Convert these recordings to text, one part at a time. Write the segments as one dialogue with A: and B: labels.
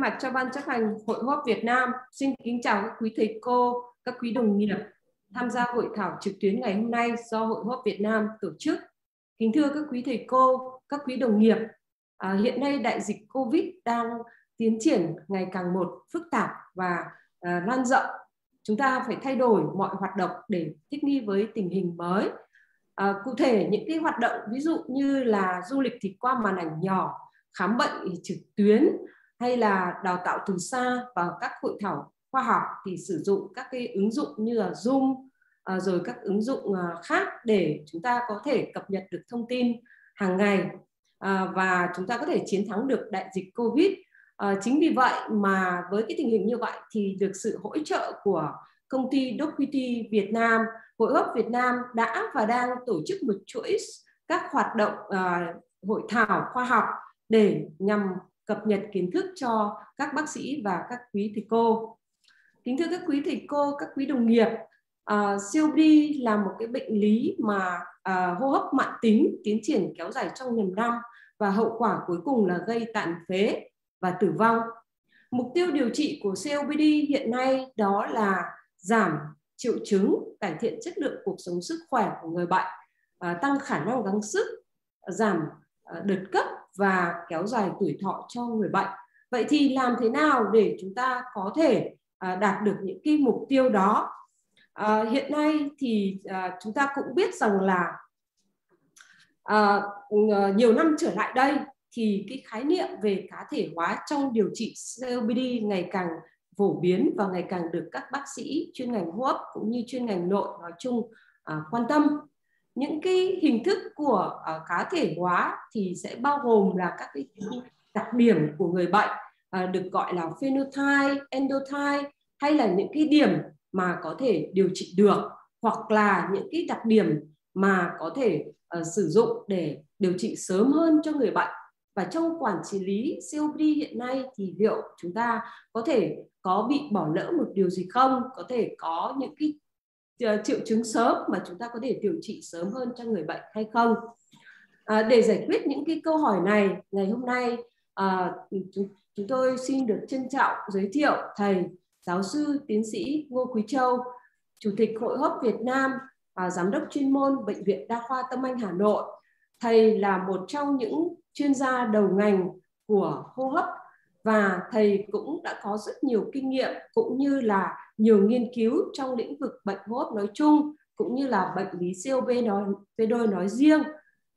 A: mặt cho Ban chấp hành Hội hô hấp Việt Nam, xin kính chào các quý thầy cô, các quý đồng nghiệp tham gia hội thảo trực tuyến ngày hôm nay do Hội hô hấp Việt Nam tổ chức. Kính thưa các quý thầy cô, các quý đồng nghiệp, à, hiện nay đại dịch Covid đang tiến triển ngày càng một phức tạp và à, lan rộng. Chúng ta phải thay đổi mọi hoạt động để thích nghi với tình hình mới. À, cụ thể những cái hoạt động ví dụ như là du lịch thì qua màn ảnh nhỏ, khám bệnh trực tuyến hay là đào tạo từ xa và các hội thảo khoa học thì sử dụng các cái ứng dụng như là Zoom à, rồi các ứng dụng à, khác để chúng ta có thể cập nhật được thông tin hàng ngày à, và chúng ta có thể chiến thắng được đại dịch Covid. Chính vì vậy mà với cái tình hình như vậy thì được sự hỗ trợ của công ty Docquity Việt Nam, Hội hấp Việt Nam đã và đang tổ chức một chuỗi các hoạt động uh, hội thảo khoa học để nhằm cập nhật kiến thức cho các bác sĩ và các quý thầy cô. Kính thưa các quý thầy cô, các quý đồng nghiệp, uh, à, COPD là một cái bệnh lý mà uh, hô hấp mãn tính tiến triển kéo dài trong nhiều năm và hậu quả cuối cùng là gây tàn phế và tử vong. Mục tiêu điều trị của COPD hiện nay đó là giảm triệu chứng, cải thiện chất lượng cuộc sống sức khỏe của người bệnh, uh, tăng khả năng gắng sức, giảm uh, đợt cấp và kéo dài tuổi thọ cho người bệnh. Vậy thì làm thế nào để chúng ta có thể à, đạt được những cái mục tiêu đó? À, hiện nay thì à, chúng ta cũng biết rằng là à, à nhiều năm trở lại đây thì cái khái niệm về cá thể hóa trong điều trị COPD ngày càng phổ biến và ngày càng được các bác sĩ chuyên ngành hô hấp cũng như chuyên ngành nội nói chung à, quan tâm những cái hình thức của uh, cá thể hóa thì sẽ bao gồm là các cái đặc điểm của người bệnh uh, được gọi là phenotype, endotype hay là những cái điểm mà có thể điều trị được hoặc là những cái đặc điểm mà có thể uh, sử dụng để điều trị sớm hơn cho người bệnh. Và trong quản trị lý COPD hiện nay thì liệu chúng ta có thể có bị bỏ lỡ một điều gì không? Có thể có những cái Ờ, triệu chứng sớm mà chúng ta có thể điều trị sớm hơn cho người bệnh hay không? À, để giải quyết những cái câu hỏi này ngày hôm nay à, chúng, chúng tôi xin được trân trọng giới thiệu thầy giáo sư tiến sĩ Ngô Quý Châu chủ tịch hội hấp Việt Nam và giám đốc chuyên môn bệnh viện đa khoa Tâm Anh Hà Nội. Thầy là một trong những chuyên gia đầu ngành của hô hấp và thầy cũng đã có rất nhiều kinh nghiệm cũng như là nhiều nghiên cứu trong lĩnh vực bệnh hô hấp nói chung cũng như là bệnh lý COPD nói, đôi nói riêng.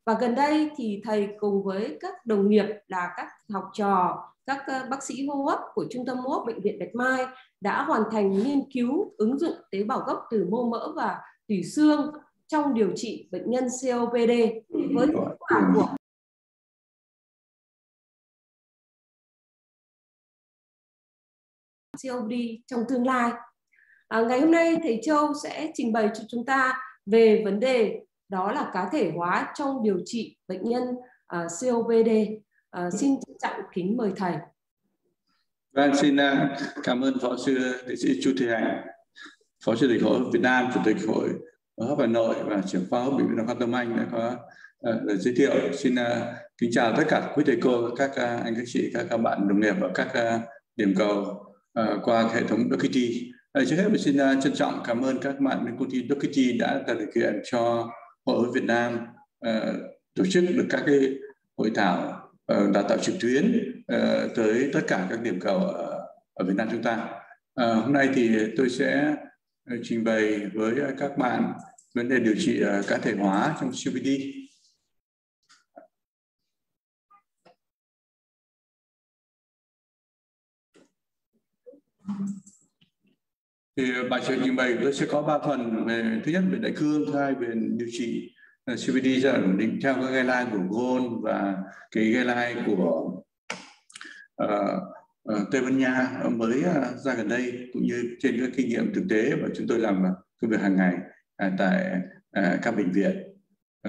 A: Và gần đây thì thầy cùng với các đồng nghiệp là các học trò, các ờ, bác sĩ hô hấp của Trung tâm hô hấp Bệnh viện Bạch Mai đã hoàn thành nghiên cứu ứng dụng tế bào gốc từ mô mỡ và tủy xương trong điều trị bệnh nhân COPD với kết quả của COD trong tương lai. À, ngày hôm nay thầy Châu sẽ trình bày cho chúng ta về vấn đề đó là cá thể hóa trong điều trị bệnh nhân à, uh, COPD. Uh, à, xin trân trọng kính mời thầy.
B: Vâng, xin uh, cảm ơn Phó sư tiến sĩ Chu Thị Hạnh, Phó Chủ tịch Hội Việt Nam, Chủ tịch Hội hấp Hà Nội và trưởng khoa hấp bệnh viện Đa khoa Tâm Anh đã có uh, giới thiệu. Xin uh, kính chào tất cả quý thầy cô, các uh, anh các chị, các, các bạn đồng nghiệp ở các uh, điểm cầu uh, qua hệ thống Dockity. À, trước hết mình xin uh, trân trọng cảm ơn các bạn bên công ty Dockity đã tạo điều kiện cho Hội Việt Nam uh, tổ chức được các cái hội thảo uh, đào tạo trực tuyến uh, tới tất cả các điểm cầu ở, ở Việt Nam chúng ta. Uh, hôm nay thì tôi sẽ trình bày với à, các bạn vấn đề điều trị uh, cá thể hóa trong CBD. Thì bài trình trình bày tôi sẽ có ba phần về thứ nhất về đại cương thứ hai về điều trị à, uh, CBD cho ổn định theo các guideline của Gold và cái guideline của uh, uh, Tây Ban Nha mới uh, ra gần đây cũng như trên các kinh nghiệm thực tế mà chúng tôi làm công việc hàng ngày uh, tại uh, các bệnh viện.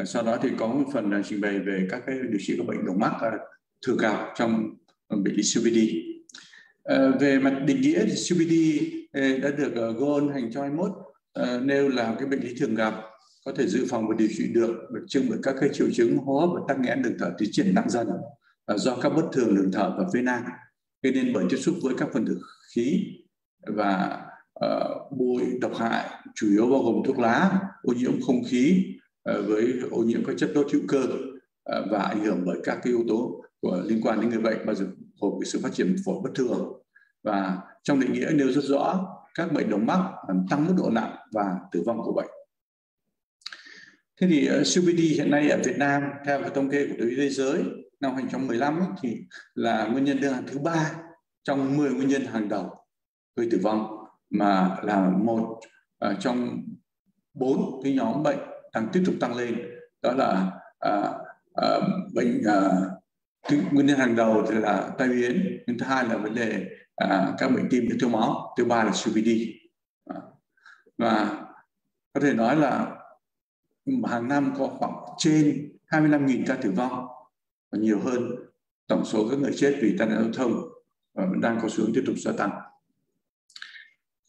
B: Uh, sau đó thì có một phần là trình bày về các cái điều trị các bệnh đồng mắc uh, thường gặp trong bệnh lý CBD. Uh, về mặt định nghĩa thì CBD đã được ờ, Gold hành cho 21 ờ, nêu là cái bệnh lý thường gặp có thể dự phòng và điều trị được được trưng bởi các cái triệu chứng hô hấp và tắc nghẽn đường thở tiến triển nặng dần và do các bất thường đường thở và vena. Gây nên bởi tiếp xúc với các phần tử khí và uh, bụi độc hại chủ yếu bao gồm thuốc lá ô nhiễm không khí uh, với ô nhiễm các chất đốt hữu cơ uh, và ảnh hưởng bởi các cái yếu tố của liên quan đến người bệnh bao gồm sự phát triển phổi bất thường và trong định nghĩa nêu rất rõ các bệnh đồng mắc làm tăng mức độ nặng và tử vong của bệnh. Thế thì ờ, COPD hiện nay ở Việt Nam theo cái thống kê của Tổ chức Thế giới năm 2015 ấy, thì là nguyên nhân đơn thứ ba trong 10 nguyên nhân hàng đầu gây tử vong mà là một uh, trong bốn cái nhóm bệnh đang tiếp tục tăng lên. Đó là uh, uh, bệnh uh, nguyên nhân hàng đầu thì là tai biến nguyên thứ hai là vấn đề à, các bệnh tim thiếu máu thứ ba là CVD à, và có thể nói là hàng năm có khoảng trên 25.000 ca tử vong và nhiều hơn tổng số các người chết vì tai nạn giao thông và vẫn đang có xu hướng tiếp tục gia tăng.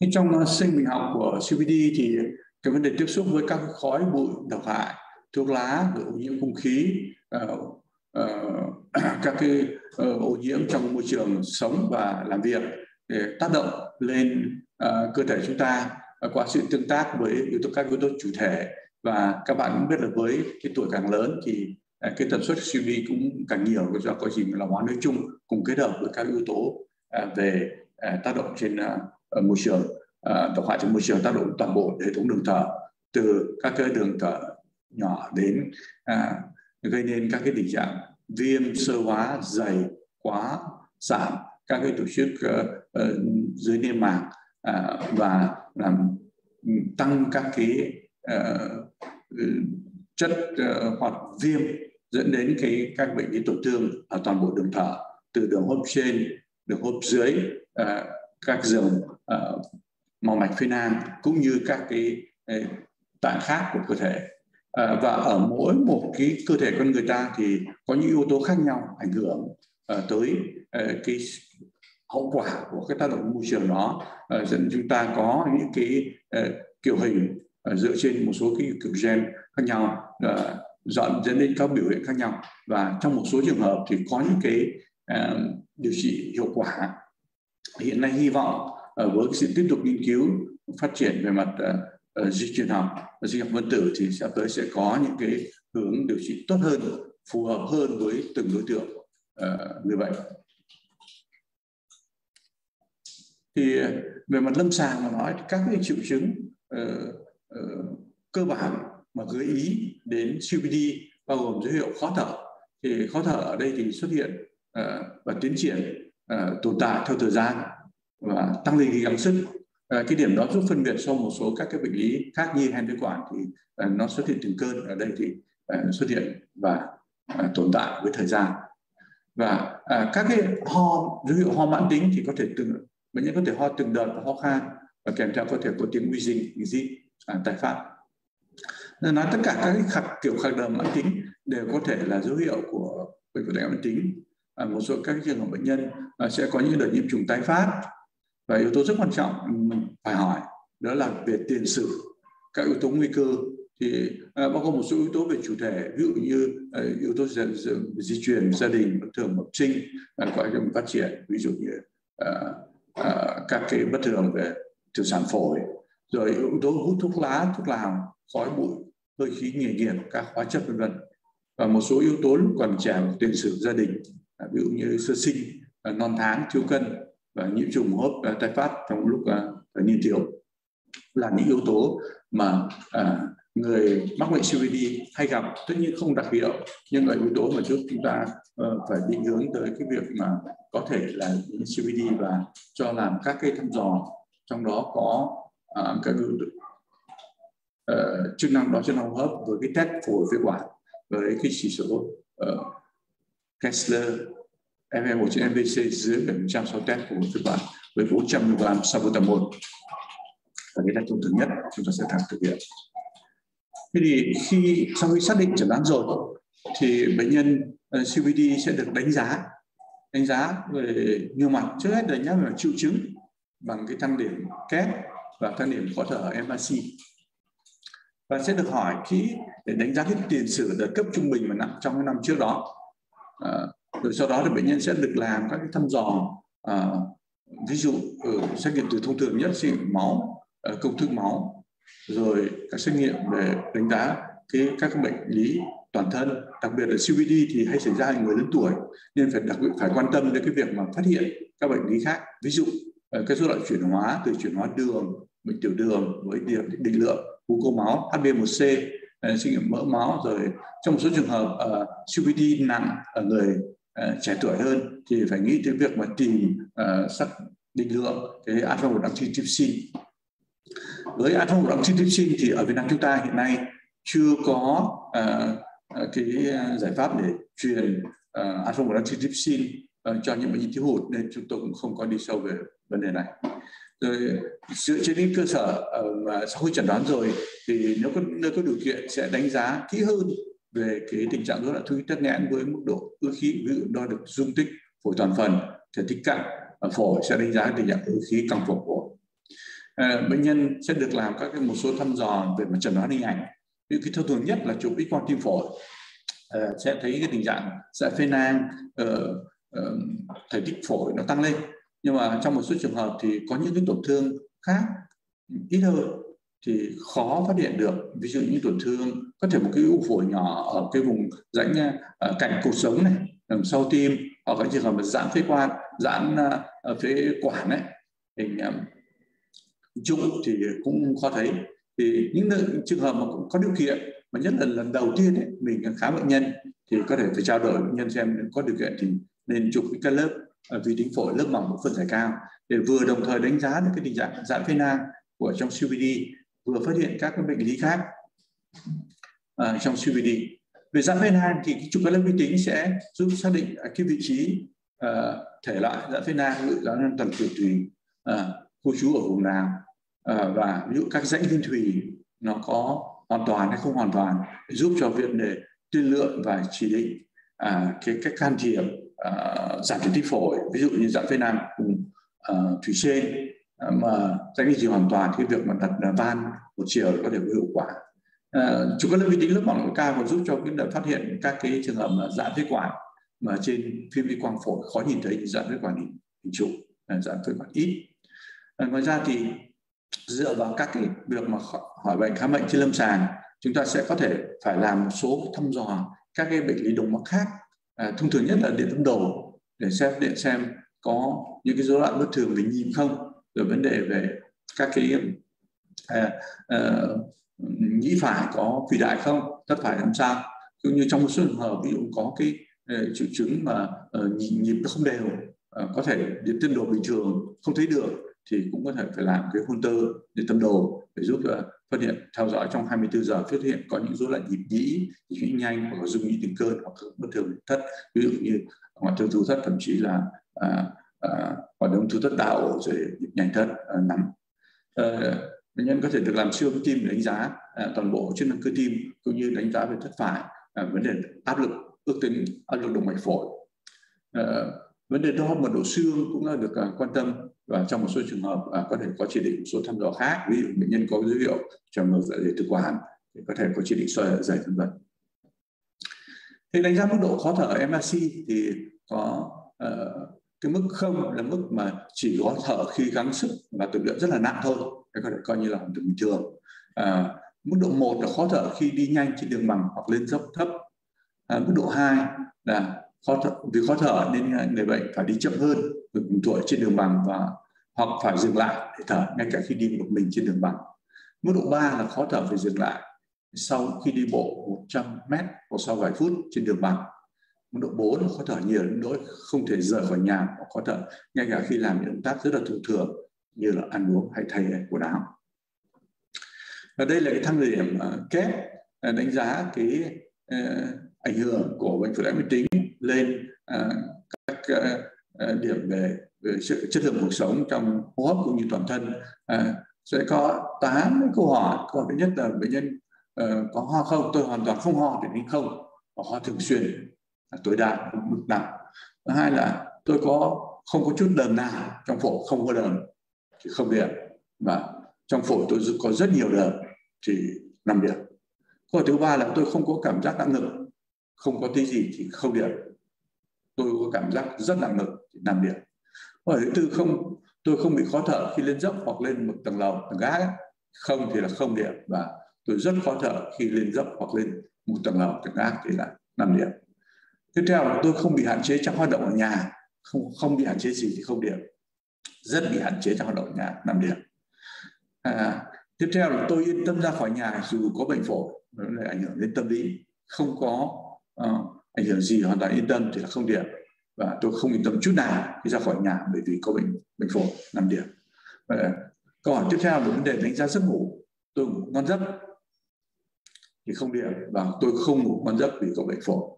B: Thì trong uh, sinh bình học của CBD thì cái vấn đề tiếp xúc với các khói bụi độc hại, thuốc lá, ô nhiễm không khí, uh, uh, các cái uh, ô nhiễm trong môi trường sống và làm việc để tác động lên uh, cơ thể chúng ta uh, qua sự tương tác với yếu tố các yếu tố chủ thể. Và các bạn cũng biết là với cái tuổi càng lớn thì cái tần suất COPD cũng càng nhiều do quá trình lão hóa nói chung cùng kết hợp với các yếu tố về tác động trên môi trường độc hại trên môi trường tác động toàn bộ hệ thống đường thở từ các cái đường thở nhỏ đến gây nên các cái tình trạng viêm sơ hóa dày quá giảm các cái tổ chức ờ, ờ, dưới niêm mạc à, và làm tăng các cái uh, chất uh, hoặc viêm dẫn đến cái các bệnh lý tổn thương ở toàn bộ đường thở từ đường hô hấp trên đường hô hấp dưới uh, các giường uh, màu mạch phía nam cũng như các cái uh, tạng khác của cơ thể. À, và ở mỗi một cái cơ thể con người ta thì có những yếu tố khác nhau ảnh hưởng ờ, tới ờ, cái hậu quả của cái tác động môi trường đó. Ờ, dẫn chúng ta có những cái kiểu hình dựa trên một số cái kiểu gen khác nhau dẫn dẫn đến các biểu hiện khác nhau. Và trong một số trường hợp thì có những cái điều trị hiệu quả. Hiện nay hy vọng với sự tiếp tục nghiên cứu phát triển về mặt uh, di truyền học. Và di học phân tử thì sắp tới sẽ có những cái hướng điều trị tốt hơn phù hợp hơn với từng đối tượng. Uh, người bệnh thì ờ, về mặt lâm sàng mà nói các cái triệu chứng uh, uh, cơ bản mà gợi ý đến COPD bao gồm dấu hiệu khó thở. Thì khó thở ở đây thì xuất hiện uh, và tiến triển uh, tồn tại theo thời gian và tăng lên khi gắng sức. À, cái điểm đó giúp phân biệt so một số các cái bệnh lý khác như hen phế quản thì à, nó xuất hiện từng cơn ở đây thì à, xuất hiện và à, tồn tại với thời gian. Và à, các cái ho dấu hiệu ho mãn tính thì có thể từng bệnh nhân có thể ho từng đợt và ho khan và kèm theo có thể có tiếng wheezing, gì à, tái phát. Nên nói tất cả các cái khạc, kiểu khạc đờm mãn tính đều có thể là dấu hiệu của bệnh phổi tắc mãn tính. À, một số các trường hợp bệnh nhân à, sẽ có những đợt nhiễm trùng tái phát và yếu tố rất quan trọng phải hỏi đó là về tiền sử các yếu tố nguy cơ. Thì à, bao gồm một số yếu tố về chủ thể ví dụ như à, yếu tố di, di, di truyền gia đình bất thường bẩm sinh à, có cái phát triển ví dụ như à, à, các cái bất thường về tiểu sản phổi. Rồi yếu tố hút thuốc lá thuốc lào khói bụi hơi khí nghề nghiệp các hóa chất vân vân. Và một số yếu tố lúc còn trẻ tiền sử gia đình à, ví dụ như sơ sinh à, non tháng thiếu cân và nhiễm trùng hô hấp à, tái phát trong lúc à, niên thiếu là những yếu tố mà à, người mắc bệnh COPD hay gặp. Tất nhiên không đặc hiệu nhưng là yếu tố mà trước chúng ta ờ, phải định hướng tới cái việc mà có thể là COPD và cho làm các cái thăm dò. Trong đó có uh, các uh, chức năng đó chức năng hô hấp với cái test phổi phế quản với cái chỉ số uh, Kessler FM1 trên MVC dưới 7% test của phiên bản với 400 mg salbutamol và cái là thông thường nhất chúng ta sẽ thẳng thực hiện. Thế thì khi sau khi xác định chẩn đoán rồi thì bệnh nhân ờ, uh, CVD sẽ được đánh giá đánh giá về nhiều mặt trước hết đánh giá về triệu chứng bằng cái thang điểm kép và thang điểm khó thở MRC và sẽ được hỏi kỹ để đánh giá cái tiền sử đợt cấp trung bình và nặng trong cái năm trước đó. À, rồi sau đó thì bệnh nhân sẽ được làm các cái thăm dò à, ví dụ ở xét nghiệm từ thông thường nhất xét nghiệm máu ờ, công thức máu rồi các xét nghiệm để đánh giá cái các bệnh lý toàn thân. Đặc biệt là CVD thì hay xảy ra ở người lớn tuổi nên phải đặc biệt phải quan tâm đến cái việc mà phát hiện các bệnh lý khác. Ví dụ ờ, cái số loại chuyển hóa từ chuyển hóa đường bệnh tiểu đường với điểm định lượng glucose máu HbA1c xét nghiệm mỡ máu rồi trong một số trường hợp uh, CVD nặng ở người uh, trẻ tuổi hơn thì phải nghĩ tới việc mà tìm uh, xác định lượng cái alpha một antitrypsin với alpha một antitrypsin thì ở Việt Nam chúng ta hiện nay chưa có uh, cái giải pháp để truyền uh, alpha một antitrypsin uh, cho những bệnh nhân thiếu hụt nên chúng tôi cũng không có đi sâu về vấn đề này. Rồi dựa trên những cơ sở uh, mà sau khi chẩn đoán rồi thì nếu có nếu có điều kiện sẽ đánh giá kỹ hơn về cái tình trạng rối loạn thu tắc nghẽn với mức độ ứ khí ví dụ đo được dung tích phổi toàn phần thể tích cặn phổi sẽ đánh giá tình trạng ứ khí căng phổi phổi. À, bệnh nhân sẽ được làm các cái một số thăm dò về mặt chẩn đoán hình ảnh. Ví cái thông thường nhất là chụp x quang tim phổi. À, sẽ thấy cái tình trạng dạ phê nang uh, uh, thể tích phổi nó tăng lên. Nhưng mà trong một số trường hợp thì có những cái tổn thương khác ít hơn thì khó phát hiện được. Ví dụ những tổn thương có thể một cái u phổi nhỏ ở cái vùng rãnh uh, cạnh cột sống này đằng sau tim hoặc cái trường hợp giãn phế quan giãn uh, phế quản ấy hình um, chung thì cũng khó thấy. Thì những trường hợp mà cũng có điều kiện mà nhất là lần đầu tiên ấy, mình khám bệnh nhân thì có thể phải trao đổi bệnh nhân xem có điều kiện thì nên chụp cái lớp vi tính phổi lớp mỏng phân giải cao để vừa đồng thời đánh giá được cái tình trạng giãn phế nang của trong CVD vừa phát hiện các cái bệnh lý khác à, trong CVD về giãn phế nang thì cái chụp các lớp vi tính sẽ giúp xác định cái vị trí à, thể loại giãn phế nang ví dụ giãn toàn tiểu thủy, à, khu trú ở vùng nào à, và ví dụ các rãnh viên thủy nó có hoàn toàn hay không hoàn toàn giúp cho viện để tiên lượng và chỉ định à, cái cách can thiệp à, giảm thể tích phổi ví dụ như giãn phế nang cùng à, thủy trên Ờ, mà sẽ duy trì hoàn toàn cái việc mà đặt van một chiều có thể có hiệu quả. Uh, chúng có lớp vi tính lớp mỏng cao còn giúp cho cái phát hiện các cái trường hợp giãn phế quản mà trên phim vi quang phổi khó nhìn thấy giãn phế quản hình, hình trụ giãn phế quản ít. À, ngoài ra thì dựa vào các cái việc mà hỏi bệnh khám bệnh trên lâm sàng chúng ta sẽ có thể phải làm một số thăm dò các cái bệnh lý đồng mắc khác. À, thông thường nhất là điện tâm đồ để xem điện xem có những cái rối loạn bất thường về nhịp không rồi vấn đề về các cái à, à, nghĩ phải có phì đại không thất phải làm sao? Cũng như trong một số trường hợp ví dụ có cái ờ, triệu chứng mà ờ, uh, nhịp, nhịp nó không đều uh, có thể điện tâm đồ bình thường không thấy được thì cũng có thể phải làm cái hôn tơ điện tâm đồ để giúp uh, phát hiện theo dõi trong 24 giờ phát hiện có những rối loạn nhịp nhĩ nhịp nhĩ nhanh hoặc là dung nhĩ từng cơn hoặc bất thường thất. Ví dụ như ngoại thương thu thất thậm chí là à, hoạt động thu thất đạo rồi nhịp thất à, bệnh nhân có thể được làm siêu âm tim để đánh giá ờ, toàn bộ chức năng cơ tim cũng như đánh giá về thất phải ờ, vấn đề áp lực ước tính áp lực động mạch phổi. Ờ, vấn đề đo mật độ xương cũng được uh, quan tâm và trong một số trường hợp uh, có thể có chỉ định một số thăm dò khác ví dụ bệnh nhân có dấu hiệu trầm ngược dạ dày thực quản thì có thể có chỉ định soi dạ dày vân vân. Thì đánh giá mức độ khó thở MRC thì có uh, cái mức không là mức mà chỉ có thở khi gắng sức và tập luyện rất là nặng thôi. Cái có thể coi như là hoàn bình thường. À, mức độ 1 là khó thở khi đi nhanh trên đường bằng hoặc lên dốc thấp. À, mức độ 2 là khó thở, vì khó thở nên người bệnh phải đi chậm hơn người cùng tuổi trên đường bằng và hoặc phải dừng lại để thở ngay cả khi đi một mình trên đường bằng. Mức độ 3 là khó thở phải dừng lại sau khi đi bộ 100 mét hoặc sau vài phút trên đường bằng mức độ 4 khó thở nhiều đến nỗi không thể rời khỏi nhà hoặc khó thở ngay cả khi làm những động tác rất là thông thường như là ăn uống hay thay quần áo. Và đây là cái thang điểm ờ, kép ờ, đánh giá cái ờ, ảnh hưởng của bệnh phổi tắc nghẽn tính lên các điểm về, về sự chất lượng cuộc sống trong hô hấp cũng như toàn thân. Sẽ có tám câu hỏi câu hỏi thứ nhất là bệnh nhân có ho không? Tôi hoàn toàn không ho để đến không. Và ho thường xuyên tối đa mức nặng thứ hai là tôi có, không có chút đờm nào trong phổi không có đờm thì không điểm và trong phổi tôi có rất nhiều đờm thì năm điểm câu hỏi thứ ba là tôi không có cảm giác nặng ngực, không có tí gì thì không điểm tôi có cảm giác rất nặng ngực thì năm điểm câu hỏi thứ tư, không, tôi không bị khó thở khi lên dốc hoặc lên một tầng lầu, tầng gác không thì là không điểm và tôi rất khó thở khi lên dốc hoặc lên một tầng lầu, tầng gác thì là năm điểm tiếp theo là tôi không bị hạn chế trong hoạt động ở nhà. Không không bị hạn chế gì thì không điểm rất bị hạn chế trong hoạt động ở nhà 5 điểm à, tiếp theo là tôi yên tâm ra khỏi nhà dù có bệnh phổi nó lại ảnh hưởng đến tâm lý. Không có uh, ảnh hưởng gì hoàn toàn yên tâm thì là không điểm và tôi không yên tâm chút nào khi ra khỏi nhà bởi vì có bệnh bệnh phổi 5 điểm và câu hỏi tiếp theo là vấn đề đánh giá giấc ngủ. Tôi ngủ ngon giấc thì không điểm và tôi không ngủ ngon giấc vì có bệnh phổi.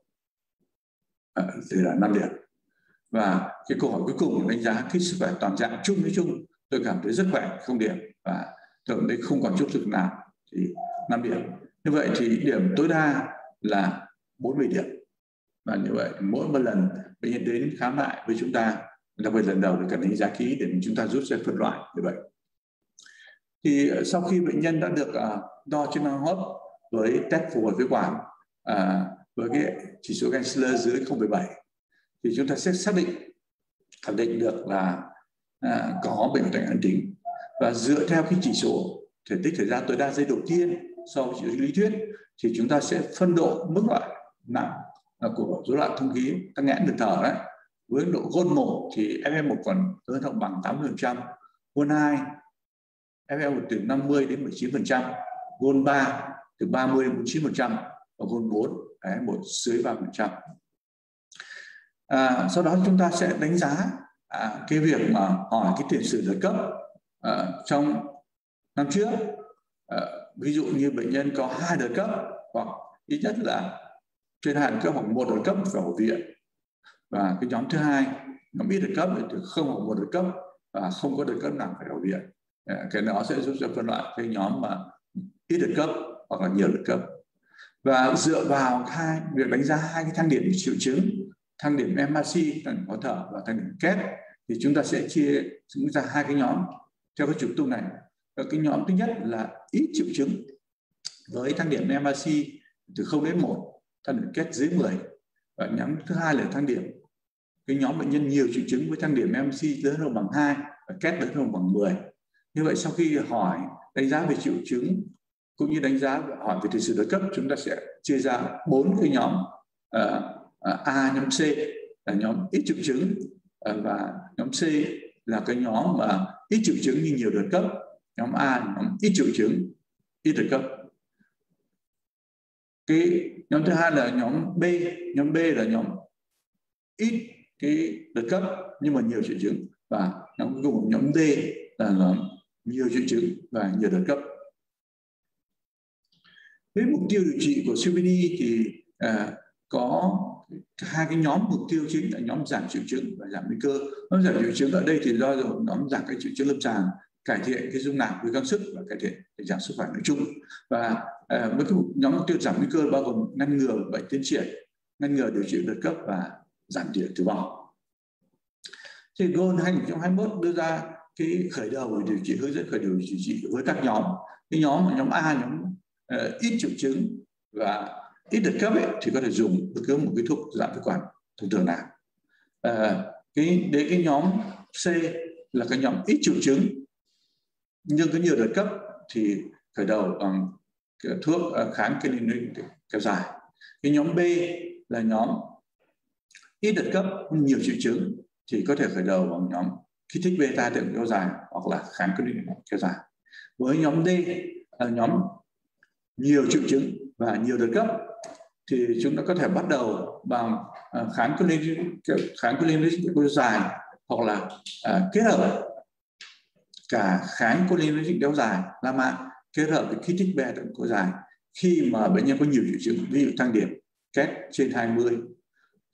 B: Ờ, thì là 5 điểm. Và cái câu hỏi cuối cùng đánh giá cái sức khỏe toàn trạng chung nói chung, tôi cảm thấy rất khỏe, không điểm. Và tưởng đấy không còn chút lực nào, thì 5 điểm. Như vậy thì điểm tối đa là 40 điểm. Và như vậy, mỗi một lần bệnh nhân đến khám lại với chúng ta, đặc biệt lần đầu thì cần đánh giá kỹ để chúng ta rút ra phân loại, như vậy. Thì ờ, sau khi bệnh nhân đã được ờ, đo chức năng hấp với test phục hồi phế quản với cái chỉ số Gensler dưới 0,7 thì chúng ta sẽ xác định khẳng định được là à, có bệnh thành ẩn tính. Và dựa theo cái chỉ số thể tích thời gian tối đa giây đầu tiên so với chỉ số lý thuyết thì chúng ta sẽ phân độ mức loại nặng của rối loạn thông khí tăng nghẽn đường thở đấy. Với độ gôn 1 thì FM 1 còn hơn hoặc bằng 80%, gôn 2 FM 1 từ 50 đến 19%, gôn 3 từ 30 đến 49% và gôn 4 đấy, một dưới 3%. À, sau đó chúng ta sẽ đánh giá à, cái việc mà hỏi cái tiền sử đợt cấp à, trong năm trước. À, ví dụ như bệnh nhân có hai đợt cấp hoặc ít nhất là trên hạn cấp hoặc một đợt cấp phải vào viện. Và cái nhóm thứ hai nhóm ít đợt cấp thì không hoặc một đợt cấp và không có đợt cấp nào phải vào viện. À, cái đó sẽ giúp cho phân loại cái nhóm mà ít đợt cấp hoặc là nhiều đợt cấp và dựa vào hai, việc đánh giá hai cái thang điểm triệu chứng, thang điểm MRC thang điểm khó thở và thang điểm KET thì chúng ta sẽ chia chúng ra hai cái nhóm theo cái trục tung này. Và cái nhóm thứ nhất là ít triệu chứng với thang điểm MRC từ 0 đến 1 thang điểm kết dưới 10 và nhóm thứ hai là thang điểm, cái nhóm bệnh nhân nhiều triệu chứng với thang điểm MC lớn hơn bằng 2 và kết lớn hơn bằng 10 như vậy sau khi hỏi, đánh giá về triệu chứng cũng như đánh giá hỏi về tiền sử đợt cấp chúng ta sẽ chia ra bốn cái nhóm uh, uh, A nhóm C là nhóm ít triệu chứng uh, và nhóm C là cái nhóm mà ít triệu chứng nhưng nhiều đợt cấp. Nhóm A nhóm ít triệu chứng ít đợt cấp. Cái nhóm thứ hai là nhóm B. Nhóm B là nhóm ít cái đợt cấp nhưng mà nhiều triệu chứng. Và nhóm cuối cùng nhóm D là nhóm nhiều triệu chứng và nhiều đợt cấp mục tiêu điều trị của COPD thì à, có hai cái nhóm mục tiêu chính là nhóm giảm triệu chứng và giảm nguy cơ. Nhóm giảm triệu chứng ở đây thì do nhóm giảm các triệu chứng lâm sàng cải thiện cái dung nạp với gắng sức và cải thiện tình trạng sức khỏe nói chung. Và à, với cái nhóm mục tiêu giảm nguy cơ bao gồm ngăn ngừa bệnh tiến triển ngăn ngừa điều trị đợt cấp và giảm tỷ lệ tử vong. Thì goal 2021 đưa ra cái khởi đầu điều trị hướng dẫn khởi đầu điều trị với các nhóm. Cái nhóm nhóm A nhóm uh, ít triệu chứng và ít đợt cấp ấy, thì có thể dùng bất cứ một cái thuốc giảm phế quản thông thường nào. Uh, cái đến cái nhóm C là cái nhóm ít triệu chứng nhưng có nhiều đợt cấp thì khởi đầu bằng thuốc ờ, kháng kinin kéo dài. Cái nhóm B là nhóm ít đợt cấp nhiều triệu chứng thì có thể khởi đầu bằng nhóm kích thích beta tiệm kéo dài hoặc là kháng kinin kéo dài. Với nhóm D là nhóm nhiều triệu chứng và nhiều đợt cấp thì chúng ta có thể bắt đầu bằng à, kháng kinin kháng kinin kéo dài hoặc là à, kết hợp cả kháng cholinergic kéo dài la mã kết hợp với kích thích beta động kéo dài khi mà bệnh nhân có nhiều triệu chứng ví dụ thang điểm két trên 20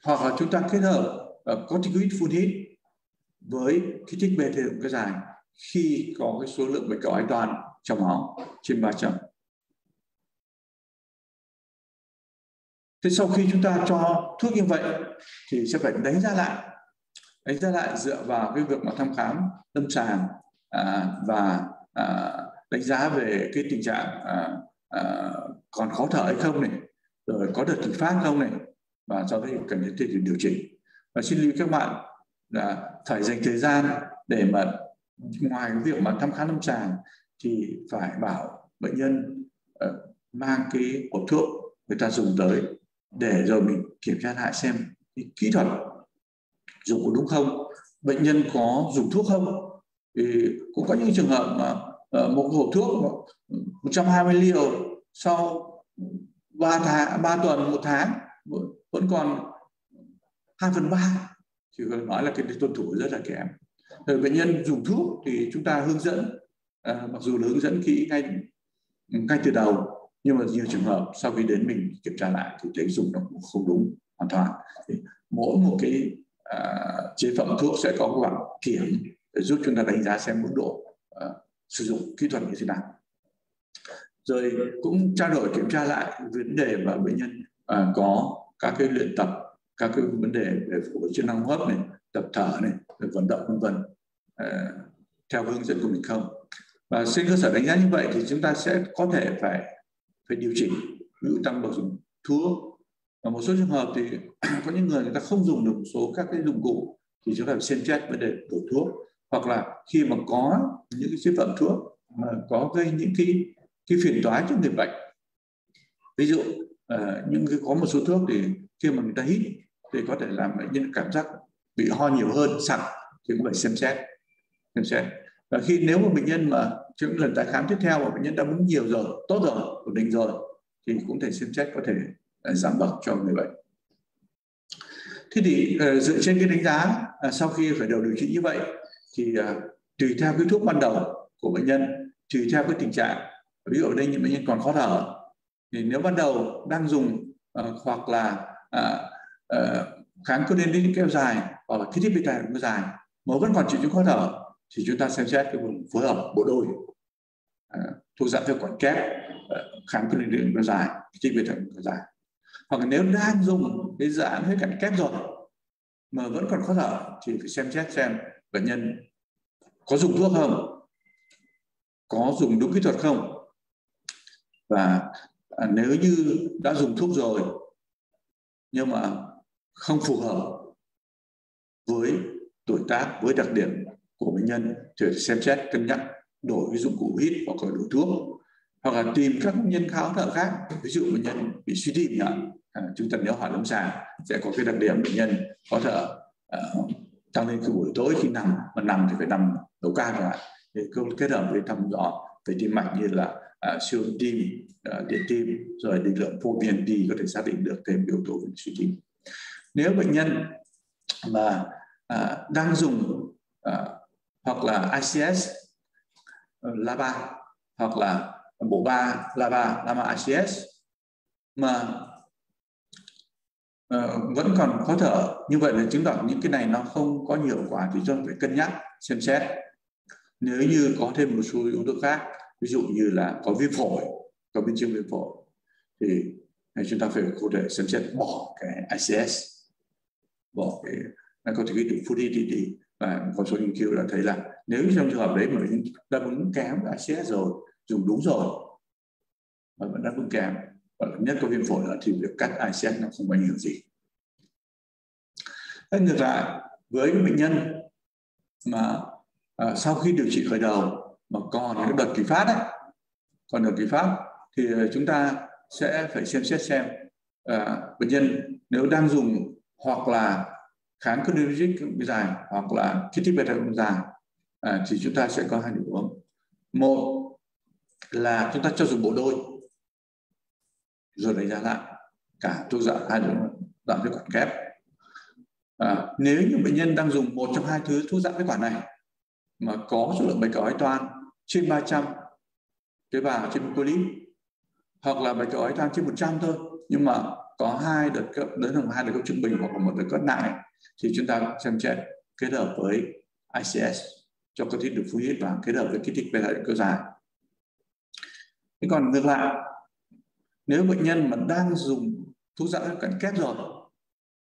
B: hoặc là chúng ta kết hợp uh, corticoid phun hít với kích thích beta động kéo dài khi có cái số lượng bệnh cầu an toàn trong máu trên 300 Thế sau khi chúng ta cho thuốc như vậy thì sẽ phải đánh giá lại đánh giá lại dựa vào cái việc mà thăm khám lâm sàng à, và à, đánh giá về cái tình trạng à, à, còn khó thở hay không này rồi có đợt kịch phát không này và sau đó cần thiết thì điều chỉnh và xin lưu các bạn là phải dành thời gian để mà ngoài cái việc mà thăm khám lâm sàng thì phải bảo bệnh nhân uh, mang cái hộp thuốc người ta dùng tới để rồi mình kiểm tra lại xem cái kỹ thuật dùng có đúng không bệnh nhân có dùng thuốc không. Thì cũng có những trường hợp mà ờ, một hộp thuốc 120 liều sau 3 tháng 3 tuần một tháng vẫn còn 2 phần 3 chỉ có nói là cái tuân thủ rất là kém. Rồi bệnh nhân dùng thuốc thì chúng ta hướng dẫn à, mặc dù là hướng dẫn kỹ ngay ngay từ đầu nhưng mà nhiều trường hợp sau khi đến mình kiểm tra lại thì thấy dùng nó cũng không đúng hoàn toàn. Thì mỗi một cái uh, chế phẩm thuốc sẽ có một bảng kiểm để giúp chúng ta đánh giá xem mức độ uh, sử dụng kỹ thuật như thế nào. Rồi cũng trao đổi kiểm tra lại vấn đề mà bệnh nhân uh, có các cái luyện tập các cái vấn đề về phục hồi chức năng hô hấp này tập thở này về vận động vân vân uh, theo hướng dẫn của mình không. Và trên cơ sở đánh giá như vậy thì chúng ta sẽ có thể phải phải điều chỉnh ví dụ tăng bậc dùng thuốc. Và một số trường hợp thì có những người người ta không dùng được một số các cái dụng cụ thì chúng ta phải xem xét vấn đề đổi thuốc. Hoặc là khi mà có những cái chế phẩm thuốc mà có gây những cái cái phiền toái cho người bệnh. Ví dụ uh, những cái có một số thuốc thì khi mà người ta hít thì có thể làm bệnh nhân cảm giác bị ho nhiều hơn sặc thì cũng phải xem xét xem xét và khi nếu mà bệnh nhân mà những lần tái khám tiếp theo mà bệnh nhân đã uống nhiều rồi tốt rồi ổn định rồi thì cũng thể xem xét có thể ờ, giảm bậc cho người bệnh. Thế thì ờ, dựa trên cái đánh giá ờ, sau khi phải đầu điều trị như vậy thì tùy theo cái thuốc ban đầu của bệnh nhân tùy theo cái tình trạng. Ví dụ ở đây những bệnh nhân còn khó thở thì nếu ban đầu đang dùng uh, hoặc là uh, uh, kháng codeine kéo dài hoặc là kích thích beta kéo dài mà vẫn còn triệu chứng khó thở thì chúng ta xem xét cái vùng phối hợp bộ đôi. À, thuộc giãn phế quản kép à, kháng kháng điện kéo dài trích thích beta dài. Hoặc là nếu đang dùng cái giãn hết quản kép rồi mà vẫn còn khó thở thì phải xem xét xem bệnh nhân có dùng thuốc không có dùng đúng kỹ thuật không. Và à, nếu như đã dùng thuốc rồi nhưng mà không phù hợp với tuổi tác với đặc điểm của bệnh nhân để xem xét cân nhắc đổi cái dụng cụ hít hoặc là đổi thuốc hoặc là tìm các nhân kháng thở khác ví dụ bệnh nhân bị suy tim nhỉ à, chúng ta nếu hỏi lâm sàng sẽ có cái đặc điểm bệnh nhân có thở uh, à, tăng lên khi buổi tối khi nằm mà nằm thì phải nằm đầu ca rồi để kết hợp với thăm dò về tim mạch như là à, siêu tim à, điện tim rồi định lượng ProBNP có thể xác định được thêm yếu tố về suy tim. Nếu bệnh nhân mà à, đang dùng à, hoặc là ICS ờ, LABA hoặc là bộ ba LABA LAMA ICS mà uh, vẫn còn khó thở. Như vậy là chứng tỏ những cái này nó không có nhiều quả thì chúng phải cân nhắc xem xét. Nếu như có thêm một số yếu tố khác ví dụ như là có viêm phổi có biến chứng viêm phổi thì à, chúng ta phải cụ thể xem xét bỏ cái ICS bỏ cái nó có thể cái food đi và con số nghiên cứu đã thấy là nếu trong trường hợp đấy mà đáp ứng kém đã xét rồi dùng đúng rồi mà vẫn đáp ứng kém và nhất có viêm phổi là thì việc cắt ICS nó không có ảnh hưởng gì. Thế ngược lại với bệnh nhân mà à, sau khi điều trị khởi đầu mà còn cái đợt kỳ phát ấy còn đợt kỳ phát thì chúng ta sẽ phải xem xét xem à, bệnh nhân nếu đang dùng hoặc là kháng cholinergic dài hoặc là kích beta dài. À, thì chúng ta sẽ có hai điều uống. Một là chúng ta cho dùng bộ đôi rồi đánh giá lại cả thuốc dạng hai loại dạng phế quản kép. À, nếu như bệnh nhân đang dùng một trong hai thứ thuốc dạng phế quản này mà có số lượng bạch cầu toan trên 300 tế bào trên polyp hoặc là bạch cầu toan trên 100 thôi nhưng mà có hai đợt cấp đến hơn hai đợt cấp trung bình hoặc là một đợt cấp nặng thì chúng ta xem xét kết hợp với ICS cho cơ thích được phun hít và kết hợp với kích thích beta cơ dài. Thế còn ngược lại, nếu bệnh nhân mà đang dùng thuốc giãn cận kép rồi,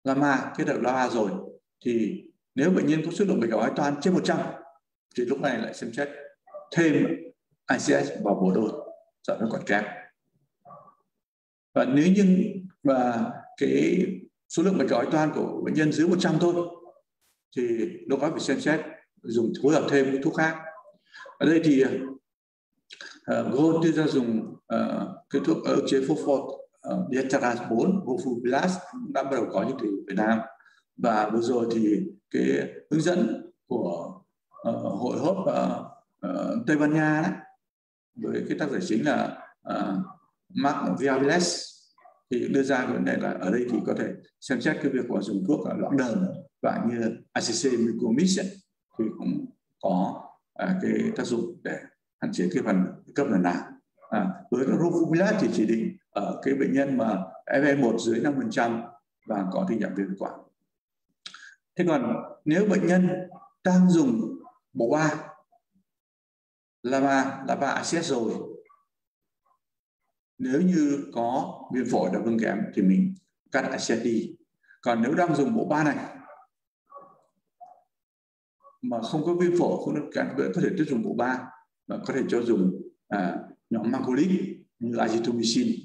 B: gamma kết hợp loa rồi, thì nếu bệnh nhân có số lượng bệnh cầu toan trên 100 thì lúc này lại xem xét thêm ICS vào bổ đôi giãn nó còn kép. Và nếu như mà cái số lượng mạch cầu toan của bệnh nhân dưới 100 thôi. Thì nó có phải xem xét dùng phối hợp thêm với thuốc khác. Ở đây thì uh, Gold đưa ra dùng uh, cái thuốc ức chế phốt uh, ờ, Diateras 4 Gofublas đã bắt đầu có những từ Việt Nam. Và vừa rồi thì cái hướng dẫn của uh, hội hốp uh, uh, Tây Ban Nha đấy với cái tác giả chính là uh, Mark Viales thì đưa ra vấn đề là ở đây thì có thể xem xét cái việc của dùng thuốc ở loãng đờm và như ACC Mucomyx thì cũng có à, cái tác dụng để hạn chế cái phần cấp lần nào. À, với các thì chỉ định ở cái bệnh nhân mà FE1 dưới 5% và có tình trạng viêm quản thế còn nếu bệnh nhân đang dùng bộ ba là ba acid rồi nếu như có viêm phổi đã vương kém thì mình cắt acid đi còn nếu đang dùng bộ ba này mà không có viêm phổi không được cản vẫn có thể tiếp dùng bộ ba và có thể cho dùng à, nhóm macrolide như azithromycin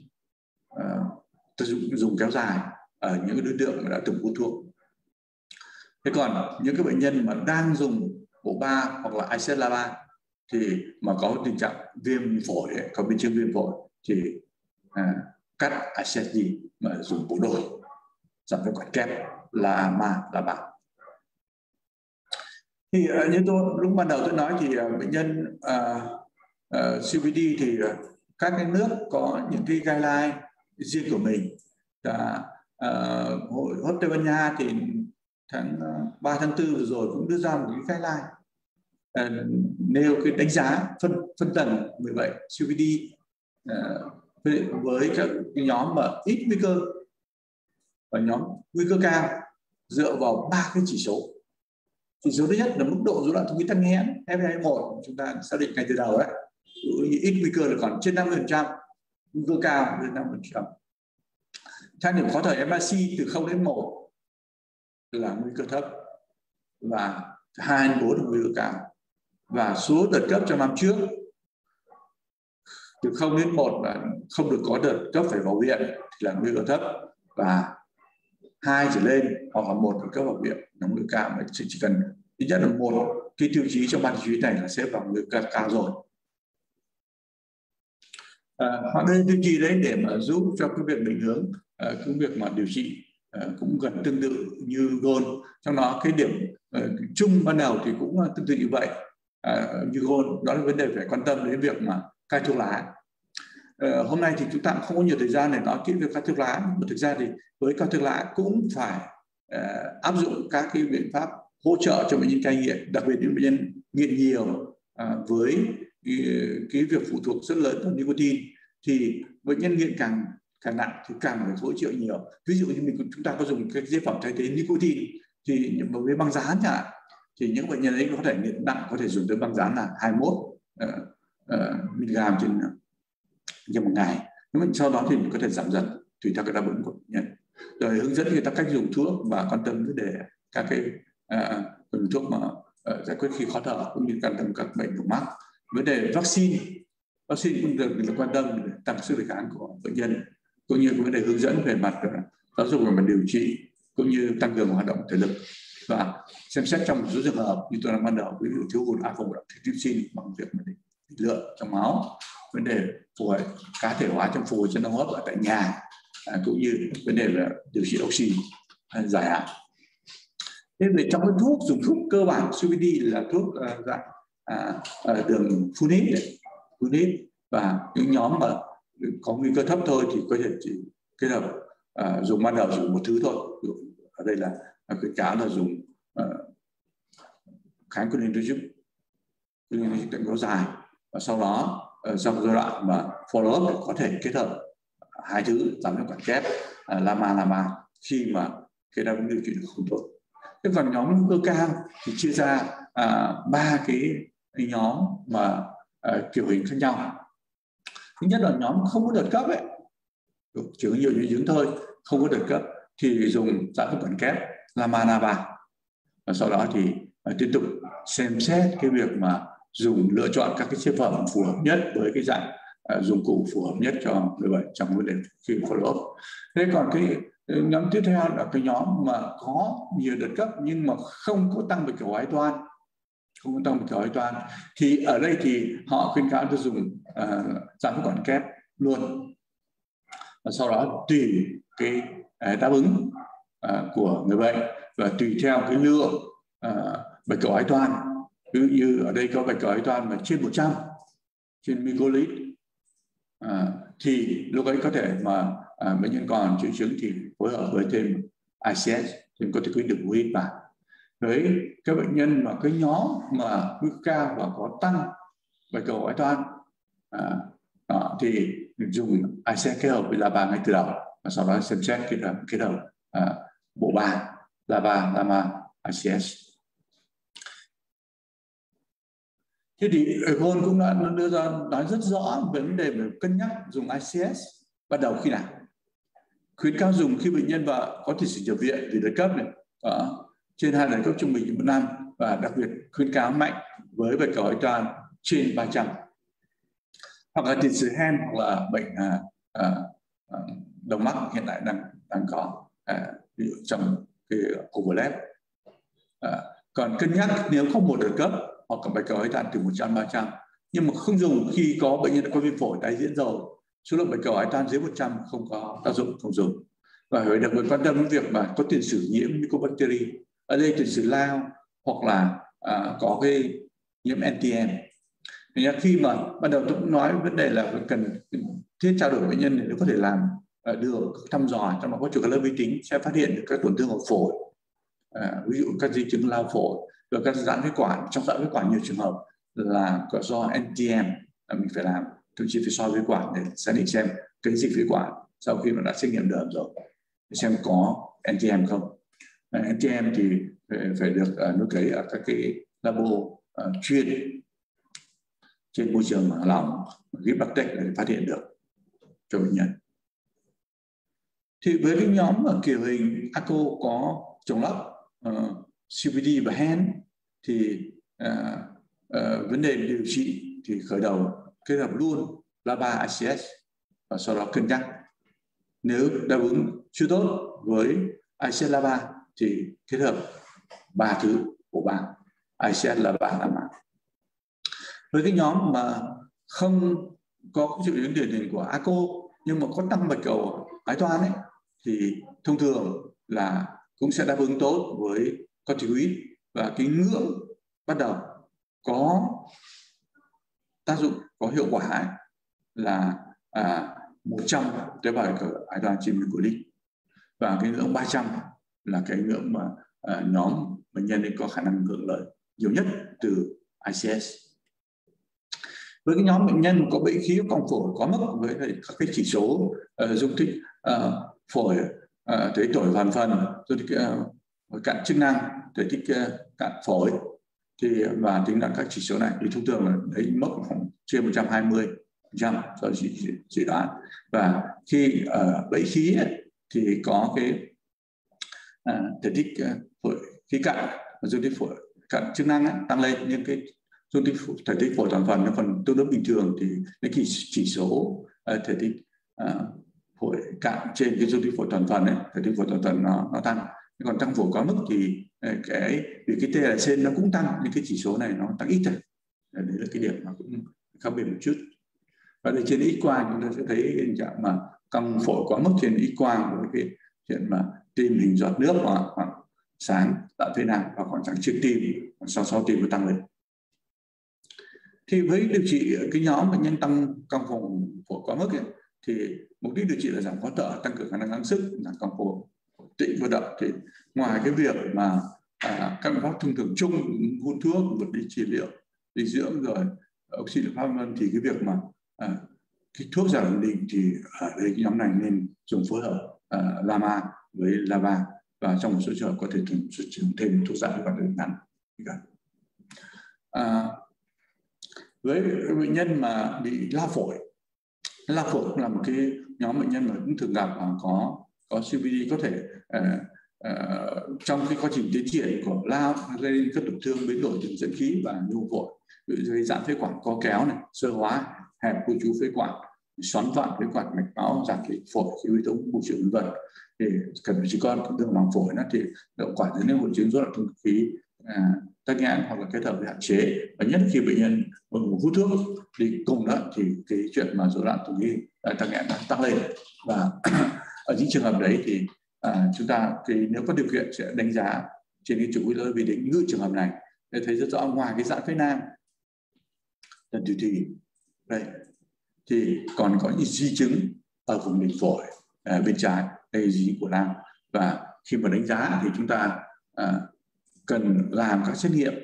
B: à, dùng, dùng kéo dài ở những đối tượng đã từng hút thuốc. Thế còn những cái bệnh nhân mà đang dùng bộ ba hoặc là acid ba thì mà có tình trạng viêm phổi có biến chứng viêm phổi thì à, cắt asset gì mà dùng bộ đôi giảm cái quản kép là mà là bảo thì uh, như tôi lúc ban đầu tôi nói thì uh, bệnh nhân à, uh, uh, CVD thì uh, các cái nước có những cái guideline riêng của mình. Và uh, hội uh, Tây Ban Nha thì tháng uh, 3 tháng 4 vừa rồi cũng đưa ra một cái guideline uh, nêu cái đánh giá phân phân tầng người bệnh CBD À, với các nhóm mà ít nguy cơ và nhóm nguy cơ cao, dựa vào ba cái chỉ số. Chỉ số thứ nhất là mức độ rối loạn thông khí tắc nghẽn FE1 chúng ta xác định ngay từ đầu đấy ít nguy cơ là còn trên 50% nguy cơ cao lên 5% thang điểm khó thở MAC từ 0 đến 1 là nguy cơ thấp và 2 đến 4 là nguy cơ cao. Và số đợt cấp trong năm trước từ 0 đến 1 là không được có đợt cấp phải vào viện thì là nguy cơ thấp. Và hai trở lên hoặc là một cấp vào viện là nguy cơ cao. Mà chỉ, chỉ cần ít nhất là một cái tiêu chí trong ban tiêu chí này là xếp vào nguy cơ cao rồi. À, họ đưa tiêu chí đấy để mà giúp cho cái việc định hướng à, cái việc mà điều trị à, cũng gần tương tự như gold trong đó cái điểm à, chung ban đầu thì cũng tương tự như vậy. À, như gold đó là vấn đề phải quan tâm đến việc mà cai thuốc lá. Ờ, hôm nay thì chúng ta cũng không có nhiều thời gian để nói kỹ việc cai thuốc lá mà thực ra thì với cai thuốc lá cũng phải uh, áp dụng các cái biện pháp hỗ trợ cho bệnh nhân cai nghiện đặc biệt những bệnh nhân nghiện nhiều uh, với cái, cái việc phụ thuộc rất lớn vào nicotine thì bệnh nhân nghiện càng càng nặng thì càng phải hỗ trợ nhiều. Ví dụ như mình chúng ta có dùng các chế phẩm thay thế nicotine thì với băng dán chẳng hạn thì những bệnh nhân ấy có thể nghiện nặng có thể dùng tới băng dán là 21 uh, Ờ, uh, mg trên ờ, trên một ngày. Nhưng mà sau đó thì mình có thể giảm dần tùy theo cái đáp ứng của bệnh nhân. Rồi hướng dẫn người ta cách dùng thuốc và quan tâm vấn đề các cái uh, dùng thuốc mà uh, giải quyết khi khó thở cũng như quan tâm các bệnh đường mắc. Vấn đề vaccine. Vaccine cũng được, là quan tâm để tăng sức đề kháng của bệnh nhân cũng như vấn đề hướng dẫn về mặt uh, giáo dục về mặt điều trị cũng như tăng cường hoạt động thể lực. Và xem xét trong một số trường hợp như tôi đã ban đầu ví dụ thiếu hụt alpha tiêm vaccine bằng việc mà lượng trong máu. Vấn đề phù hợp cá thể hóa trong phù chân hô hấp ở tại nhà à, cũng như vấn đề là điều trị oxy à, dài hạn. Thế về trong cái thuốc dùng thuốc cơ bản CBD là thuốc uh, dạng à, à đường phun hít và những nhóm mà có nguy cơ thấp thôi thì có thể chỉ kết hợp à, dùng ban đầu dùng một thứ thôi. Ở đây là à, khuyến cáo là dùng uh, kháng cholesterol tận kéo dài và sau đó ờ, trong giai đoạn mà follow up có thể kết hợp hai thứ giảm hiệu quản kép ờ, lama lama khi mà cái đáp ứng điều trị được không tốt. Thế còn nhóm nguy cơ cao thì chia ra à, ba à, cái nhóm mà à, kiểu hình khác nhau. Thứ nhất là nhóm không có đợt cấp ấy. Chỉ có nhiều triệu chứng thôi không có đợt cấp thì dùng giảm hiệu quản kép lama lama. Và sau đó thì à, tiếp tục xem xét cái việc mà dùng lựa chọn các cái chế phẩm phù hợp nhất với cái dạng uh, dụng cụ phù hợp nhất cho người bệnh trong vấn đề khi follow up. Thế còn cái ừ, nhóm tiếp theo là cái nhóm mà có nhiều đợt cấp nhưng mà không có tăng về kiểu ái toan không có tăng về kiểu ái toan thì ở đây thì họ khuyên cáo cho dùng uh, giảm phế quản kép luôn. Và sau đó tùy cái uh, đáp ứng uh, của người bệnh và tùy theo cái lượng uh, bạch cầu ái toan như, như ở đây có bạch cầu toan mà trên 100 trên microlit. À, thì lúc ấy có thể mà à, bệnh nhân còn triệu chứng thì phối hợp với thêm ICS thêm corticoid vào. Với các bệnh nhân mà cái nhóm mà nguy cao và có tăng bạch cầu ái toan à, đó, thì dùng ICS kết hợp với LABA ngay từ đầu và sau đó xem xét kết hợp kết hợp à, bộ ba LABA LAMA ICS thế thì Econ cũng đã đưa ra nói rất rõ về vấn đề về cân nhắc dùng ICS bắt đầu khi nào. Khuyến cáo dùng khi bệnh nhân và có thể sử nhập viện vì đợt cấp này. Ở trên hai lần cấp trung bình một năm và đặc biệt khuyến cáo mạnh với bệnh cầu toàn trên 300 hoặc là tiền sử hen hoặc là bệnh à, à, à, đồng mắc hiện tại đang đang có à, ví dụ trong cái overlap. À, còn cân nhắc nếu không một đợt cấp hoặc cả bạch cầu ấy tan từ 100 300 nhưng mà không dùng khi có bệnh nhân đã có viêm phổi tái diễn rồi. Số lượng bạch cầu ấy tan dưới 100 không có tác dụng không dùng. Và phải đặc biệt quan tâm đến việc mà có tiền sử nhiễm mycobacteria ở đây tiền sử lao hoặc là à, có cái nhiễm NTM thì khi mà ban đầu tôi cũng nói vấn đề là cần thiết trao đổi với bệnh nhân để có thể làm à, được thăm dò trong đó có chụp lớp vi tính sẽ phát hiện được các tổn thương ở phổi. À, ví dụ các di chứng lao phổi rồi các giãn phế quản trong giãn phế quản nhiều trường hợp là do NTM là mình phải làm thậm chí phải soi phế quản để xác định xem cái dịch phế quản sau khi mà đã xét nghiệm đờm rồi xem có NTM không. À, NTM thì phải, phải được uh, nuôi cấy ở các cái labo uh, chuyên trên môi trường lỏng ghép tech để phát hiện được cho bệnh nhân. Thì với cái nhóm ở kiểu hình ACO có trồng lắp ờ, uh, CBD và HEN thì à, à, vấn đề điều trị thì khởi đầu kết hợp luôn LABA ICS và sau đó cân nhắc. Nếu đáp ứng chưa tốt với ICS LABA thì kết hợp ba thứ của bạn ICS LABA mạng với cái nhóm mà không có triệu chứng điển hình của ACO nhưng mà có tăng bạch cầu ái toan ấy thì thông thường là cũng sẽ đáp ứng tốt với corticoid và cái ngưỡng bắt đầu có tác dụng có hiệu quả ấy, là à, 100 tế bào của ái toan trên của đi. và cái ngưỡng 300 là cái ngưỡng mà à, nhóm bệnh nhân có khả năng hưởng lợi nhiều nhất từ ICS với cái nhóm bệnh nhân có bệnh khí cong phổi có mức với các cái chỉ số uh, dung tích uh, phổi ờ, uh, thấy tuổi hoàn phần dung tích uh, cạn chức năng thể tích uh, ờ, cạn phổi thì ờ, và tính là các chỉ số này. Thì thông thường là đấy mức khoảng trên 120 trăm do dự dự đoán. Và khi ở uh, bẫy khí ấy, thì có cái uh, thể tích uh, phổi khí cạn và dung tích phổi cạn chức năng ấy, tăng lên. Nhưng cái dung tích thể tích phổi toàn phần nó còn tương đối bình thường thì cái chỉ, chỉ số uh, thể tích uh, phổi cạn trên cái dung tích phổi toàn phần ấy, thể tích phổi toàn phần nó nó tăng còn tăng phổi quá mức thì ờ, cái vì cái TLC nó cũng tăng nhưng cái chỉ số này nó tăng ít thôi. Đấy là cái điểm mà cũng khác biệt một chút. Và đây trên ít quang chúng ta sẽ thấy tình trạng mà căng phổi quá mức trên ít quang với cái chuyện mà tim hình giọt nước hoặc khoảng sáng tạo thế nào và khoảng sáng trước tim sau sau tim nó tăng lên. Thì với điều trị cái nhóm bệnh nhân tăng căng phổi phổi quá mức ấy, thì mục đích điều trị là giảm khó thở tăng cường khả năng gắng sức giảm căng phổi tĩnh và đậm. Thì ngoài cái việc mà à, các biện pháp thông thường chung hút thuốc vật lý trị liệu dinh dưỡng rồi ờ, oxy liệu pháp vân thì cái việc mà à, cái thuốc giảm ổn định thì ở đây cái nhóm này nên dùng phối hợp à, lama với lava. Và trong một số trường hợp có thể sử dụng thêm thuốc giảm và đường ngắn. À, với bệnh nhân mà bị lao phổi lao phổi cũng là một cái nhóm bệnh nhân mà cũng thường gặp và có có CBD có thể à, à, trong cái quá trình tiến triển của lao gây nên các tổn thương biến đổi đường dẫn khí và nhu phổi gây giãn phế quản co kéo này sơ hóa hẹp khu trú phế quản xoắn vặn phế quản mạch máu giảm khí phổi khi huyết thống môi trường vân vân. Thì cần phải chỉ con tổn thương màng phổi nó thì hiệu quả dẫn đến hội chứng rối loạn thông khí à, tắc nghẽn hoặc là kết hợp với hạn chế. Và nhất khi bệnh nhân hút thuốc đi cùng đó thì cái chuyện mà rối loạn thông khí à, tắc nghẽn nó tăng lên. Và ở những trường hợp đấy thì à, chúng ta thì nếu có điều kiện sẽ đánh giá trên cái chụp Wheeler vì định ngữ trường hợp này để thấy rất rõ ngoài cái giãn phế nam lần thứ thì đây thì còn có những di chứng ở vùng đỉnh phổi à, bên trái đây di chứng của nam và khi mà đánh giá thì chúng ta à, cần làm các xét nghiệm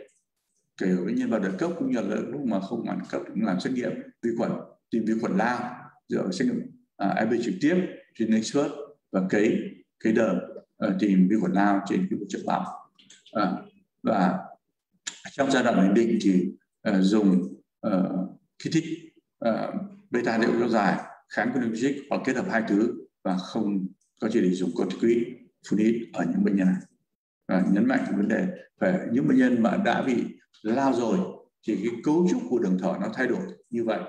B: kể với nhân vào đợt cấp cũng như là lúc mà không hoàn cấp cũng làm xét nghiệm vi khuẩn tìm vi khuẩn lao dựa vào xét nghiệm à, IB trực tiếp trên xuất và cấy cấy đờm uh, tìm vi khuẩn lao trên cái chất lỏng à, và trong giai đoạn ổn định thì uh, dùng uh, kích thích uh, beta liệu kéo dài kháng cholinergic hoặc kết hợp hai thứ và không có chỉ định dùng corticoid phun ở những bệnh nhân này. Và nhấn mạnh cái vấn đề phải những bệnh nhân mà đã bị lao rồi thì cái cấu trúc của đường thở nó thay đổi như vậy.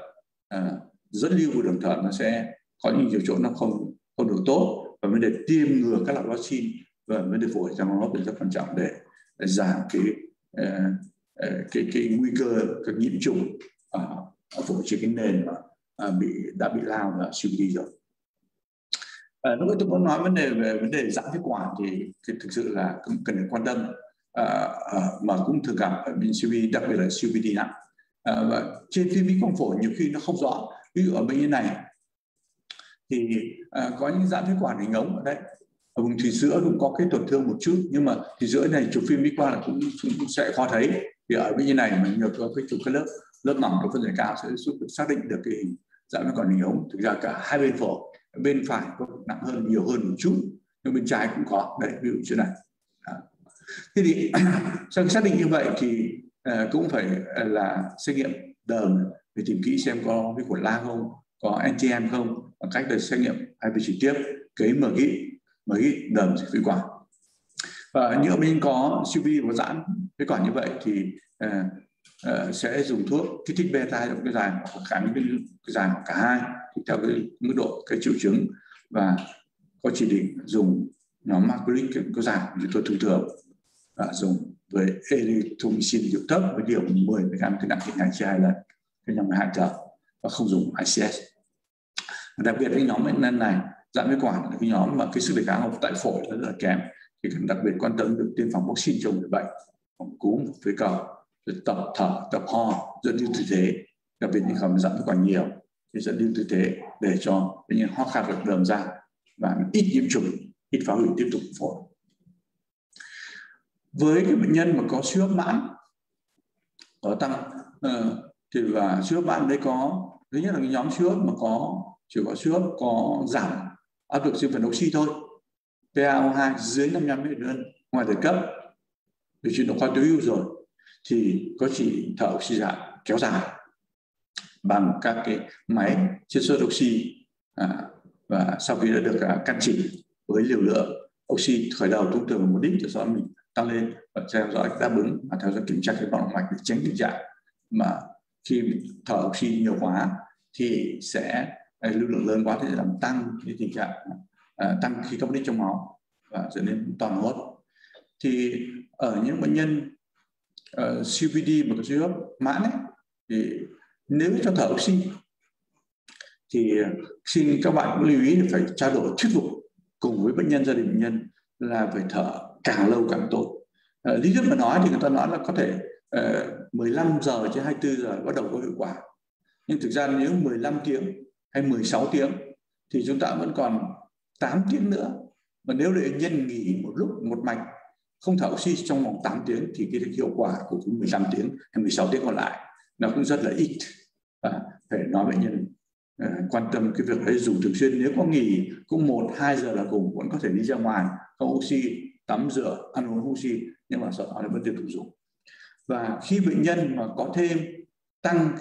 B: À, dẫn lưu của đường thở nó sẽ có những nhiều chỗ nó không không được tốt và vấn đề tiêm ngừa các loại vaccine và vấn đề phổi trong nó là rất quan trọng để, giảm cái ờ, ờ, cái cái nguy cơ các nhiễm trùng à, ở, phổi trên cái nền mà à, bị đã bị lao và COPD rồi. À, lúc tôi muốn nói vấn đề về vấn đề giãn phế quản thì, thì thực sự là cũng cần phải quan tâm à, à, mà cũng thường gặp ở bên COPD đặc biệt là COPD nặng. À, và trên phim mỹ quang phổi nhiều khi nó không rõ. Ví dụ ở bệnh nhân này thì à, có những giãn phế quản hình ống ở đây. Ở vùng thủy sữa cũng có cái tổn thương một chút nhưng mà thủy sữa này chụp phim đi qua là cũng, cũng sẽ khó thấy. Thì ở bên như này mà nhờ có cái chụp cái lớp lớp mỏng độ phân giải cao sẽ giúp xác định được cái hình giãn phế quản hình ống thực ra cả hai bên phổi bên phải có nặng hơn nhiều hơn một chút nhưng bên trái cũng có. Đấy ví dụ chỗ này. Đó. thế thì sau khi xác định như vậy thì à, cũng phải à, là xét nghiệm đờm để tìm kỹ xem có vi khuẩn la không có NTM không bằng cách là xét nghiệm IP trực tiếp cấy mở ghi mở ghi dịch phế quản. Và những bệnh nhân có vi có giãn kết quả như vậy thì uh, uh, sẽ dùng thuốc kích thích beta trong cái dài hoặc kháng cái dài hoặc cả hai thì theo cái mức độ cái triệu chứng. Và có chỉ định dùng nhóm macrolic có giảm như tôi thường thường và dùng với erythromycin liều thấp với liều 10 mg trên nặng trên ngày chia hai lần cái nhóm hạn thở và không dùng ICS đặc biệt cái nhóm bệnh nhân này giãn phế quản là cái nhóm mà cái sức đề kháng tại phổi rất là kém thì cần đặc biệt quan tâm được tiêm phòng vaccine cho người bệnh phòng cúm phế cầu tập thở tập ho dẫn đến tư thế đặc biệt những khẩu giãn phế quản nhiều thì dẫn đến tư thế để cho bệnh nhân ho khan được đờm ra và ít nhiễm trùng ít phá hủy tiếp tục phổi. Với cái bệnh nhân mà có suy hấp mãn có tăng uh, thì và suy hấp mãn đây có thứ nhất là cái nhóm suy hấp mà có chỉ có suy có giảm áp lực sinh phần oxy thôi. PaO2 dưới 55 mg ngoài thời cấp. Vì chuyển động khoa tối ưu rồi thì có chỉ thở oxy giảm kéo dài bằng các cái máy chiết xuất oxy à, và sau khi đã được à, căn chỉnh với liều lượng oxy khởi đầu thông thường một lít cho sau mình tăng lên và theo dõi đáp ứng và theo dõi kiểm tra cái vòng mạch để tránh tình trạng mà khi thở oxy nhiều quá thì sẽ lưu lượng lớn quá thì làm tăng cái tình trạng à, tăng khí carbonic trong máu và dẫn đến toàn hốt thì ở những bệnh nhân ờ, uh, COPD mà có suy hấp mãn ấy, thì nếu cho thở oxy thì xin các bạn cũng lưu ý là phải trao đổi thuyết phục cùng với bệnh nhân gia đình bệnh nhân là phải thở càng lâu càng tốt. À, lý thuyết mà nói thì người ta nói là có thể ờ, uh, 15 giờ trên 24 giờ bắt đầu có hiệu quả. Nhưng thực ra nếu 15 tiếng hay 16 tiếng thì chúng ta vẫn còn 8 tiếng nữa. Mà nếu để nhân nghỉ một lúc một mạch không thở oxy trong vòng 8 tiếng thì cái hiệu quả của 15 tiếng hay 16 tiếng còn lại nó cũng rất là ít. Và phải nói bệnh nhân uh, quan tâm cái việc đấy dùng thường xuyên. Nếu có nghỉ cũng một hai giờ là cùng vẫn có thể đi ra ngoài có oxy tắm rửa ăn uống oxy nhưng mà sau đó vẫn tiếp tục dùng. Và khi bệnh nhân mà có thêm tăng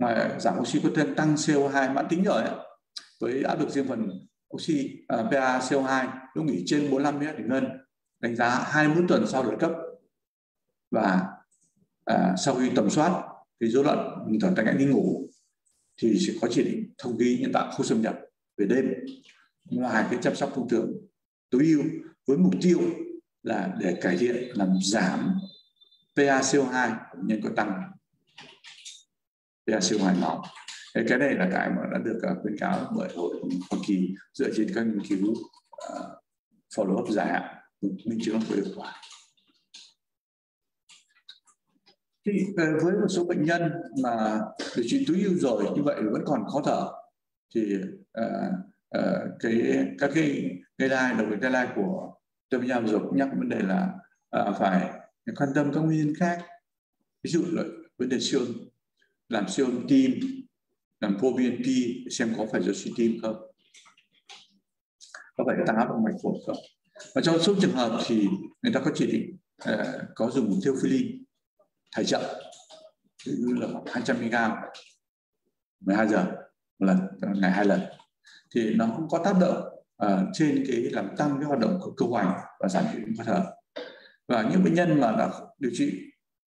B: mà giảm oxy có thân tăng CO2 mãn tính rồi ấy, với áp lực riêng phần oxy uh, PA CO2 lúc nghỉ trên 45 mét thủy ngân đánh giá 21 tuần sau đợt cấp. Và à, sau khi tầm soát thì dối loạn bình thường tại nghẽn đi ngủ thì sẽ có chỉ định thông khí nhân tạo không xâm nhập về đêm. Ngoài cái chăm sóc thông thường tối ưu với mục tiêu là để cải thiện làm giảm PaCO2 của nhân có tăng. PaCO2 máu Thế cái này là cái mà đã được uh, khuyến cáo bởi hội Hoa Kỳ dựa trên các nghiên cứu à, uh, follow up dài hạn minh chứng có hiệu quả. Thì uh, à, với một số bệnh nhân mà điều trị túi ưu rồi như vậy vẫn còn khó thở thì uh, uh, cái các cái guideline đồng cái guideline của tôi nhau dục nhắc vấn đề là uh, phải quan tâm các nguyên nhân khác. Ví dụ là vấn đề siêu làm siêu âm tim làm ProBNP xem có phải do suy tim không? Có phải tăng áp động mạch phổi không? Và trong số trường hợp thì người ta có chỉ định uh, có dùng theophylline thải chậm ví dụ là 200 mg 12 giờ một lần ngày hai lần. Thì nó cũng có tác động uh, trên cái làm tăng cái hoạt động của cơ hoành và giảm hiệu ứng khó thở. Và những bệnh nhân mà đã điều trị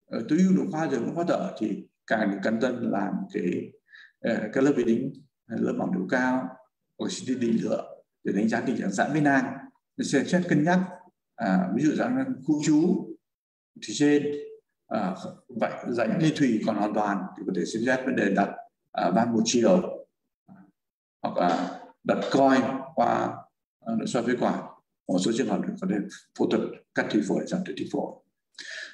B: ờ, uh, túi ưu nội khoa rồi cũng khó thở thì càng được căn tân làm cái ờ, các lớp vi tính lớp bỏng độ cao hoặc CT định lượng để đánh giá tình trạng giãn bên nang. Xem xét cân nhắc à, ví dụ giãn khu trú thì trên à, vậy rãnh ly thủy còn hoàn toàn thì có thể xem xét vấn đề đặt à, van một chiều hoặc là đặt coi qua à, nội soi phế quản. Một số trường hợp có thể phẫu thuật cắt thủy phổi giảm thủy phổi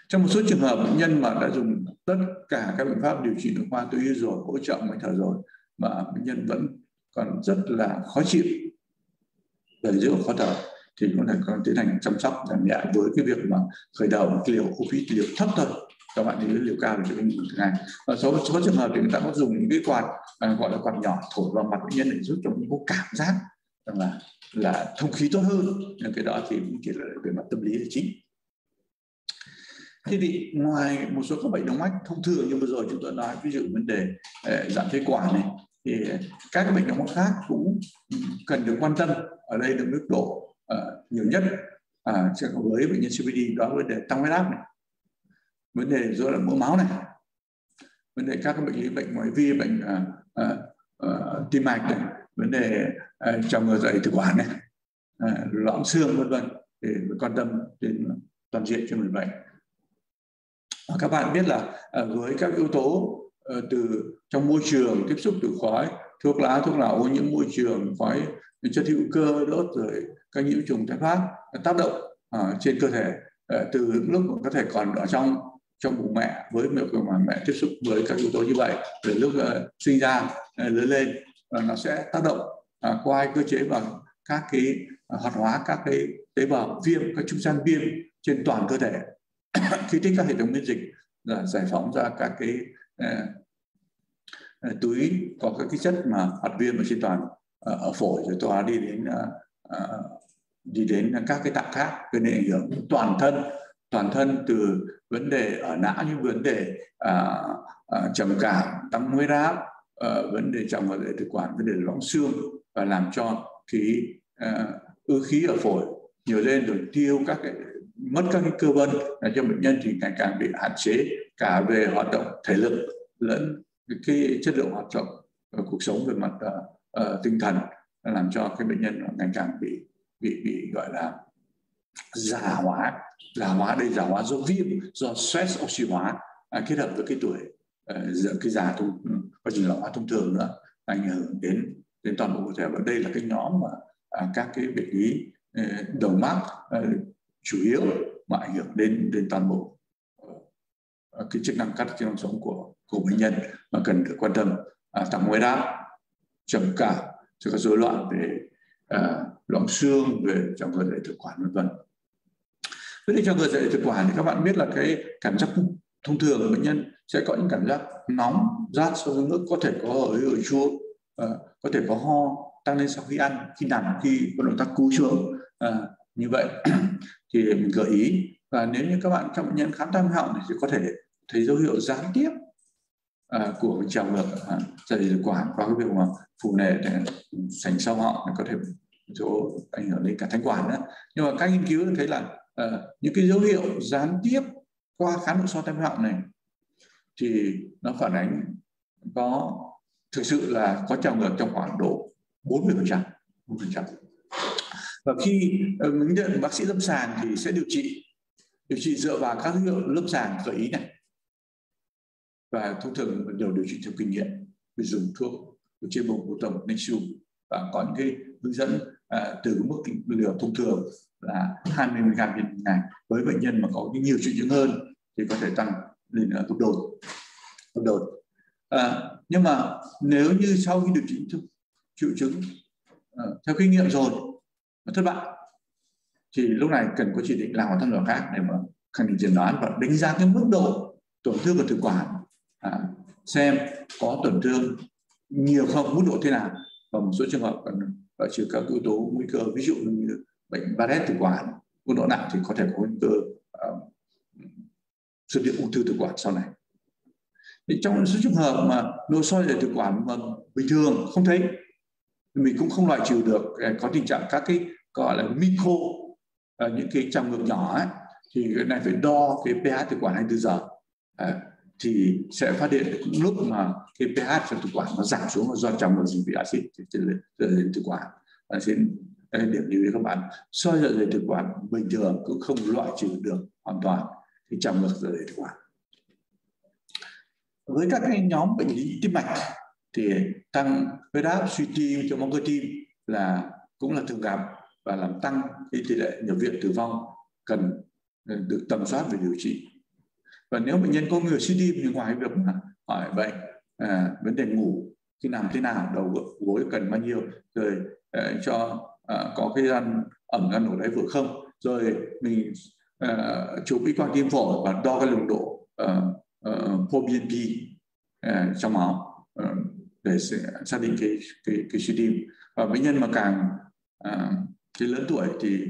B: trong một số trường hợp bệnh nhân mà đã dùng tất cả các biện pháp điều trị nội khoa tối ưu rồi hỗ trợ máy thở rồi mà bệnh nhân vẫn còn rất là khó chịu về giữa khó thở thì có thể còn tiến hành chăm sóc giảm nhẹ với cái việc mà khởi đầu cái liều opioid liều thấp thôi. Các bạn thì liều cao để cái thứ này. Và số số trường hợp thì người ta có dùng những cái quạt à, gọi là quạt nhỏ thổi vào mặt bệnh nhân để giúp cho những có cảm giác rằng là là thông khí tốt hơn. Nhưng cái đó thì cũng chỉ là về mặt tâm lý là chính thế thì ngoài một số các bệnh động mạch thông thường như vừa rồi chúng tôi nói ví dụ vấn đề ờ, giãn giảm phế quản này thì các bệnh động mạch khác cũng ừ, cần được quan tâm ở đây được mức độ uh, nhiều nhất à, với bệnh nhân COPD đó vấn đề tăng huyết áp này vấn đề rối loạn mỡ máu này vấn đề các bệnh lý bệnh ngoại vi bệnh uh, uh, uh, tim mạch này vấn đề ờ, uh, trong ngừa dậy dạ thực quản này uh, loãng xương vân vân. Để quan tâm đến toàn diện cho người bệnh và các bạn biết là ờ, với các yếu tố ờ, từ trong môi trường tiếp xúc từ khói thuốc lá thuốc lá ô nhiễm môi trường khói chất hữu cơ đốt rồi các nhiễm trùng tái phát tác động à, trên cơ thể à, từ lúc có thể còn ở trong trong bụng mẹ với mẹ của mẹ tiếp xúc với các yếu tố như vậy để lúc uh, sinh ra uh, lớn lên uh, nó sẽ tác động uh, qua cơ chế và các cái uh, hoạt hóa các cái tế bào viêm các trung gian viêm trên toàn cơ thể. kích thích các hệ thống miễn dịch là giải phóng ra các cái uh, túi có các cái chất mà hoạt viêm ở trên toàn uh, ở phổi rồi tỏa đi đến uh, đi đến các cái tạng khác gây nên ảnh hưởng toàn thân. Toàn thân từ vấn đề ở não như vấn đề à, à, trầm cảm tăng huyết áp à, vấn đề trong và đề thực quản vấn đề loãng xương và làm cho khí à, ứ khí ở phổi nhiều lên rồi tiêu các cái mất các cái cơ vân cho bệnh nhân thì ngày càng bị hạn chế cả về hoạt động thể lực lẫn cái chất lượng hoạt động cuộc sống về mặt uh, uh, tinh thần làm cho cái bệnh nhân ngày càng bị bị bị gọi là già hóa già hóa đây già hóa do viêm do stress oxy hóa à, kết hợp với cái tuổi uh, cái già thông ừ, quá trình lão hóa thông thường nữa ảnh hưởng đến đến toàn bộ cơ thể. Và đây là cái nhóm mà à, các cái bệnh lý uh, đầu mắc uh, chủ yếu mà ảnh hưởng đến đến toàn bộ ờ, cái chức năng cắt chức năng sống của của bệnh nhân mà cần được quan tâm. À, tăng huyết áp trầm cảm cho các rối loạn về à, loãng xương về trong cơ thể thực quản vân vân. Với đây trong cơ thể thực quản thì các bạn biết là cái cảm giác thông thường bệnh nhân sẽ có những cảm giác nóng, rát sau khi nước có thể có hơi ở chua, à, có thể có ho tăng lên sau khi ăn, khi nằm, khi có động tác cúi xuống à, như vậy thì mình gợi ý và nếu như các bạn trong bệnh nhân khám tam họng thì có thể thấy dấu hiệu gián tiếp à, của trào ngược uh, dày quản qua cái việc mà phù nề để sành sau họng có thể chỗ ảnh hưởng đến cả thanh quản nữa. Nhưng mà các nghiên cứu thấy là à, những cái dấu hiệu gián tiếp qua khám nội soi tai họng này thì nó phản ánh có thực sự là có trào ngược trong khoảng độ 40 phần trăm và khi ờ, ứng nhận bác sĩ lâm sàng thì sẽ điều trị điều trị dựa vào các hiệu lâm sàng gợi ý này. Và thông thường đều điều trị theo kinh nghiệm vì dùng thuốc của trên bụng của tổng Nexium và có những cái hướng dẫn à, từ mức liều thông thường là 20 mg trên ngày. Với bệnh nhân mà có nhiều triệu chứng hơn thì có thể tăng lên à, gấp đôi gấp đôi. À, nhưng mà nếu như sau khi điều trị triệu chứng à, theo kinh nghiệm rồi nó thất bại thì lúc này cần có chỉ định làm một thăm dò khác để mà khẳng định chẩn đoán và đánh giá cái mức độ tổn thương của thực quản. À, xem có tổn thương nhiều không mức độ thế nào. Và một số trường hợp còn loại trừ các yếu tố nguy cơ ví dụ như bệnh Barrett thực quản mức độ nặng thì có thể có nguy cơ uh, xuất hiện ung thư thực quản sau này. Thì trong số trường hợp mà nội soi để thực quản mà bình thường không thấy mình cũng không loại trừ được à, có tình trạng các cái gọi là micro à, những cái tròng ngược nhỏ ấy, thì cái này phải đo cái pH thực quản 24 giờ. À, thì sẽ phát hiện được lúc mà cái pH trong thực quản nó giảm xuống do tròng ngược gì bị axit trên thực quản. À, xin điểm lưu ý các bạn. Soi dạ dày thực quản bình thường cũng không loại trừ được hoàn toàn thì tròng ngược dạ dày thực quản. Với các cái nhóm bệnh lý tim mạch thì tăng huyết áp suy tim cho máu cơ tim là cũng là thường gặp và làm tăng cái tỷ lệ nhập viện tử vong cần được tầm soát và điều trị. Và nếu bệnh nhân có người suy tim thì ngoài việc mà hỏi bệnh à, vấn đề ngủ khi làm thế nào đầu gối cần bao nhiêu rồi à, cho à, có cái ăn ẩm gan ở đấy vừa không rồi mình à, chụp x quang tim phổi và đo cái nồng độ uh, à, à ProBNP à, trong máu à, để xác định cái cái cái suy tim. Và bệnh nhân mà càng à, cái lớn tuổi thì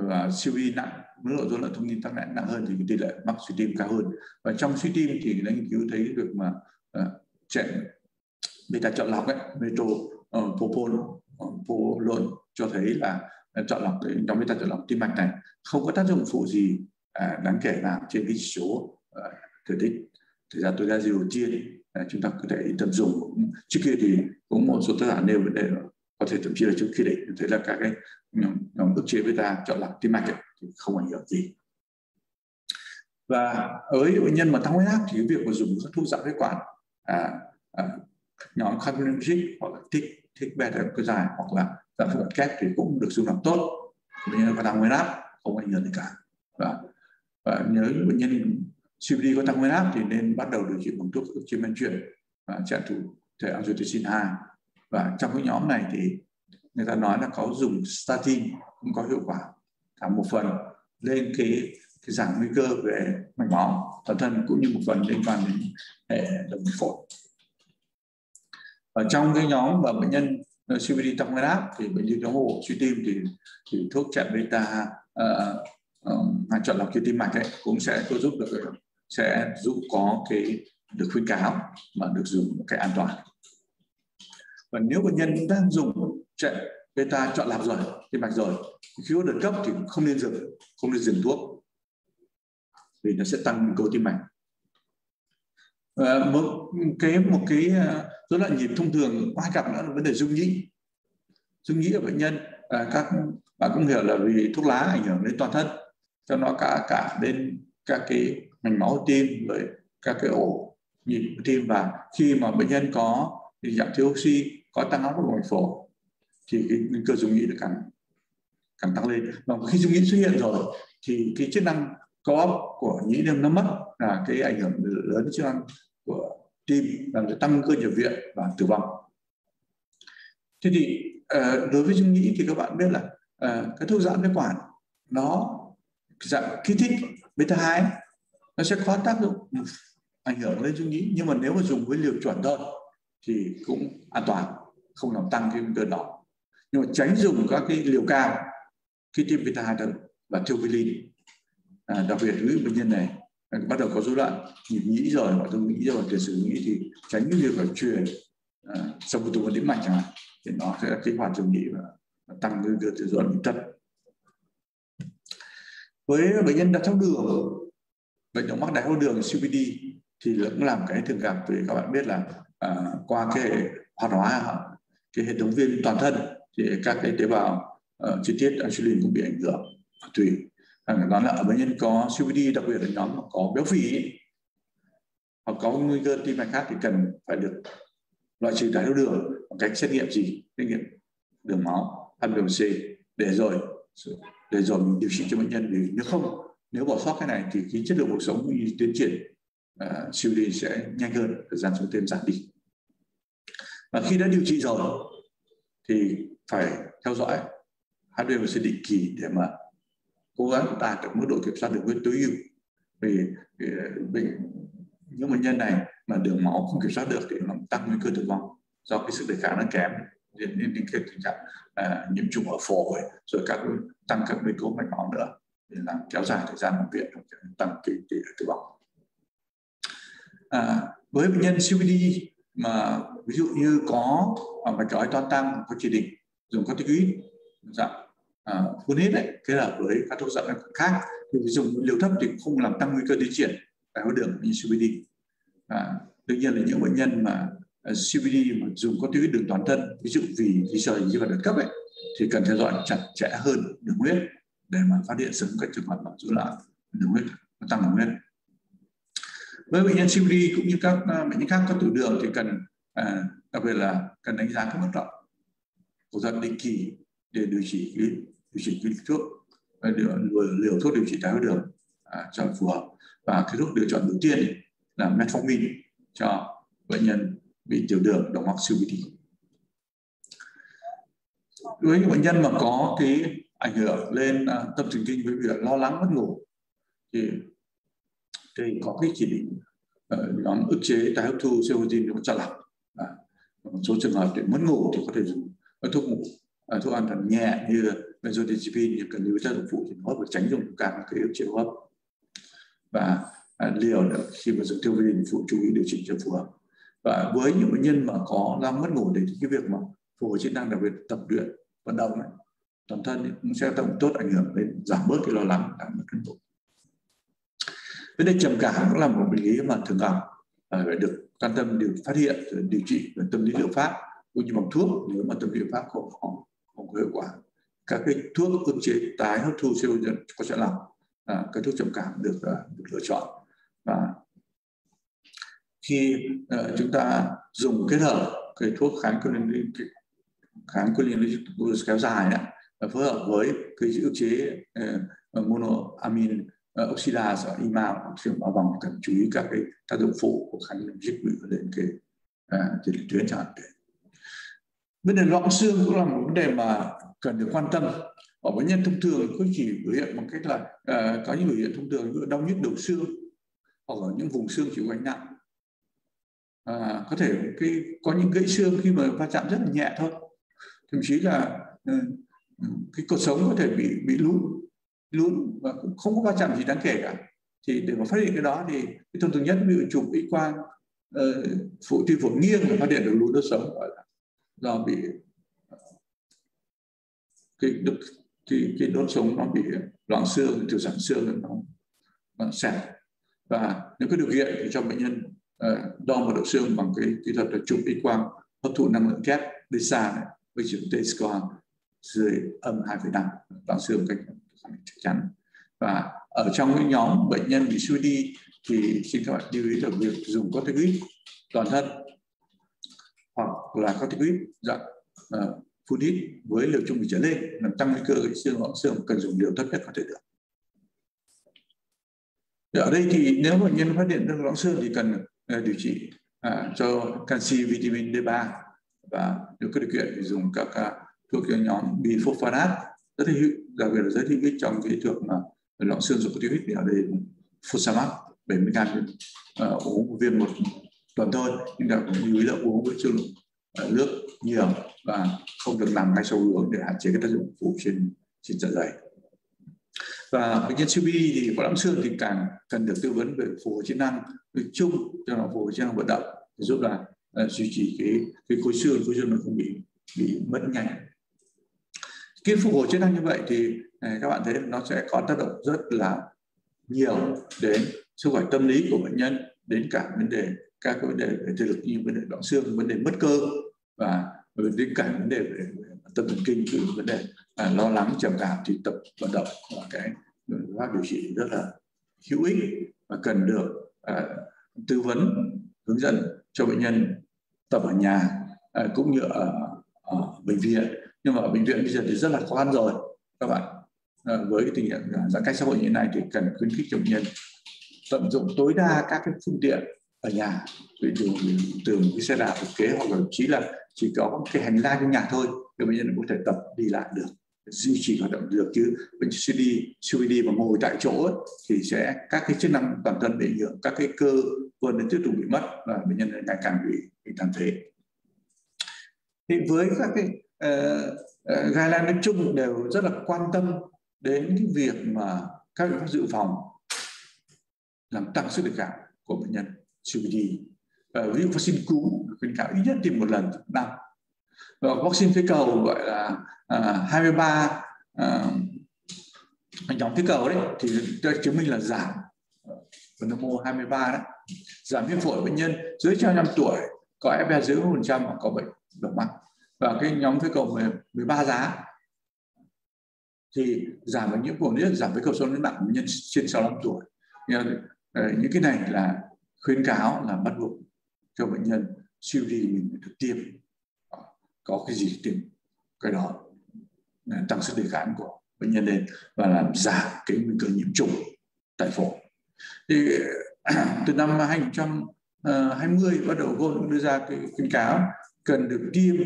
B: uh, siêu vi nặng mức độ rối loạn thông tin tăng nặng nặng hơn thì tỷ lệ mắc suy tim cao hơn và trong suy tim thì đã nghiên cứu thấy được mà uh, chạy beta chọn lọc ấy metro uh, popol uh, cho thấy là ờ, chọn lọc nhóm beta chọn lọc tim mạch này không có tác dụng phụ gì à, đáng kể nào trên cái chỉ số uh, thể tích thời gian tối đa gì đầu tiên à, chúng ta có thể tận dụng. trước kia thì cũng một số tác giả nêu vấn đề có thể thậm chí là trước khi định thấy là các cái nhóm, nhóm ức chế beta chọn lọc tim mạch ấy, thì không ảnh hưởng gì. Và với bệnh nhân mà tăng huyết áp thì cái việc mà dùng các thuốc giảm huyết quản à, à, nhóm carbonic hoặc là thích thích beta cơ dài hoặc là giảm huyết quản kép thì cũng được dùng làm tốt. Bệnh nhân có tăng huyết áp không ảnh hưởng gì cả. Và, và nhớ bệnh nhân CBD có tăng huyết áp thì nên bắt đầu điều trị bằng thuốc ức chế men chuyển và trợ thủ thể angiotensin 2 và trong cái nhóm này thì người ta nói là có dùng statin cũng có hiệu quả cả một phần lên cái cái giảm nguy cơ về mạch máu toàn thân cũng như một phần liên quan đến hệ động mạch phổi. Ở trong cái nhóm và bệnh nhân CVD tăng huyết áp thì bệnh nhân chống hộ suy tim thì, thì thuốc chặn beta uh, um, chọn lọc kia tim mạch ấy cũng sẽ có giúp được sẽ giúp có cái được khuyến cáo mà được dùng một cách an toàn và nếu bệnh nhân đang dùng chạy beta chọn lọc rồi tim mạch rồi khi có đợt cấp thì không nên dừng không nên dừng thuốc vì nó sẽ tăng nguy cơ tim mạch. À, một cái một cái à, rối loạn nhịp thông thường hay gặp nữa là vấn đề dung nhĩ. Dung nhĩ ở bệnh nhân à, các bạn cũng hiểu là vì thuốc lá ảnh hưởng đến toàn thân cho nó cả cả đến các cái mạch máu tim rồi các cái ổ nhịp tim. Và khi mà bệnh nhân có thì dạng thiếu oxy có tăng áp của mạch phổi thì cái nguy cơ dung nhĩ được càng càng tăng lên. Và khi dung nhĩ xuất hiện rồi thì cái chức năng co của nhĩ đêm nó mất là cái ảnh hưởng lớn đến chức năng của tim, làm cho tăng cơ nhập viện và tử vong. Thế thì ờ, đối với dung nhĩ thì các bạn biết là ờ, cái thuốc giãn phế quản nó, dạng kích thích beta 2 nó sẽ có tác dụng ảnh hưởng lên dung nhĩ. Nhưng mà nếu mà dùng với liều chuẩn thôi thì cũng an toàn không làm tăng cái nguy cơ đó. Nhưng mà tránh dùng các cái liều cao khi tiêm beta 2 và theophylline à, đặc biệt với bệnh nhân này à, bắt đầu có rối loạn nhịp nhĩ rồi hoặc tôi nghĩ rồi tiền sử nghĩ thì tránh cái việc phải truyền à, sau một tuần đến mạch chẳng hạn thì nó sẽ kích hoạt trường nhĩ và, và tăng nguy cơ rối loạn nhịp thất với bệnh nhân đái tháo đường bệnh động mắc đái tháo đường CVD thì cũng làm cái thường gặp vì các bạn biết là À, qua cái hệ hoạt hóa cái hệ thống viên toàn thân thì các cái tế bào uh, chi tiết insulin cũng bị ảnh hưởng tùy. Đó là ở bệnh nhân có CVD đặc biệt là nhóm có béo phì hoặc có nguy cơ tim mạch khác thì cần phải được loại trừ đái tháo đường bằng cách xét nghiệm gì? Xét nghiệm đường máu HbA1c để rồi để rồi mình điều trị cho bệnh nhân. Vì nếu không nếu bỏ sót cái này thì cái chất lượng cuộc sống tiến triển À, uh, CVD sẽ nhanh hơn thời gian sống thêm giảm đi. Và khi đã điều trị rồi thì phải theo dõi HbA1c định kỳ để mà cố gắng đạt được mức độ kiểm soát đường huyết tối ưu. Vì, vì, những bệnh nhân này mà đường máu không kiểm soát được thì nó tăng nguy cơ tử vong do cái sức đề kháng nó kém. Dẫn đến cái tình trạng à, nhiễm trùng ở phổi rồi các tăng các nguy cơ mạch máu nữa để làm kéo dài thời gian nằm viện tăng cái tỷ lệ tử vong à, với bệnh nhân CVD mà ví dụ như có à, mạch cói toan tăng có chỉ định dùng corticoid dạng à, phun hết đấy kết hợp với các thuốc dạng khác thì dùng liều thấp thì không làm tăng nguy cơ tiến triển đái tháo đường như CVD à, đương nhiên là những bệnh nhân mà à, CVD mà dùng corticoid đường toàn thân ví dụ vì lý do như là đợt cấp ấy thì cần theo dõi chặt chẽ hơn đường huyết để mà phát hiện sớm các trường hợp mà rối loạn đường huyết tăng đường huyết với bệnh nhân COPD cũng như các à, bệnh nhân khác có tiểu đường thì cần à, đặc biệt là cần đánh giá các bất lợi của thuật định kỳ để điều trị điều trị cái thuốc à, liều, liều thuốc điều trị đái tháo đường à, cho phù hợp. Và cái thuốc lựa chọn đầu tiên là metformin cho bệnh nhân bị tiểu đường đồng mắc COPD với những bệnh nhân mà có cái ảnh hưởng lên à, tâm thần kinh với việc lo lắng mất ngủ thì thì có cái chỉ định ờ, nhóm ức chế tái hấp thu serotonin cho lọc. À, một số trường hợp để mất ngủ thì có thể dùng thuốc ngủ à, thuốc an thần nhẹ như benzodiazepine nhưng cần lưu ý tác dụng phụ thì nó phải tránh dùng càng cái ức chế hô hấp. Và à, liều là khi mà dùng tiêu phụ chú ý điều chỉnh cho phù hợp. Và với những bệnh nhân mà có đang mất ngủ thì cái việc mà phục hồi chức năng đặc biệt tập luyện vận động này, toàn thân ấy, cũng sẽ tổng tốt ảnh hưởng đến giảm bớt cái lo lắng giảm bớt cân độ vấn đề trầm cảm cũng là một bệnh lý mà thường gặp à, phải được quan tâm điều phát hiện rồi điều trị về tâm lý liệu pháp cũng như bằng thuốc nếu mà tâm lý liệu pháp không không, không có hiệu quả. Các cái thuốc ức chế tái hấp thu serotonin có sẽ làm à, cái thuốc trầm cảm được, à, được lựa chọn. Và khi uh, chúng ta dùng kết hợp cái thuốc kháng cholinergic kháng cholinergic kéo dài đó, phối hợp với cái ức chế uh, monoamine uh, oxidase ở IMA trường bao vòng cần chú ý các cái tác dụng phụ của kháng dịch bị lên cái uh, tiền tuyến chẳng hạn vấn đề loãng xương cũng là một vấn đề mà cần được quan tâm. Ở bệnh nhân thông thường có chỉ biểu hiện bằng cách là uh, có những biểu hiện thông thường như đau nhức đầu xương hoặc ở những vùng xương chịu gánh nặng. À, có thể cái có những gãy xương khi mà va chạm rất là nhẹ thôi. Thậm chí là uh, cái cột sống có thể bị bị lún lún và cũng không có va chạm gì đáng kể cả. Thì để mà phát hiện cái đó thì cái thông thường nhất ví dụ chụp x quang uh, phụ tim phổi nghiêng để phát hiện được lún đốt sống gọi là do bị ờ, cái được cái, cái đốt sống nó bị loãng xương tiểu sản xương nó, nó sẹp và nếu có điều kiện thì cho bệnh nhân uh, đo một độ xương bằng cái kỹ thuật là chụp x quang hấp thụ năng lượng kép đi xa này với chữ t score dưới âm 2,5 loãng xương cách chắc chắn. Và ở trong cái nhóm bệnh nhân bị suy đi thì xin các bạn lưu ý là việc dùng corticoid toàn thân hoặc là corticoid dạng uh, phun hít với liều trung bình trở lên làm tăng nguy cơ gãy xương loãng xương cần dùng liều thấp nhất có thể được. Dạ, ở đây thì nếu bệnh nhân phát hiện được loãng xương thì cần uh, điều trị uh, cho canxi vitamin D3 và nếu có điều kiện thì dùng các uh, thuốc nhóm bifosphorat rất hữu đặc biệt là rất hữu ích trong cái trường mà loãng xương dùng corticoid thì ở đây fosamax 70 gram uh, uống một viên một tuần thôi. Nhưng đặc lưu ý là uống với lượng uh, nước nhiều và không được nằm ngay sau uống để hạn chế cái tác dụng phụ trên trên dạ dày. Và bệnh nhân COPD thì có loãng xương thì càng cần được tư vấn về phục hồi chức năng nói chung cho nó phục hồi chức năng vận động để giúp là uh, duy trì cái cái khối xương khối xương nó không bị bị mất nhanh khi phục hồi chức năng như vậy thì các bạn thấy nó sẽ có tác động rất là nhiều đến sức khỏe tâm lý của bệnh nhân đến cả vấn đề các cái vấn đề về thể lực như vấn đề loãng xương vấn đề mất cơ và đến cả vấn đề về tâm thần kinh từ vấn đề à, lo lắng trầm cảm thì tập vận động là cái phương pháp điều trị rất là hữu ích và cần được à, tư vấn hướng dẫn cho bệnh nhân tập ở nhà à, cũng như ở, ở bệnh viện nhưng mà ở bệnh viện bây giờ thì rất là khó khăn rồi các bạn. À, với cái tình hình giãn cách xã hội như thế này thì cần khuyến khích cho bệnh nhân tận dụng tối đa các cái phương tiện ở nhà ví dụ từ một cái xe đạp thực kế hoặc là chỉ là chỉ có cái hành lang trong nhà thôi để bệnh nhân có thể tập đi lại được duy trì hoạt động được. Chứ bệnh CD, đi mà ngồi tại chỗ ấy, thì sẽ các cái chức năng toàn thân bị ảnh hưởng các cái cơ vân đến tiếp tục bị mất và bệnh nhân ngày càng bị, bị tàn phế. Thì với các cái Ờ, ờ, uh, uh, guideline nói chung đều rất là quan tâm đến cái việc mà các biện pháp dự phòng làm tăng sức đề kháng của bệnh nhân COPD uh, ờ, ví dụ vaccine cúm khuyến cáo ít nhất tiêm một lần năm. Và vaccine phế cầu gọi là uh, 23 uh, nhóm phế cầu đấy thì chứng minh là giảm Pneumo 23 đó, giảm viêm phổi bệnh nhân dưới 100 tuổi có FPA dưới 1% hoặc có bệnh động mạch và cái nhóm phế cầu 13 giá. Thì giảm bệnh nhiễm khuẩn nhất giảm với cầu số đến nặng nhân trên 65 tuổi. Ờ, những cái này là khuyến cáo là bắt buộc cho bệnh nhân siêu đi mình được tiêm. Ờ, có cái gì tiêm. Cái đó tăng sức đề kháng của bệnh nhân lên và làm giảm cái nguy cơ nhiễm trùng tại phổi. Thì, từ năm 2020 ờ, bắt đầu gôn đưa ra cái khuyến cáo cần được tiêm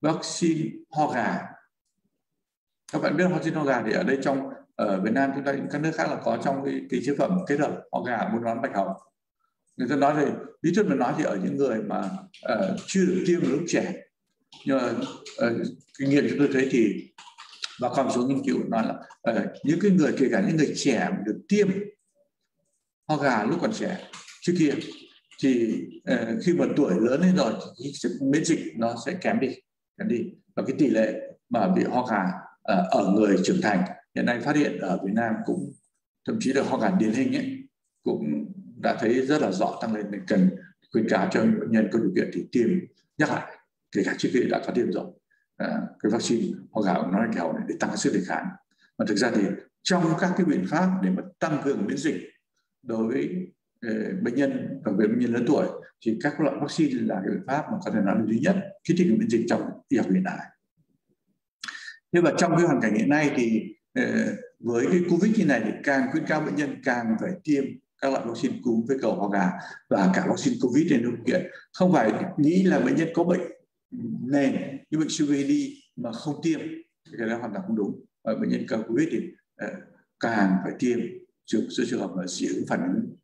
B: vaccine ho gà. Các bạn biết vaccine ho gà thì ở đây trong ở Việt Nam chúng ta những các nước khác là có trong cái, cái chế phẩm kết hợp ho gà buôn bán bạch hầu. Người ta nói thì lý thuyết mà nói thì ở những người mà uh, chưa được tiêm lúc trẻ. Nhưng mà uh, kinh nghiệm chúng tôi thấy thì và còn số nghiên cứu nói là uh, những cái người kể cả những người trẻ được tiêm ho gà lúc còn trẻ trước kia thì uh, khi mà tuổi lớn lên rồi thì cái sức miễn dịch nó sẽ kém đi kém đi. Và cái tỷ lệ mà bị ho gà à, ở người trưởng thành hiện nay phát hiện ở Việt Nam cũng thậm chí là ho gà điển hình ấy cũng đã thấy rất là rõ tăng lên. Mình cần khuyến cáo cho bệnh nhân có điều kiện thì tiêm nhắc lại kể cả trước khi đã có tiêm rồi. À, cái vaccine ho gà nó là kẹo này để tăng sức đề kháng. Mà thực ra thì trong các cái biện pháp để mà tăng cường miễn dịch đối với Ờ, bệnh nhân, đặc biệt bệnh nhân lớn tuổi, thì các loại vaccine là cái biện pháp mà có thể nói là duy nhất kích thích miễn dịch trong y học hiện đại. Thế và trong cái hoàn cảnh hiện nay thì ờ, với cái covid như này thì càng khuyến cáo bệnh nhân càng phải tiêm các loại vaccine cúm với cầu ho gà và cả vaccine covid để điều kiện. Không phải nghĩ là bệnh nhân có bệnh nền như bệnh COPD mà không tiêm cái đó hoàn toàn không đúng. Ở bệnh nhân cao covid thì ờ, càng phải tiêm trường trường hợp mà dị ứng phản ứng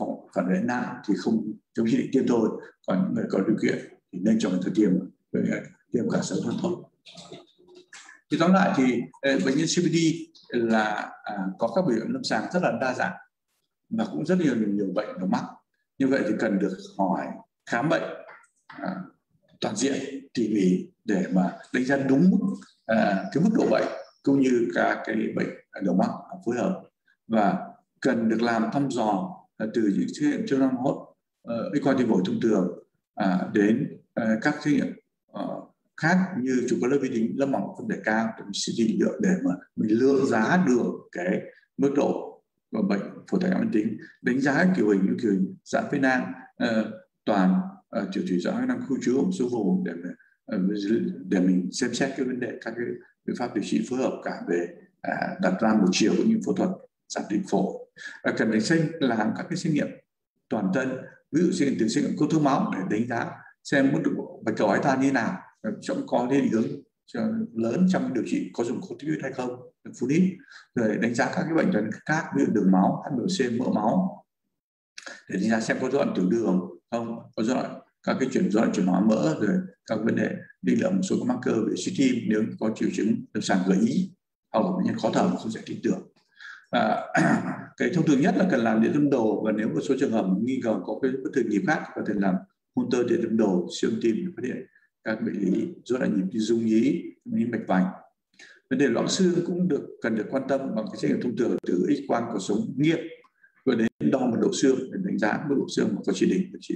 B: còn phản ứng nặng thì không trong khi định tiêm thôi. Còn những người có điều kiện thì nên cho người ta tiêm tiêm cả sớm hơn thôi. Thì tóm lại thì ờ, bệnh nhân CBD là à, có các biểu hiện lâm sàng rất là đa dạng và cũng rất nhiều nhiều bệnh ở mắc như vậy thì cần được hỏi khám bệnh à, toàn diện tỉ mỉ để mà đánh giá đúng mức à, cái mức độ bệnh cũng như các cái bệnh đầu mắt phối hợp. Và cần được làm thăm dò À, từ những xét nghiệm chức năm hốt uh, x quang tim phổi thông thường à, đến uh, các xét nghiệm uh, khác như chụp lớp vi tính lớp mỏng không thể cao để mình sử dụng được để mà mình lượng giá được cái mức độ của bệnh phổi tắc nghẽn tính. Đánh giá kiểu hình như kiểu hình giãn phế nang uh, toàn ờ, uh, tiểu thủy giãn năng khu trú một số vùng để uh, để mình xem xét cái vấn đề các cái biện pháp điều trị phối hợp cả về à, đặt ra một chiều cũng như phẫu thuật giảm định phổi và cần phải xem, làm các cái xét nghiệm toàn thân, ví dụ xét nghiệm từ xét nghiệm cơ thương máu để đánh giá xem mức độ bạch cầu ái tan như nào trong có nên hướng lớn trong điều trị có dùng corticoid hay không funit rồi đánh giá các cái bệnh tật khác, ví dụ đường máu HbC mỡ máu, để đánh giá xem có dối loạn tiểu đường không, có dối loạn các cái chuyển dối chuyển hóa mỡ, rồi các vấn đề đi lượng một số các marker về suy tim nếu có triệu chứng lâm sàng gợi ý, hoặc là bệnh nhân khó thở không giải thích được à, cái thông thường nhất là cần làm điện tâm đồ và nếu một số trường hợp nghi ngờ có cái bất thường nhịp khác có thể làm hunter điện tâm đồ siêu tim để phát hiện các bệnh lý rối loạn nhịp như dung nhĩ nhĩ mạch vành. Vấn đề loãng xương cũng được cần được quan tâm bằng cái xét nghiệm thông thường từ x quang cuộc sống nghiệm rồi đến đo mật độ xương để đánh giá mức độ xương mà có chỉ định điều chị.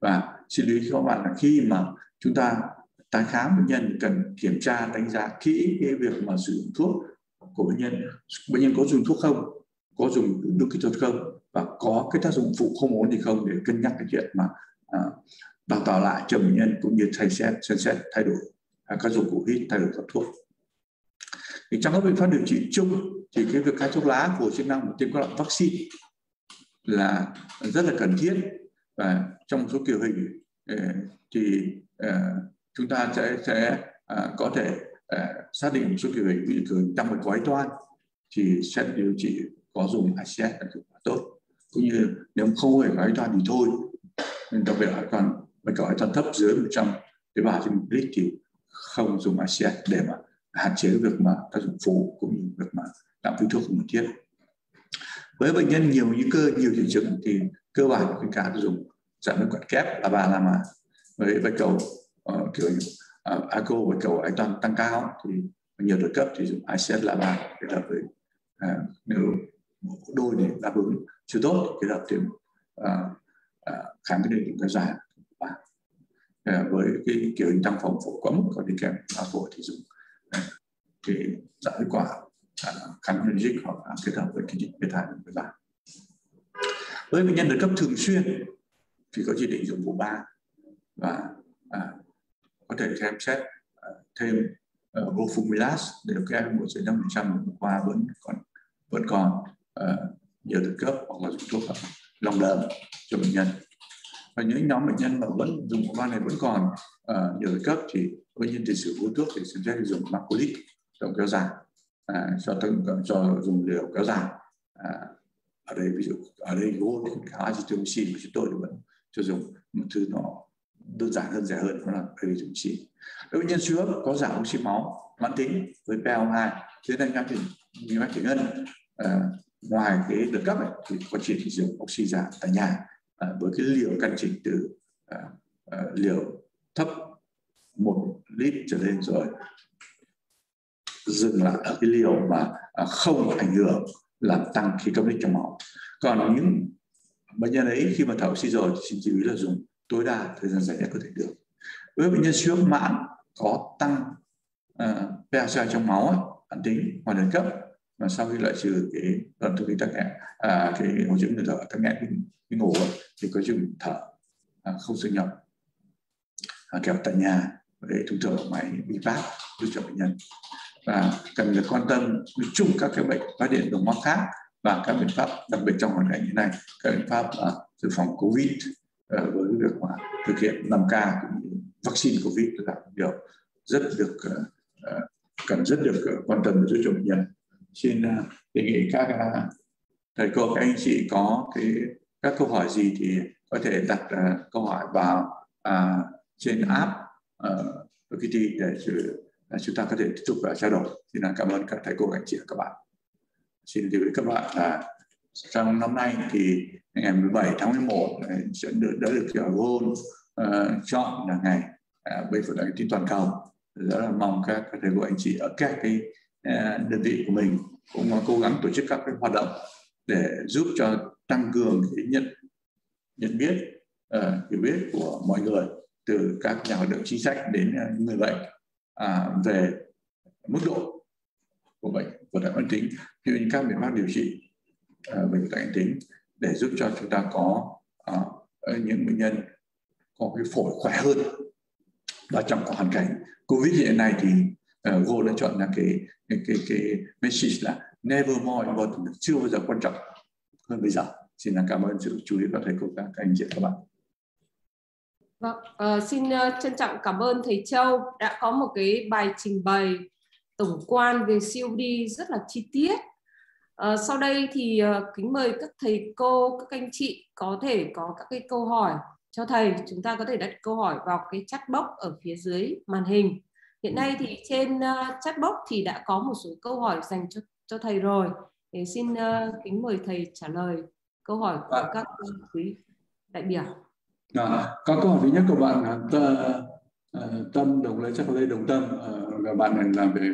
B: Và xin lưu ý các bạn là khi mà chúng ta tái khám bệnh nhân cần kiểm tra đánh giá kỹ cái việc mà sử dụng thuốc của bệnh nhân. Bệnh nhân có dùng thuốc không? Có dùng đúng kỹ thuật không? Và có cái tác dụng phụ không ổn thì không? Để cân nhắc cái chuyện mà à, đào tạo lại cho bệnh nhân cũng như thay xét xem xét thay đổi à, các dụng cụ hít thay đổi các thuốc. Thì trong các biện pháp điều trị chung thì cái việc khai thuốc lá của chức năng tiêm các loại vaccine là rất là cần thiết. Và trong một số kiểu hình ờ, thì ờ, chúng ta sẽ sẽ à, có thể uh, xác định một số kiểu hình bị cường tăng mạch quái toan thì sẽ điều trị có dùng ICS là hiệu quả tốt. Cũng như nếu không hề quái toan thì thôi. Nên đặc biệt là còn mạch quái toan thấp dưới 100 tế bào trên một lít thì không dùng ICS để mà hạn chế việc mà tác dụng phụ cũng như việc mà tạo phí thuốc không cần thiết. Với bệnh nhân nhiều nguy cơ nhiều triệu chứng thì cơ bản khuyến cáo dùng giảm huyết quản kép là ba là mà với bạch cầu uh, kiểu Ờ, uh, ACO và cầu anh toàn tăng cao thì nhiều đợt cấp thì dùng ICS là ba kết hợp với uh, nếu đôi để đáp ứng chưa tốt kết hợp thêm uh, uh, kháng cái định kéo dài uh, với cái kiểu hình tăng phòng phổi quá mức còn đi kèm là phổi thì dùng uh, cái giảm hiệu quả uh, kháng energic hoặc uh, kết hợp với cái định beta 13 với bệnh nhân đợt cấp thường xuyên thì có chỉ định dùng vụ ba và à, có thể xem xét ờ, thêm uh, để để cái một dưới năm phần trăm qua vẫn còn vẫn còn uh, nhiều thực cấp hoặc là dùng thuốc lòng đờm cho bệnh nhân. Và những nhóm bệnh nhân mà vẫn dùng ba này vẫn còn uh, nhiều thực cấp thì bệnh nhân tiền sử uống thuốc thì xem xét dùng macrolide dùng kéo dài à, cho từng cho dùng liều kéo dài. À, ở đây ví dụ ở đây gỗ thì azithromycin của chúng tôi vẫn cho dùng. Một thứ nó đơn giản hơn rẻ hơn đó là azithromycin đối với nhân suy hấp có giảm oxy máu mãn tính với PO2 thế nên các thì như bác thủy ngân à, ngoài cái đợt cấp ấy, thì có chỉ sử dụng oxy giảm tại nhà à, với cái liều căn chỉnh từ à, à, liều thấp một lít trở lên rồi dừng lại ở cái liều mà à, không ảnh hưởng làm tăng khí cấp lích trong máu. Còn những bệnh nhân ấy khi mà thở oxy rồi thì xin chú ý là dùng tối đa thời gian dài nhất có thể được. Với bệnh nhân suy hấp mãn có tăng uh, pH trong máu bản tính ngoài đợt cấp mà sau khi loại trừ cái lần thứ tắc nghẽn à, cái hội chứng thở tắc nghẽn cái, cái ngủ thì có chứng thở à, không xương nhập à, kéo tại nhà để thông thường máy vi pháp giúp cho bệnh nhân. Và cần được quan tâm chung các cái bệnh phát điện đồng mắc khác và các biện pháp đặc biệt trong hoàn cảnh như này các biện pháp uh, dự phòng covid Ờ, với việc mà thực hiện 5K cũng như vaccine covid là điều rất được ờ, ờ, cần rất được quan tâm với chủ bệnh nhân. Xin đề nghị các thầy cô các anh chị có cái các câu hỏi gì thì có thể đặt uh, câu hỏi vào uh, trên app uh, để chúng ta có thể tiếp tục trao đổi. Xin cảm ơn các thầy cô các anh chị và các bạn. Xin gửi các bạn là trong năm nay thì ngày 17 tháng 11 ờ, sẽ được đã được Gold uh, ờ, chọn là ngày uh, bệnh phổi đại tin toàn cầu. Rất là mong các, các thầy cô anh chị ở các cái uh, đơn vị của mình cũng cố gắng tổ chức các cái hoạt động để giúp cho tăng cường cái nhận nhận biết uh, hiểu biết của mọi người từ các nhà hoạt động chính sách đến uh, người bệnh uh, về mức độ của bệnh của đại mãn tính. Như các biện pháp điều trị À, uh, bệnh lành tính để giúp cho chúng ta có uh, những bệnh nhân có cái phổi khỏe hơn. Và trong hoàn cảnh covid hiện nay thì uh, Go đã chọn là cái cái cái, cái message là never more important chưa bao giờ quan trọng hơn bây giờ. Xin cảm ơn sự chú ý của thầy cô các anh chị các bạn.
A: Vâng, uh, xin uh, trân trọng cảm ơn thầy Châu đã có một cái bài trình bày tổng quan về COD rất là chi tiết. À, sau đây thì uh, kính mời các thầy cô, các anh chị có thể có các cái câu hỏi cho thầy. Chúng ta có thể đặt câu hỏi vào cái chat box ở phía dưới màn hình. Hiện nay thì trên uh, chat box thì đã có một số câu hỏi dành cho cho thầy rồi. Thì xin uh, kính mời thầy trả lời câu hỏi của à. các quý đại biểu.
B: À, có câu hỏi thứ nhất của bạn uh, tâm đồng lê chắc lê đồng tâm uh, bạn này làm về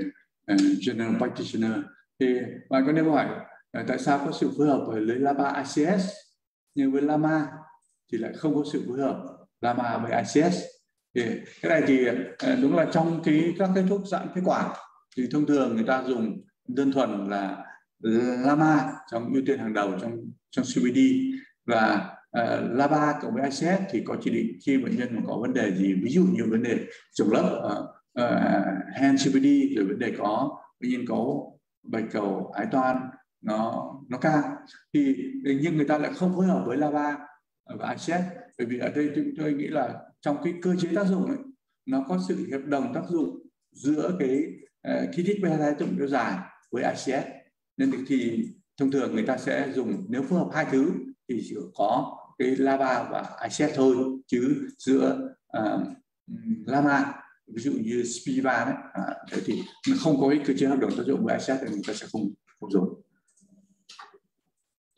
B: uh, general practitioner thì bạn có nên hỏi ờ, tại sao có sự phối hợp với lama ICS nhưng với lama thì lại không có sự phối hợp lama với ICS thì cái này thì ờ, đúng là trong cái các cái thuốc giãn phế quản thì thông thường người ta dùng đơn thuần là lama trong ưu tiên hàng đầu trong trong CBD và ờ, uh, LABA cộng với ICS thì có chỉ định khi bệnh nhân có vấn đề gì ví dụ như vấn đề trùng lớp uh, uh, hand CBD rồi vấn đề có bệnh nhân có bạch cầu ái toan nó nó cao. Thì nhưng người ta lại không phối hợp với lava và acid bởi vì ở đây chúng tôi nghĩ là trong cái cơ chế tác dụng ấy, nó có sự hiệp đồng tác dụng giữa cái uh, kích thích beta tác dụng kéo dài với ICS nên thì thông thường người ta sẽ dùng nếu phối hợp hai thứ thì chỉ có cái lava và ICS thôi chứ giữa uh, lama ví dụ như Spiva đấy à, thế thì nó không có cái cơ chế hợp đồng tác dụng với asset thì người ta sẽ không không dùng.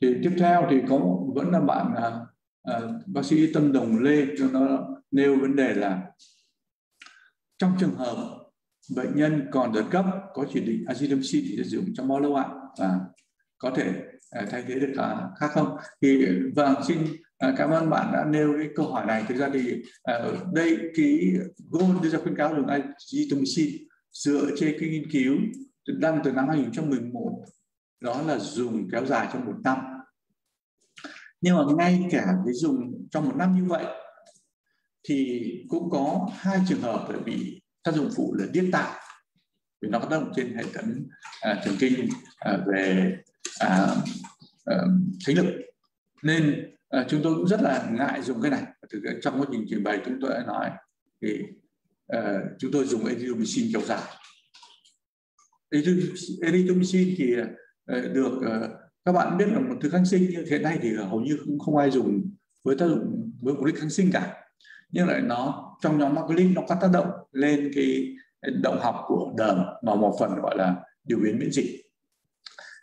B: Thì tiếp theo thì có vẫn là bạn à, à bác sĩ Tâm Đồng Lê cho nó nêu vấn đề là trong trường hợp bệnh nhân còn đợt cấp có chỉ định azithromycin thì sẽ dùng trong bao lâu ạ? Và có thể à, thay thế được uh, khác không? Thì vâng xin À, cảm ơn bạn đã nêu cái câu hỏi này. Thực ra thì uh, đây cái gold đưa ra khuyến cáo dùng azithromycin dựa trên cái nghiên cứu đăng từ năm 2011 đó là dùng kéo dài trong một năm. Nhưng mà ngay cả cái dùng trong một năm như vậy thì cũng có hai trường hợp là bị tác dụng phụ là điếc tại vì nó có tác động trên hệ thống à, thần kinh à, về à, à, thính lực. Nên à, chúng tôi cũng rất là ngại dùng cái này. Thực ra trong quá trình trình bày chúng tôi đã nói thì uh, chúng tôi dùng erythromycin kéo dài. Erythromycin thì uh, được uh, các bạn biết là một thứ kháng sinh như hiện nay thì hầu như không, không ai dùng với tác dụng với mục đích kháng sinh cả. Nhưng lại nó trong nhóm macrolide nó có tác động lên cái động học của đờm mà một phần gọi là điều biến miễn dịch.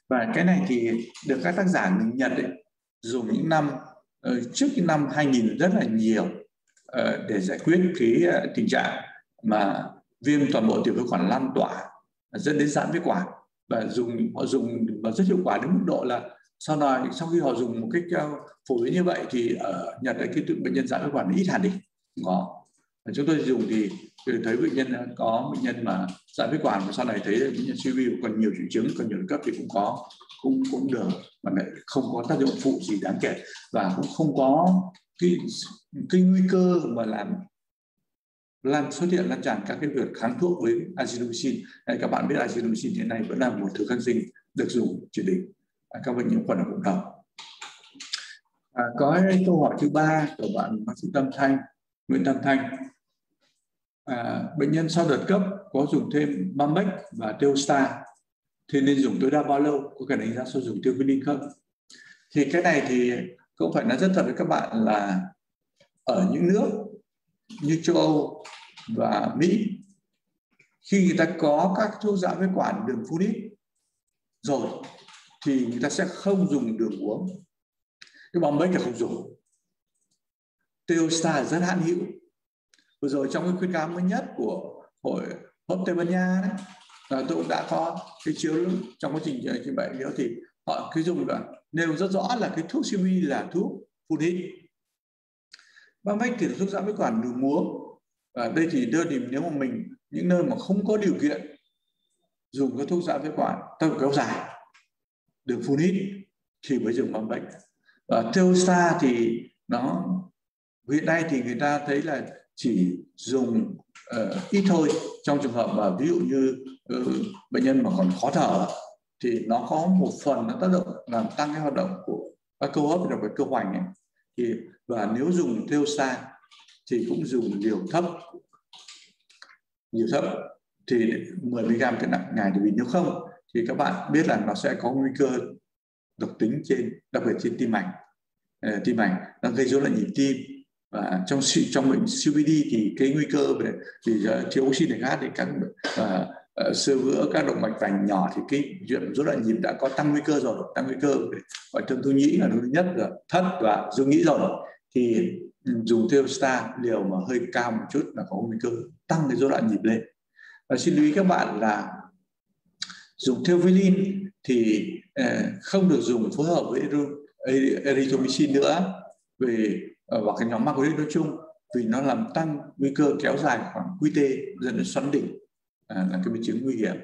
B: Và cái này thì được các tác giả người Nhật ấy, dùng những năm Ờ, trước cái năm 2000 rất là nhiều ờ, để giải quyết cái ờ, tình trạng mà viêm toàn bộ tiểu phế quản lan tỏa dẫn đến giãn phế quản và dùng, họ dùng và rất hiệu quả đến mức độ là sau này, sau khi họ dùng một cách phổ biến như vậy thì ở Nhật cái bệnh nhân giãn phế quản ít hẳn đi. Có chúng tôi dùng thì thấy bệnh nhân ờ, có bệnh nhân mà giãn phế quản và sau này thấy bệnh nhân suy vi còn nhiều triệu chứng còn nhiều cấp thì cũng có cũng cũng được mà lại không có tác dụng phụ gì đáng kể. Và cũng không có cái cái nguy cơ mà làm làm xuất hiện lan tràn các cái việc kháng thuốc với azithromycin các bạn biết azithromycin hiện nay vẫn là một thứ kháng sinh được dùng chỉ định. À, các bệnh nhiễm khuẩn ở cộng đồng à, có câu hỏi thứ ba của bạn bác sĩ Tâm Thanh Nguyễn Tâm Thanh à, bệnh nhân sau đợt cấp có dùng thêm Bambex và Teostar thì nên dùng tối đa bao lâu? Có cần đánh giá số dùng tiêu vinin không? Thì cái này thì cũng phải nói rất thật với các bạn là ở những nước như châu Âu và Mỹ khi người ta có các thuốc giãn phế quản đường phunit rồi thì người ta sẽ không dùng đường uống. Cái bom bếch là không dùng. Teostar rất hạn hữu vừa rồi trong cái khuyến cáo mới nhất của hội hốp Tây Ban Nha đấy, là tôi cũng đã có cái chiếu trong quá trình trình bày đó thì họ cứ dùng là nêu rất rõ là cái thuốc siêu là thuốc phun hít Băng bách thì là thuốc giãn phế quản đường múa. Và đây thì đưa điểm nếu mà mình, những nơi mà không có điều kiện dùng cái thuốc giãn phế quản tác kéo dài, đường phun hít thì mới dùng băng bệnh. Và Teostar thì nó, hiện nay thì người ta thấy là chỉ dùng uh, ít thôi. Trong trường hợp mà ví dụ như uh, bệnh nhân mà còn khó thở thì nó có một phần nó tác động làm tăng cái hoạt động của các cơ hấp đặc biệt cơ hoành ấy. thì và nếu dùng theo xa thì cũng dùng liều thấp. Liều thấp thì 10 mg trên nặng ngày vì nếu không? Thì các bạn biết là nó sẽ có nguy cơ độc tính trên đặc biệt trên tim mạch. Uh, tim mạch nó gây rối loạn nhịp tim và trong trong bệnh CVD thì cái nguy cơ về thì ờ, thiếu oxy để hát thì các uh, ờ, ờ, sơ vữa các động mạch vành nhỏ thì cái chuyện rối loạn nhịp đã có tăng nguy cơ rồi. Tăng nguy cơ gọi thương thu nhĩ là thứ nhất là thất và dung nhĩ rồi. Thì dùng theo star liều mà hơi cao một chút là có nguy cơ tăng cái rối loạn nhịp lên. Và xin lưu ý các bạn là dùng theo vilin thì không được dùng phối hợp với erythromycin nữa. Vì Ờ, và cái nhóm macrolide nói chung vì nó làm tăng nguy cơ kéo dài khoảng QT dẫn đến xoắn đỉnh à, là cái biến chứng nguy hiểm.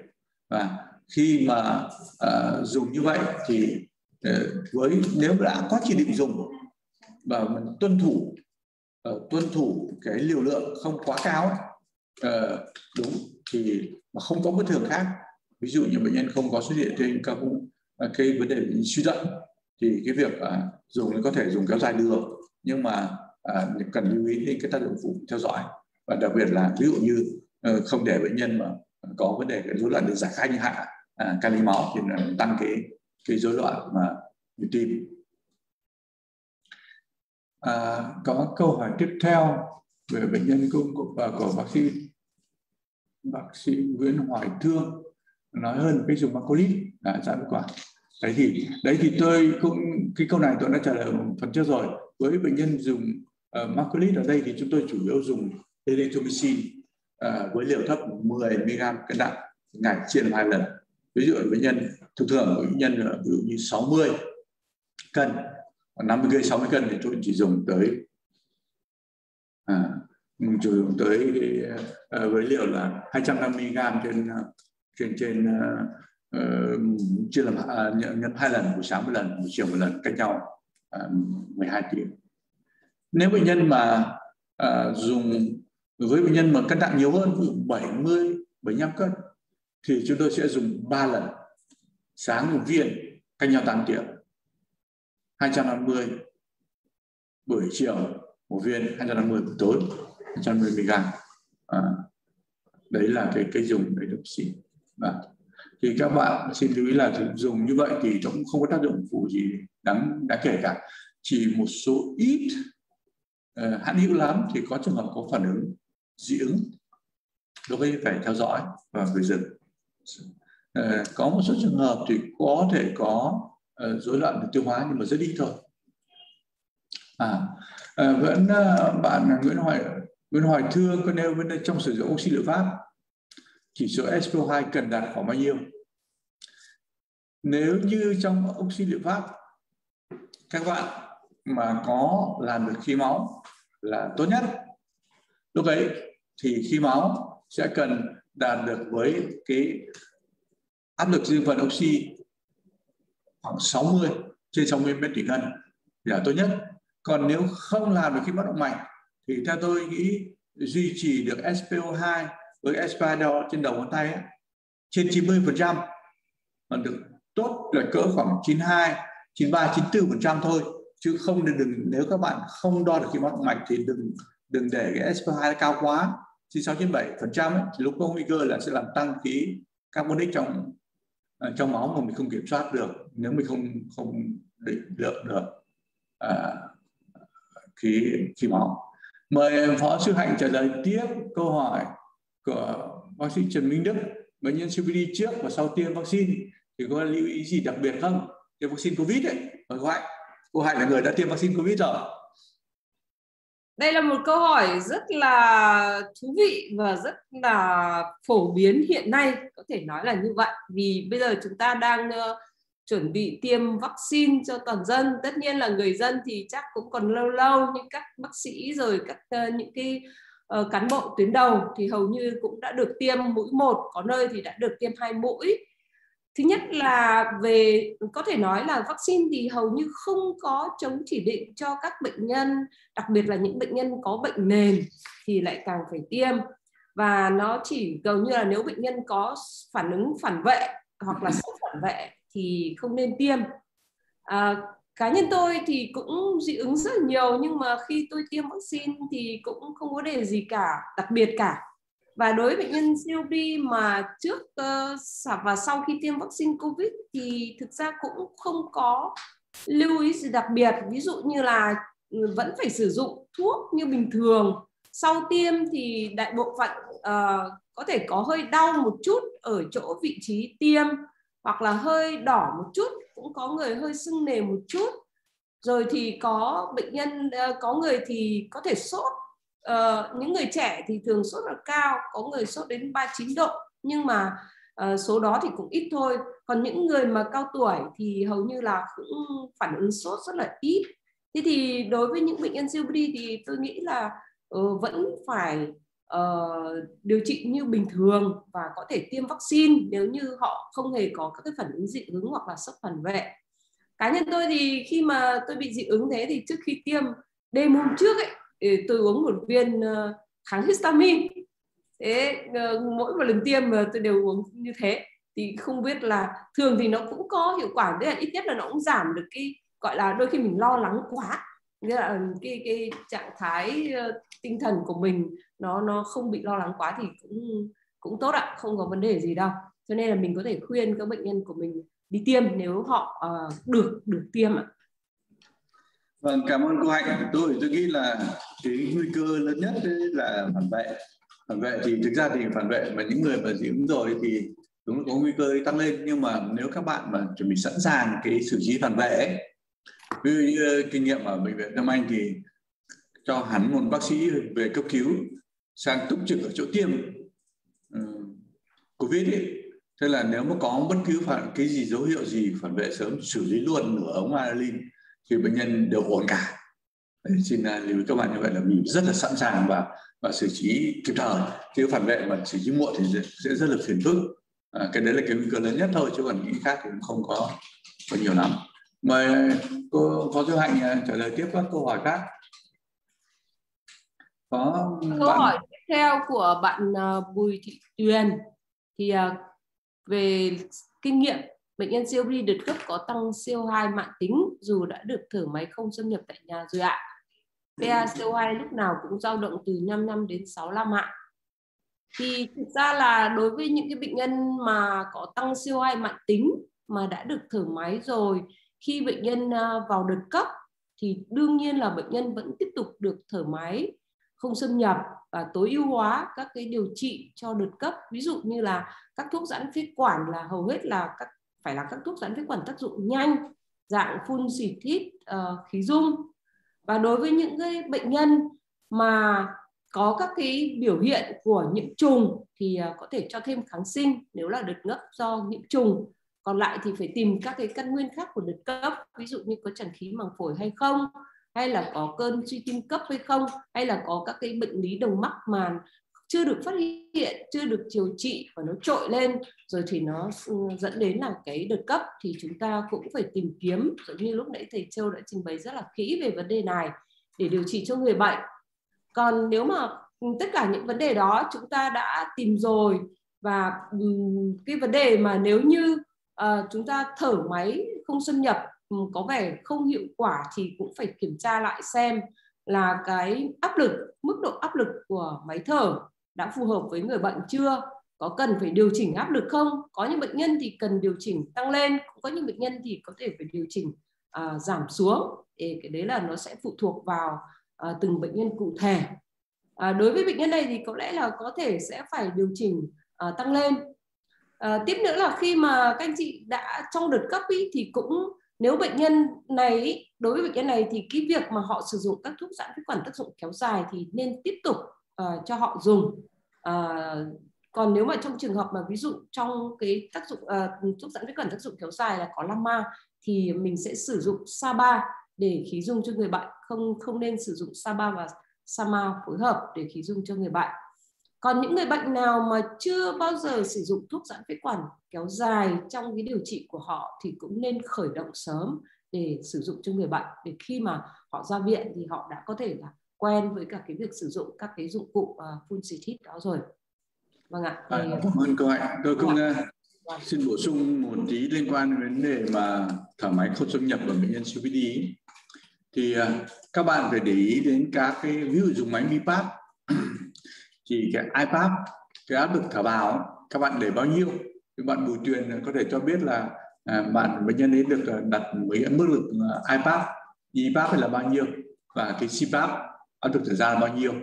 B: Và khi mà à, dùng như vậy thì ờ, với nếu đã có chỉ định dùng và mình tuân thủ uh, tuân thủ cái liều lượng không quá cao uh, đúng thì mà không có bất thường khác. Ví dụ như bệnh nhân không có xuất hiện trên các uh, cái vấn đề suy thận thì cái việc uh, dùng có thể dùng kéo dài được nhưng mà à, cần lưu ý đến cái tác dụng phụ theo dõi. Và đặc biệt là ví dụ như ờ, không để bệnh nhân mà có vấn đề cái rối loạn điện giải khai như hạ à, kali máu thì là tăng cái cái rối loạn mà nhịp tim. À, có câu hỏi tiếp theo về bệnh nhân cung của, à, của bác sĩ bác sĩ Nguyễn Hoài Thương. Nói hơn cái dùng macolit. À, giãn quả đấy thì đấy thì tôi cũng cái câu này tôi đã trả lời phần trước rồi. Với bệnh nhân dùng ờ, uh, macolit ở đây thì chúng tôi chủ yếu dùng erythromycin uh, ờ, với liều thấp 10 mg cân nặng ngày chia làm hai lần. Ví dụ bệnh nhân thường thường bệnh nhân là ví dụ như 60 cân 50 cân 60 cân thì tôi chỉ dùng tới à, mình chỉ dùng tới uh, với liều là 250 mg trên trên trên Ờ, uh, chia làm à, uh, nhân hai lần buổi sáng một lần buổi chiều một lần cách nhau à, uh, 12 tiếng. Nếu bệnh nhân mà uh, dùng với bệnh nhân mà cân nặng nhiều hơn ví dụ 70 75 cân thì chúng tôi sẽ dùng 3 lần. Sáng một viên cách nhau 8 tiếng. 250 buổi chiều một viên 250 buổi tối 250 mg à, đấy là cái cái dùng để độc xỉ và thì các bạn xin lưu ý là dùng như vậy thì cũng không có tác dụng phụ gì đáng đáng kể cả. Chỉ một số ít ờ, uh, hạn hữu lắm thì có trường hợp có phản ứng dị ứng. Đối với phải theo dõi và người dừng uh, ờ, có một số trường hợp thì có thể có uh, rối loạn tiêu hóa nhưng mà rất ít thôi. À uh, vẫn uh, bạn Nguyễn Hoài Nguyễn Hoài Thương có nêu vấn đề trong sử dụng oxy liệu pháp chỉ số SPO2 cần đạt khoảng bao nhiêu? Nếu như trong oxy liệu pháp, các bạn mà có làm được khí máu là tốt nhất. Lúc ấy thì khí máu sẽ cần đạt được với cái áp lực dương phần oxy khoảng 60 trên 60 mét thủy ngân là tốt nhất. Còn nếu không làm được khí máu động mạch thì theo tôi nghĩ duy trì được SPO2 với SPO trên đầu ngón tay trên 90 phần trăm mà được tốt là cỡ khoảng 92 93 94 phần trăm thôi. Chứ không nên đừng nếu các bạn không đo được khí máu mạch thì đừng đừng để cái SP2 cao quá. 96 trên 7 phần trăm thì lúc có nguy cơ là sẽ làm tăng khí carbonic trong à, trong máu mà mình không kiểm soát được. Nếu mình không không định lượng được à, khí khí máu. Mời phó sư hạnh trả lời tiếp câu hỏi của bác sĩ Trần Minh Đức. Bệnh nhân COPD trước và sau tiêm vaccine. Thì có lưu ý gì đặc biệt không? Tiêm vaccine covid ấy và cô hạnh cô hạnh là người đã tiêm vaccine covid rồi.
A: Đây là một câu hỏi rất là thú vị và rất là phổ biến hiện nay. Có thể nói là như vậy. Vì bây giờ chúng ta đang uh, chuẩn bị tiêm vaccine cho toàn dân. Tất nhiên là người dân thì chắc cũng còn lâu lâu nhưng các bác sĩ rồi các uh, những cái uh, cán bộ tuyến đầu thì hầu như cũng đã được tiêm mũi một có nơi thì đã được tiêm hai mũi. Thứ nhất là về có thể nói là vaccine thì hầu như không có chống chỉ định cho các bệnh nhân đặc biệt là những bệnh nhân có bệnh nền thì lại càng phải tiêm. Và nó chỉ gần như là nếu bệnh nhân có phản ứng phản vệ hoặc là sốc phản vệ thì không nên tiêm. À, cá nhân tôi thì cũng dị ứng rất là nhiều nhưng mà khi tôi tiêm vaccine thì cũng không có đề gì cả đặc biệt cả. Và đối với bệnh nhân COPD mà trước uh, và sau khi tiêm vaccine COVID thì thực ra cũng không có lưu ý gì đặc biệt. Ví dụ như là ừ, vẫn phải sử dụng thuốc như bình thường. Sau tiêm thì đại bộ phận uh, có thể có hơi đau một chút ở chỗ vị trí tiêm hoặc là hơi đỏ một chút cũng có người hơi sưng nề một chút. Rồi thì có bệnh nhân ờ, có người thì có thể sốt. Uh, những người trẻ thì thường sốt là cao có người sốt đến 39 độ. Nhưng mà uh, số đó thì cũng ít thôi. Còn những người mà cao tuổi thì hầu như là cũng phản ứng sốt rất là ít. Thế thì đối với những bệnh nhân COPD thì tôi nghĩ là uh, vẫn phải uh, điều trị như bình thường và có thể tiêm vaccine nếu như họ không hề có các cái phản ứng dị ứng hoặc là sốc phản vệ. Cá nhân tôi thì khi mà tôi bị dị ứng thế thì trước khi tiêm đêm hôm trước ấy tôi uống một viên ờ, kháng histamine. Thế ờ, mỗi một lần tiêm mà tôi đều uống như thế. Thì không biết là thường thì nó cũng có hiệu quả đấy là ít nhất là nó cũng giảm được cái gọi là đôi khi mình lo lắng quá nghĩa là ừ, cái cái trạng thái ờ, tinh thần của mình nó nó không bị lo lắng quá thì cũng cũng tốt ạ không có vấn đề gì đâu. Cho nên là mình có thể khuyên các bệnh nhân của mình đi tiêm nếu họ uh, được được tiêm ạ.
B: Vâng cảm ơn cô hạnh. Tôi tôi nghĩ là cái nguy cơ lớn nhất đấy là phản vệ. Phản vệ thì thực ra thì phản vệ mà những người mà dị ứng rồi thì đúng có nguy cơ tăng lên. Nhưng mà nếu các bạn mà chuẩn bị sẵn sàng cái xử trí phản vệ ấy, ví dụ như kinh nghiệm ở bệnh viện Tâm Anh thì cho hẳn một bác sĩ về cấp cứu sang túc trực ở chỗ tiêm ờ, covid ấy. thế là nếu mà có bất cứ phản cái gì dấu hiệu gì phản vệ sớm xử lý luôn nửa ống adrenaline thì bệnh nhân đều ổn cả. Đấy, xin à, lưu ý các bạn như vậy là mình rất là sẵn sàng và và xử trí kịp thời. Chứ phản vệ mà xử trí muộn thì sẽ rất là phiền phức. À, cái đấy là cái nguy cơ lớn nhất thôi chứ còn những khác thì cũng không có có nhiều lắm mời cô phó giáo hạnh à, trả lời tiếp các câu hỏi khác
A: có câu bạn... hỏi tiếp theo của bạn uh, Bùi Thị Tuyền thì uh, về kinh nghiệm bệnh nhân COPD đợt cấp có tăng CO2 mạng tính dù đã được thở máy không xâm nhập tại nhà rồi ạ. PA CO2 lúc nào cũng dao động từ 5 năm đến 65 ạ. Thì thực ra là đối với những cái bệnh nhân mà có tăng CO2 mạng tính mà đã được thở máy rồi khi bệnh nhân à, vào đợt cấp thì đương nhiên là bệnh nhân vẫn tiếp tục được thở máy không xâm nhập và tối ưu hóa các cái điều trị cho đợt cấp. Ví dụ như là các thuốc giãn phế quản là hầu hết là các phải là các thuốc giãn phế quản tác dụng nhanh dạng phun xịt thít uh, khí dung. Và đối với những cái bệnh nhân mà có các cái biểu hiện của nhiễm trùng thì uh, có thể cho thêm kháng sinh nếu là đợt ngấp do nhiễm trùng còn lại thì phải tìm các cái căn nguyên khác của đợt cấp, ví dụ như có tràn khí màng phổi hay không, hay là có cơn suy tim cấp hay không, hay là có các cái bệnh lý đồng mắc mà chưa được phát hiện, chưa được điều trị và nó trội lên. Rồi thì nó ừ, dẫn đến là cái đợt cấp thì chúng ta cũng phải tìm kiếm. Giống như lúc nãy thầy Châu đã trình bày rất là kỹ về vấn đề này để điều trị cho người bệnh. Còn nếu mà ừ, tất cả những vấn đề đó chúng ta đã tìm rồi và ừ, cái vấn đề mà nếu như à, chúng ta thở máy không xâm nhập ừ, có vẻ không hiệu quả thì cũng phải kiểm tra lại xem là cái áp lực mức độ áp lực của máy thở đã phù hợp với người bệnh chưa có cần phải điều chỉnh áp lực không? Có những bệnh nhân thì cần điều chỉnh tăng lên có những bệnh nhân thì có thể phải điều chỉnh à, giảm xuống. Thì cái đấy là nó sẽ phụ thuộc vào à, từng bệnh nhân cụ thể. À, đối với bệnh nhân này thì có lẽ là có thể sẽ phải điều chỉnh à, tăng lên à, tiếp nữa là khi mà các anh chị đã trong đợt cấp ý, thì cũng nếu bệnh nhân này đối với bệnh nhân này thì cái việc mà họ sử dụng các thuốc giãn phế quản tác dụng kéo dài thì nên tiếp tục uh, cho họ dùng. Uh, còn nếu mà trong trường hợp mà ví dụ trong cái tác dụng uh, thuốc giãn phế quản tác dụng kéo dài là có lama thì mình sẽ sử dụng Saba để khí dung cho người bệnh. Không không nên sử dụng Saba và Sama phối hợp để khí dung cho người bệnh còn những người bệnh nào mà chưa bao giờ sử dụng thuốc giãn phế quản kéo dài trong cái điều trị của họ thì cũng nên khởi động sớm để sử dụng cho người bệnh. Để khi mà họ ra viện thì họ đã có thể là quen với cả cái việc sử dụng các cái dụng cụ uh, phun xịt hít đó rồi. Vâng ạ
B: à, cảm ơn cô hạnh tôi cũng uh, xin bổ sung một tí liên quan đến vấn đề mà thở máy không xâm nhập của bệnh nhân COPD thì uh, các bạn phải để ý đến các cái ví dụ dùng máy BiPAP thì cái ipap cái áp lực thở vào các bạn để bao nhiêu? Thì bạn Bùi Tuyền có thể cho biết là à, bạn bệnh nhân ấy được à, đặt mấy mức lực à, ipap IPAP là bao nhiêu? Và cái CPAP áp lực thở ra là bao nhiêu?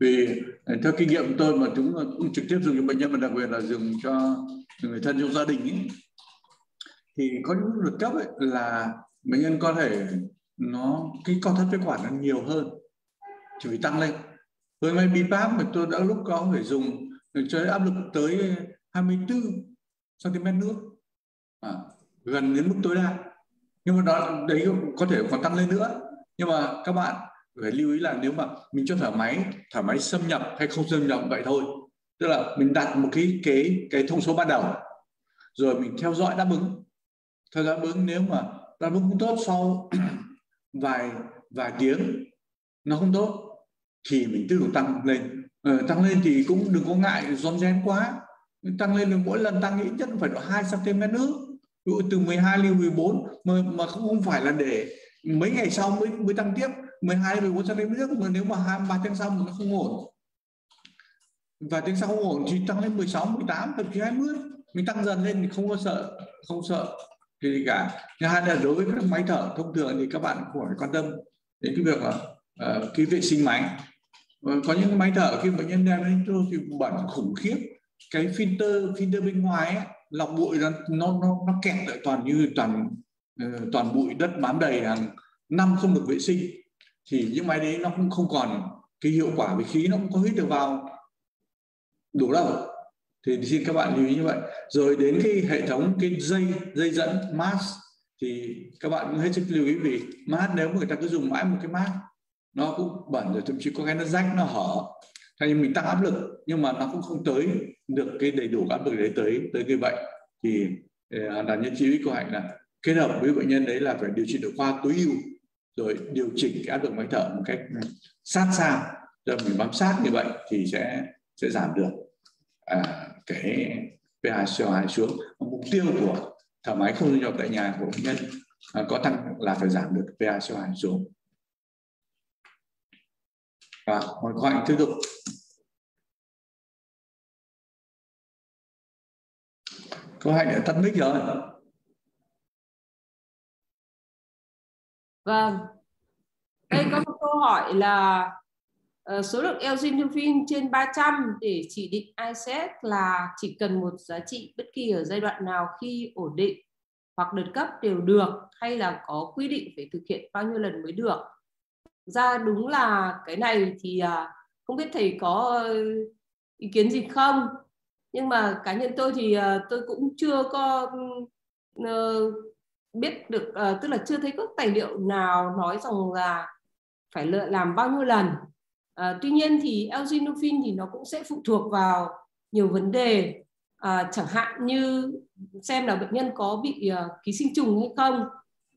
B: Vì à, theo kinh nghiệm của tôi mà chúng cũng trực tiếp dùng cho bệnh nhân mà đặc biệt là dùng cho người thân trong gia đình ấy, thì có những lực cấp ấy là bệnh nhân có thể nó cái co thắt phế quản nó nhiều hơn chỉ vì tăng lên với máy BiPAP mà tôi đã lúc có phải dùng cho áp lực tới 24 cm nước. À, gần đến mức tối đa. Nhưng mà đó đấy có thể còn tăng lên nữa. Nhưng mà các bạn phải lưu ý là nếu mà mình cho thở máy thở máy xâm nhập hay không xâm nhập vậy thôi. Tức là mình đặt một cái cái cái thông số ban đầu. Rồi mình theo dõi đáp ứng. Theo dõi đáp ứng nếu mà đáp ứng không tốt sau vài vài tiếng nó không tốt thì mình tiếp tục tăng lên. Ờ, tăng lên thì cũng đừng có ngại rón rén quá. Tăng lên được mỗi lần tăng ít nhất phải độ 2 cm nước. Độ từ 12 lên 14 mà, mà không, không phải là để mấy ngày sau mới mới tăng tiếp. 12 đến 14 cm nước mà nếu mà hai ba tiếng sau mà nó không ổn. Và tiếng sau không ổn thì tăng lên 16 18 thậm chí 20 mình tăng dần lên thì không có sợ không sợ thì gì cả. Thứ hai là đối với các máy thở thông thường thì các bạn cũng phải quan tâm đến cái việc là uh, cái vệ sinh máy. Ờ, có những máy thở khi bệnh nhân đem đến tôi thì bẩn khủng khiếp. Cái filter filter bên ngoài ấy, lọc bụi nó nó nó, nó kẹt lại toàn như toàn uh, toàn bụi đất bám đầy hàng năm không được vệ sinh. Thì những máy đấy nó cũng không còn cái hiệu quả về khí nó không có hít được vào. Đủ đâu. Thì xin các bạn lưu ý như vậy. Rồi đến cái hệ thống cái dây dây dẫn mask thì các bạn cũng hết sức lưu ý vì mask nếu mà người ta cứ dùng mãi một cái mask nó cũng bẩn rồi thậm chí có cái nó rách nó hở. Hay như mình tăng áp lực nhưng mà nó cũng không tới được cái đầy đủ áp lực đấy tới tới cái bệnh. Thì đàn ờ, nhân với của hạnh là kết hợp với bệnh nhân đấy là phải điều trị nội khoa tối ưu rồi điều chỉnh cái áp lực máy thở một cách sát sao. Cho mình bám sát như vậy thì sẽ sẽ giảm được à, cái pH CO2 xuống. Mục tiêu của thở máy không nhập tại nhà của bệnh nhân à, có tăng là phải giảm được pH CO2 xuống và mời các bạn tiếp tục cô hạnh đã tắt mic rồi.
A: Vâng. Đây có một câu hỏi là uh, số lượng eosinophil trên 300 để chỉ định ICS là chỉ cần một giá trị bất kỳ ở giai đoạn nào khi ổn định hoặc đợt cấp đều được hay là có quy định phải thực hiện bao nhiêu lần mới được? Ra đúng là cái này thì à, không biết thầy có ờ, ý kiến gì không? Nhưng mà cá nhân tôi thì ờ, tôi cũng chưa có ờ, biết được tức là chưa thấy có tài liệu nào nói rằng là phải làm bao nhiêu lần. À, tuy nhiên thì L-ginofin thì nó cũng sẽ phụ thuộc vào nhiều vấn đề. À, chẳng hạn như xem là bệnh nhân có bị uh, ký sinh trùng hay không.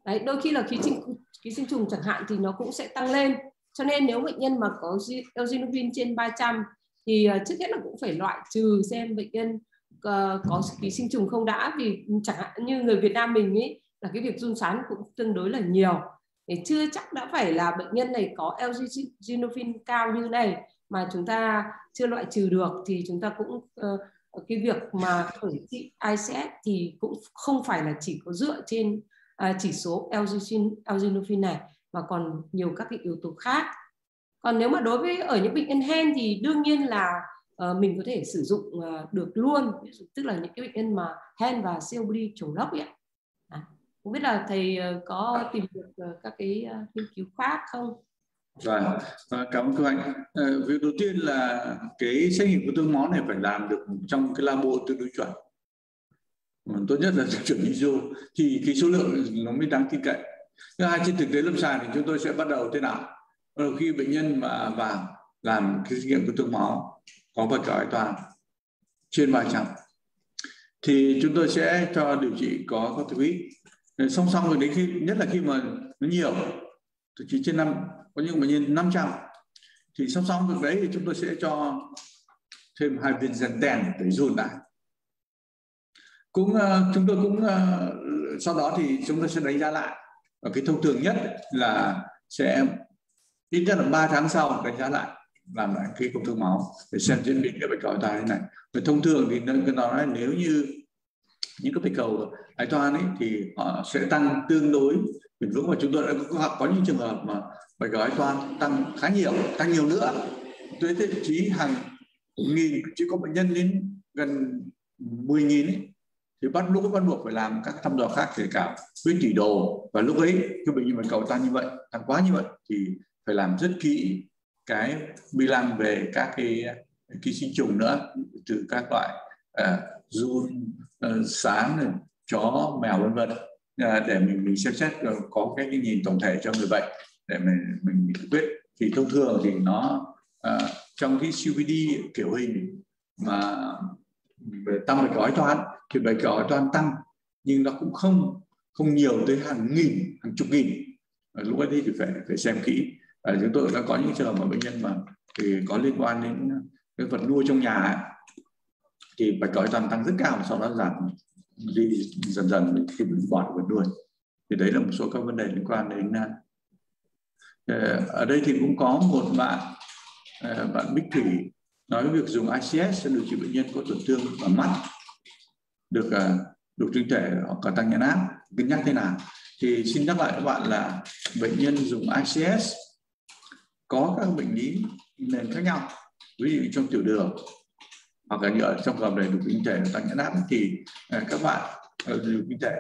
A: Đấy đôi khi là ký sinh ký sinh trùng chẳng hạn thì nó cũng sẽ tăng lên. Cho nên nếu bệnh nhân mà có L-ginofin trên 300 thì ờ, trước hết là cũng phải loại trừ xem bệnh nhân ờ, có ký sinh trùng không đã. Vì chẳng hạn như người Việt Nam mình ấy là cái việc run sán cũng tương đối là nhiều. Thì chưa chắc đã phải là bệnh nhân này có L-ginofin cao như này mà chúng ta chưa loại trừ được thì chúng ta cũng uh, cái việc mà khởi trị ICS thì cũng không phải là chỉ có dựa trên à, chỉ số L-ginofin này mà còn nhiều các cái yếu tố khác. Còn nếu mà đối với ở những bệnh nhân hen thì đương nhiên là uh, mình có thể sử dụng uh, được luôn. Tức là những cái bệnh nhân mà hen và COPD trùng lốc ấy không biết là thầy uh, có tìm được uh, các cái uh, nghiên cứu khác không?
B: Rồi, vâng, cảm ơn các anh. việc đầu tiên là cái xét nghiệm của tương máu này phải làm được trong cái labo tương đối chuẩn. Ừ, tốt nhất là chuẩn ISO thì cái số lượng nó mới đáng tin cậy. Thứ hai, trên thực tế lâm sàng thì chúng tôi sẽ bắt đầu thế nào? Đầu khi bệnh nhân mà vào làm cái xét nghiệm của tương máu, có vật cỏi toàn, trên 300 thì chúng tôi sẽ cho điều trị có corticoid ờ, song song với đấy khi, nhất là khi mà nó nhiều thậm chí trên năm, có những bệnh nhân 500 thì song song với đấy thì chúng tôi sẽ cho thêm hai viên Zanten để dồn lại cũng uh, chúng tôi cũng uh, sau đó thì chúng tôi sẽ đánh giá lại. Và cái thông thường nhất là sẽ ít nhất là 3 tháng sau đánh giá lại làm lại cái công thức máu để xem diễn biến của bệnh còi tai thế này. Và thông thường thì nó nói nếu như những cái bạch cầu hải toan ấy thì họ sẽ tăng tương đối. Bền vững và chúng tôi đã có, có những trường hợp mà bạch cầu hải toan tăng khá nhiều tăng nhiều nữa. Tới thậm chí hàng nghìn chỉ có bệnh nhân đến gần 10 nghìn ấy thì bắt lúc bắt buộc phải làm các thăm dò khác kể cả huyết chỉ đồ. Và lúc ấy cái bệnh nhân bạch cầu tăng như vậy tăng quá như vậy thì phải làm rất kỹ cái bilan về các cái ký sinh trùng nữa. Từ các loại uh, run uh, sán chó mèo vân vân. Uh, để mình mình xem xét uh, có cái, cái nhìn tổng thể cho người bệnh để mình mình quyết. Thì thông thường thì nó uh, trong cái CVD kiểu hình mà tăng về gói toán thì về gói toàn tăng nhưng nó cũng không không nhiều tới hàng nghìn hàng chục nghìn. Lúc ấy thì phải phải xem kỹ. À, chúng tôi đã có những trường hợp mà bệnh nhân mà thì có liên quan đến cái vật nuôi trong nhà ấy, thì bạch cói toàn tăng rất cao sau đó giảm đi dần dần khi mình bỏ vật nuôi. Thì đấy là một số các vấn đề liên quan đến à, ờ, ở đây thì cũng có một bạn ờ, bạn Bích Thủy nói việc dùng ICS sẽ điều trị bệnh nhân có tổn thương ở mắt được ờ, đục tinh thể hoặc cả tăng nhãn áp. Cân nhắc thế nào. Thì xin nhắc lại các bạn là bệnh nhân dùng ICS có các bệnh lý nền khác nhau. Ví dụ trong tiểu đường hoặc là như ở trong gầm này đục tinh thể tăng nhãn áp thì ờ, các bạn ờ, đục tinh thể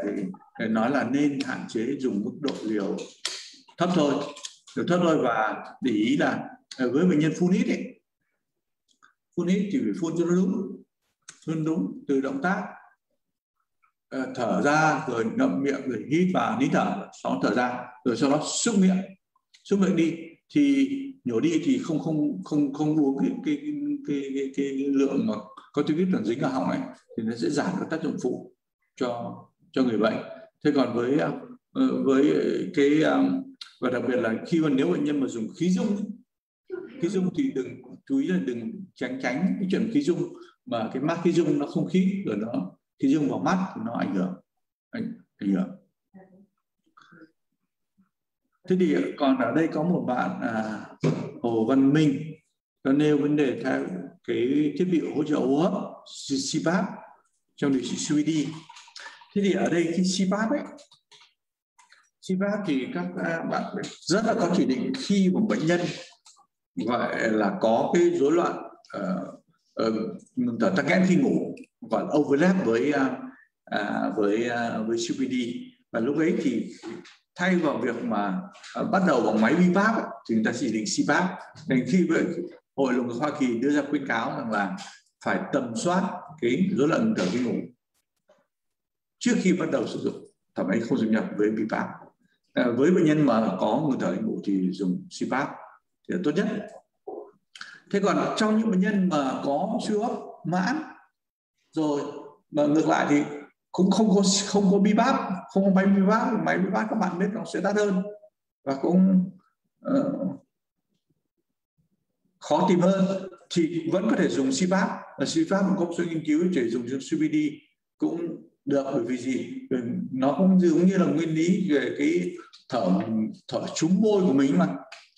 B: thì nói là nên hạn chế dùng mức độ liều thấp thôi liều thấp thôi và để ý là với bệnh nhân phun ít ấy, phun ít thì phải phun cho nó đúng phun đúng từ động tác. Ờ, thở ra rồi ngậm miệng rồi hít vào nín thở sau thở ra rồi sau đó xúc miệng. Xúc miệng đi thì nhổ đi thì không không không không uống cái cái cái cái, cái, cái lượng mà có tiêu còn dính ở họng này thì nó sẽ giảm các tác dụng phụ cho cho người bệnh. Thế còn với ờ, với cái ờ, và đặc biệt là khi mà nếu bệnh nhân mà dùng khí dung khí dung thì đừng chú ý là đừng tránh tránh cái chuyện khí dung mà cái mát khí dung nó không khí rồi nó thì dung vào mắt thì nó ảnh hưởng. Ảnh, ảnh hưởng thế thì còn ở đây có một bạn à, Hồ Văn Minh. Đã nêu vấn đề theo cái thiết bị hỗ trợ hô hấp CPAP trong điều trị CVD thế thì ở đây khi CPAP ấy CPAP thì các à, bạn rất là có chỉ định khi một bệnh nhân gọi là có cái rối loạn uh, uh, thở tắc nghẽn khi ngủ gọi là overlap với à, à, với à, với CPD và lúc ấy thì thay vào việc mà à, bắt đầu bằng máy BiPAP thì người ta chỉ định CPAP nên khi vậy hội đồng Hoa Kỳ đưa ra khuyến cáo rằng là phải tầm soát cái rối loạn thở khi ngủ trước khi bắt đầu sử dụng thở máy không dùng nhập với BiPAP à, với bệnh nhân mà có ngừng thở khi ngủ thì dùng CPAP thì là tốt nhất. Thế còn trong những bệnh nhân mà có suy hấp mãn rồi mà ngược lại thì cũng không có không có bi bát không có máy bi bát máy bi bát các bạn biết nó sẽ đắt hơn. Và cũng uh, khó tìm hơn. Thì vẫn có thể dùng CPAP và CPAP cũng công số nghiên cứu chỉ dùng cho CBD cũng được bởi vì gì? Nó cũng giống như là nguyên lý về cái thở thở trúng môi của mình mà.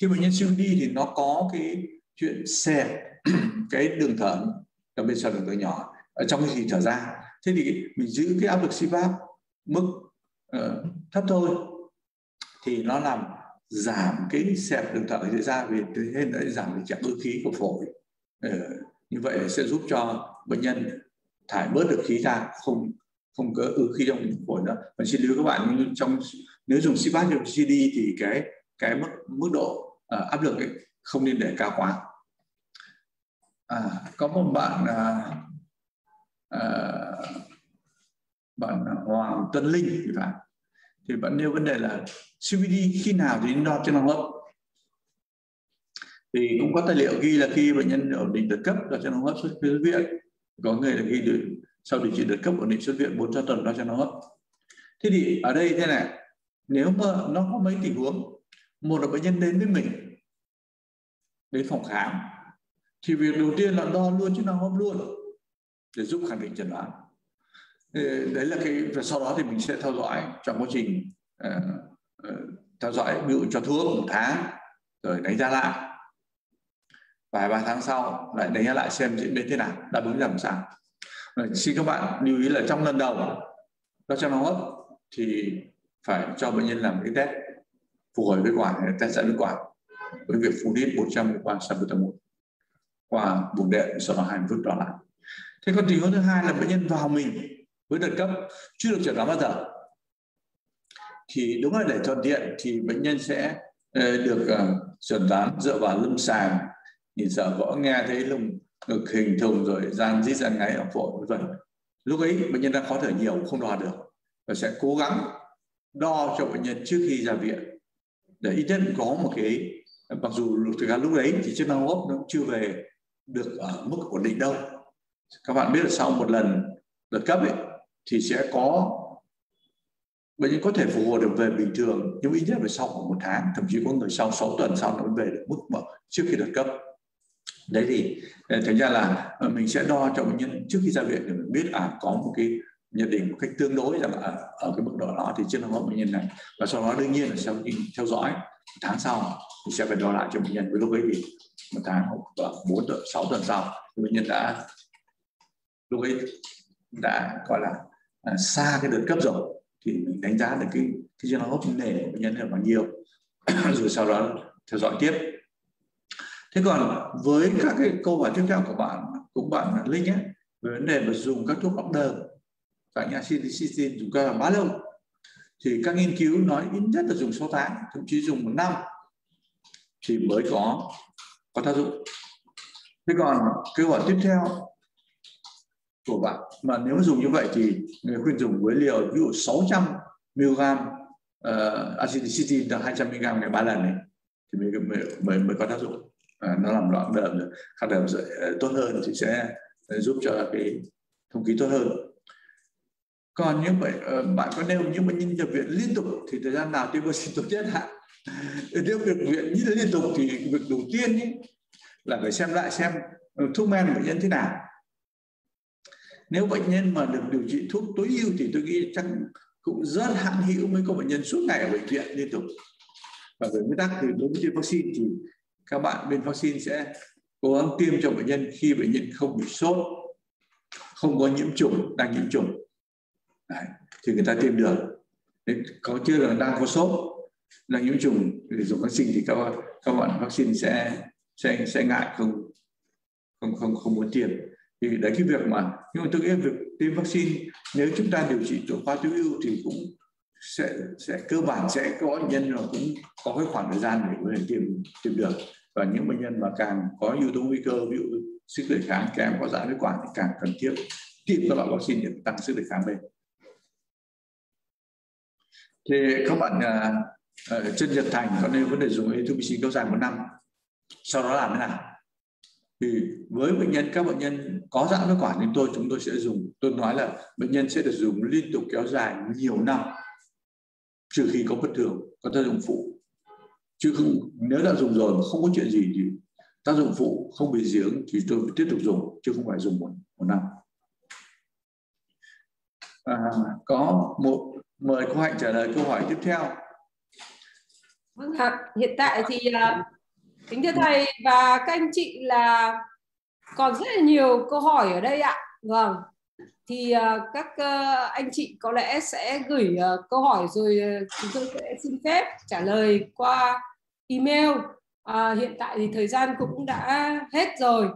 B: Khi bệnh nhân CBD thì nó có cái chuyện xẹp cái đường thở đặc biệt là đường thở nhỏ trong cái gì thở ra. Thế thì mình giữ cái áp lực CPAP mức uh, thấp thôi thì nó làm giảm cái xẹp đường thở diễn ra vì thế nên nó giảm tình trạng ứ khí của phổi. Ừ, như vậy sẽ giúp cho bệnh nhân thải bớt được khí ra không không có ứ khí trong phổi nữa. Và xin lưu các bạn trong nếu dùng CPAP trong CD thì cái cái mức mức độ uh, áp lực ấy không nên để cao quá. À, có một bạn uh, uh, bạn Hoàng Tuấn Linh thì phải. Thì bạn nêu vấn đề là CBD khi nào thì đo trên hô hấp thì cũng có tài liệu ghi là khi bệnh nhân ổn định đợt cấp đo trên hô hấp xuất viện. Có người là ghi được sau điều trị đợt cấp ổn định xuất viện 4 tuần đo trên hô hấp thế thì ở đây thế này nếu mà nó có mấy tình huống một là bệnh nhân đến với mình đến phòng khám thì việc đầu tiên là đo luôn chức năng hô hấp luôn để giúp khẳng định chẩn đoán. Đấy là cái và sau đó thì mình sẽ theo dõi trong quá trình uh, uh, theo dõi ví dụ cho thuốc một tháng rồi đánh giá lại. Vài ba tháng sau lại đánh giá lại xem diễn biến thế nào đáp ứng làm sao. Rồi, xin các bạn lưu ý là trong lần đầu đo trong hô hấp thì phải cho bệnh nhân làm cái test phục hồi với quản test dẫn với quản với việc phun hít 400 mg salbutamol qua bùng đệm sau đó hai phút đó lại cái con tình huống thứ hai là bệnh nhân vào mình với đợt cấp chưa được chẩn đoán bao giờ. Thì đúng là để thuận tiện thì bệnh nhân sẽ ờ, được ờ, chẩn đoán dựa vào lâm sàng, nhìn sợ gõ nghe thấy lồng ngực hình thùng rồi gian dít gian ngáy ở phổi, vân vân. Lúc ấy bệnh nhân đang khó thở nhiều, không đo được và sẽ cố gắng đo cho bệnh nhân trước khi ra viện. Để ít nhất có một cái, mặc dù thực ra lúc đấy thì chức năng hô hấp nó cũng chưa về được ở mức ổn định đâu các bạn biết là sau một lần đợt cấp ấy thì sẽ có bệnh nhân có thể phục hồi được về bình thường nhưng ít nhất phải sau khoảng một tháng thậm chí có người sau 6 tuần sau nó mới về được mức mà trước khi đợt cấp. Đấy thì ờ, thành ra là ờ, mình sẽ đo cho bệnh nhân trước khi ra viện để mình biết à có một cái nhận định một cách tương đối rằng ở, ờ, ở cái mức độ đó thì chưa năng bệnh nhân này và sau đó đương nhiên là sau khi theo dõi tháng sau thì sẽ phải đo lại cho bệnh nhân. Với lúc ấy thì một tháng hoặc bốn tuần sáu tuần sau bệnh nhân đã lúc ấy đã gọi là à, xa cái đợt cấp rồi thì mình đánh giá được cái cái chức hô hấp của bệnh nhân là bao nhiêu rồi sau đó theo dõi tiếp. Thế còn với các cái câu hỏi tiếp theo của bạn cũng bạn linh ấy về vấn đề mà dùng các thuốc bóc đờm tại nhà acetylcysteine dùng cơ bao lâu thì các nghiên cứu nói ít nhất là dùng 6 tháng thậm chí dùng một năm thì mới có có tác dụng. Thế còn câu hỏi tiếp theo của bạn. Mà nếu dùng như vậy thì người khuyên dùng với liều ví dụ 600 mg ờ, uh, acetylcysteine là 200 mg ngày ba lần này thì mới mới mới, mới có tác dụng. À, nó làm loạn đờm khát đờm ờ, tốt hơn thì sẽ ờ, giúp cho cái thông khí tốt hơn. Còn những bệnh ờ, bạn có nêu những bệnh nhân nhập viện liên tục thì thời gian nào tiêm vaccine tốt nhất ạ? Nếu việc viện như thế liên tục thì việc đầu tiên ý, là phải xem lại xem thuốc men bệnh nhân thế nào nếu bệnh nhân mà được điều trị thuốc tối ưu thì tôi nghĩ chắc cũng rất hạn hữu mới có bệnh nhân suốt ngày ở bệnh viện liên tục. Và về nguyên tắc thì đối với tiêm vaccine thì các bạn bên vaccine sẽ cố gắng tiêm cho bệnh nhân khi bệnh nhân không bị sốt không có nhiễm trùng đang nhiễm trùng. Đấy, thì người ta tiêm được. Đấy, có chưa là đang có sốt đang nhiễm trùng để dùng vaccine thì các các bạn vaccine sẽ sẽ sẽ ngại không không không không muốn tiêm thì đấy cái việc mà nhưng mà tôi nghĩ việc tiêm vaccine nếu chúng ta điều trị tổ khoa tối ưu thì cũng sẽ sẽ cơ bản sẽ có nhân là cũng có cái khoảng thời gian để có thể tiêm tiêm được. Và những bệnh nhân mà càng có yếu tố nguy cơ ví dụ sức đề kháng kém có giãn phế quản thì càng cần thiết tiêm các loại vaccine để tăng sức đề kháng lên. Thì các bạn à, à, uh, trên Nhật Thành có nên vấn đề dùng Ethiopic kéo dài một năm sau đó làm thế nào? Thì với bệnh nhân các bệnh nhân có giãn phế quản thì tôi chúng tôi sẽ dùng tôi nói là bệnh nhân sẽ được dùng liên tục kéo dài nhiều năm trừ khi có bất thường có tác dụng phụ. Chứ không nếu đã dùng rồi mà không có chuyện gì thì tác dụng phụ không bị giếng thì tôi tiếp tục dùng chứ không phải dùng một, một năm. À, có một mời cô hạnh trả lời câu hỏi tiếp theo.
A: Vâng ạ hiện tại thì à, kính thưa thầy và các anh chị là còn rất là nhiều câu hỏi ở đây ạ. Vâng. Thì uh, các uh, anh chị có lẽ sẽ gửi uh, câu hỏi rồi uh, chúng tôi sẽ xin phép trả lời qua email. Uh, hiện tại thì thời gian cũng đã hết rồi.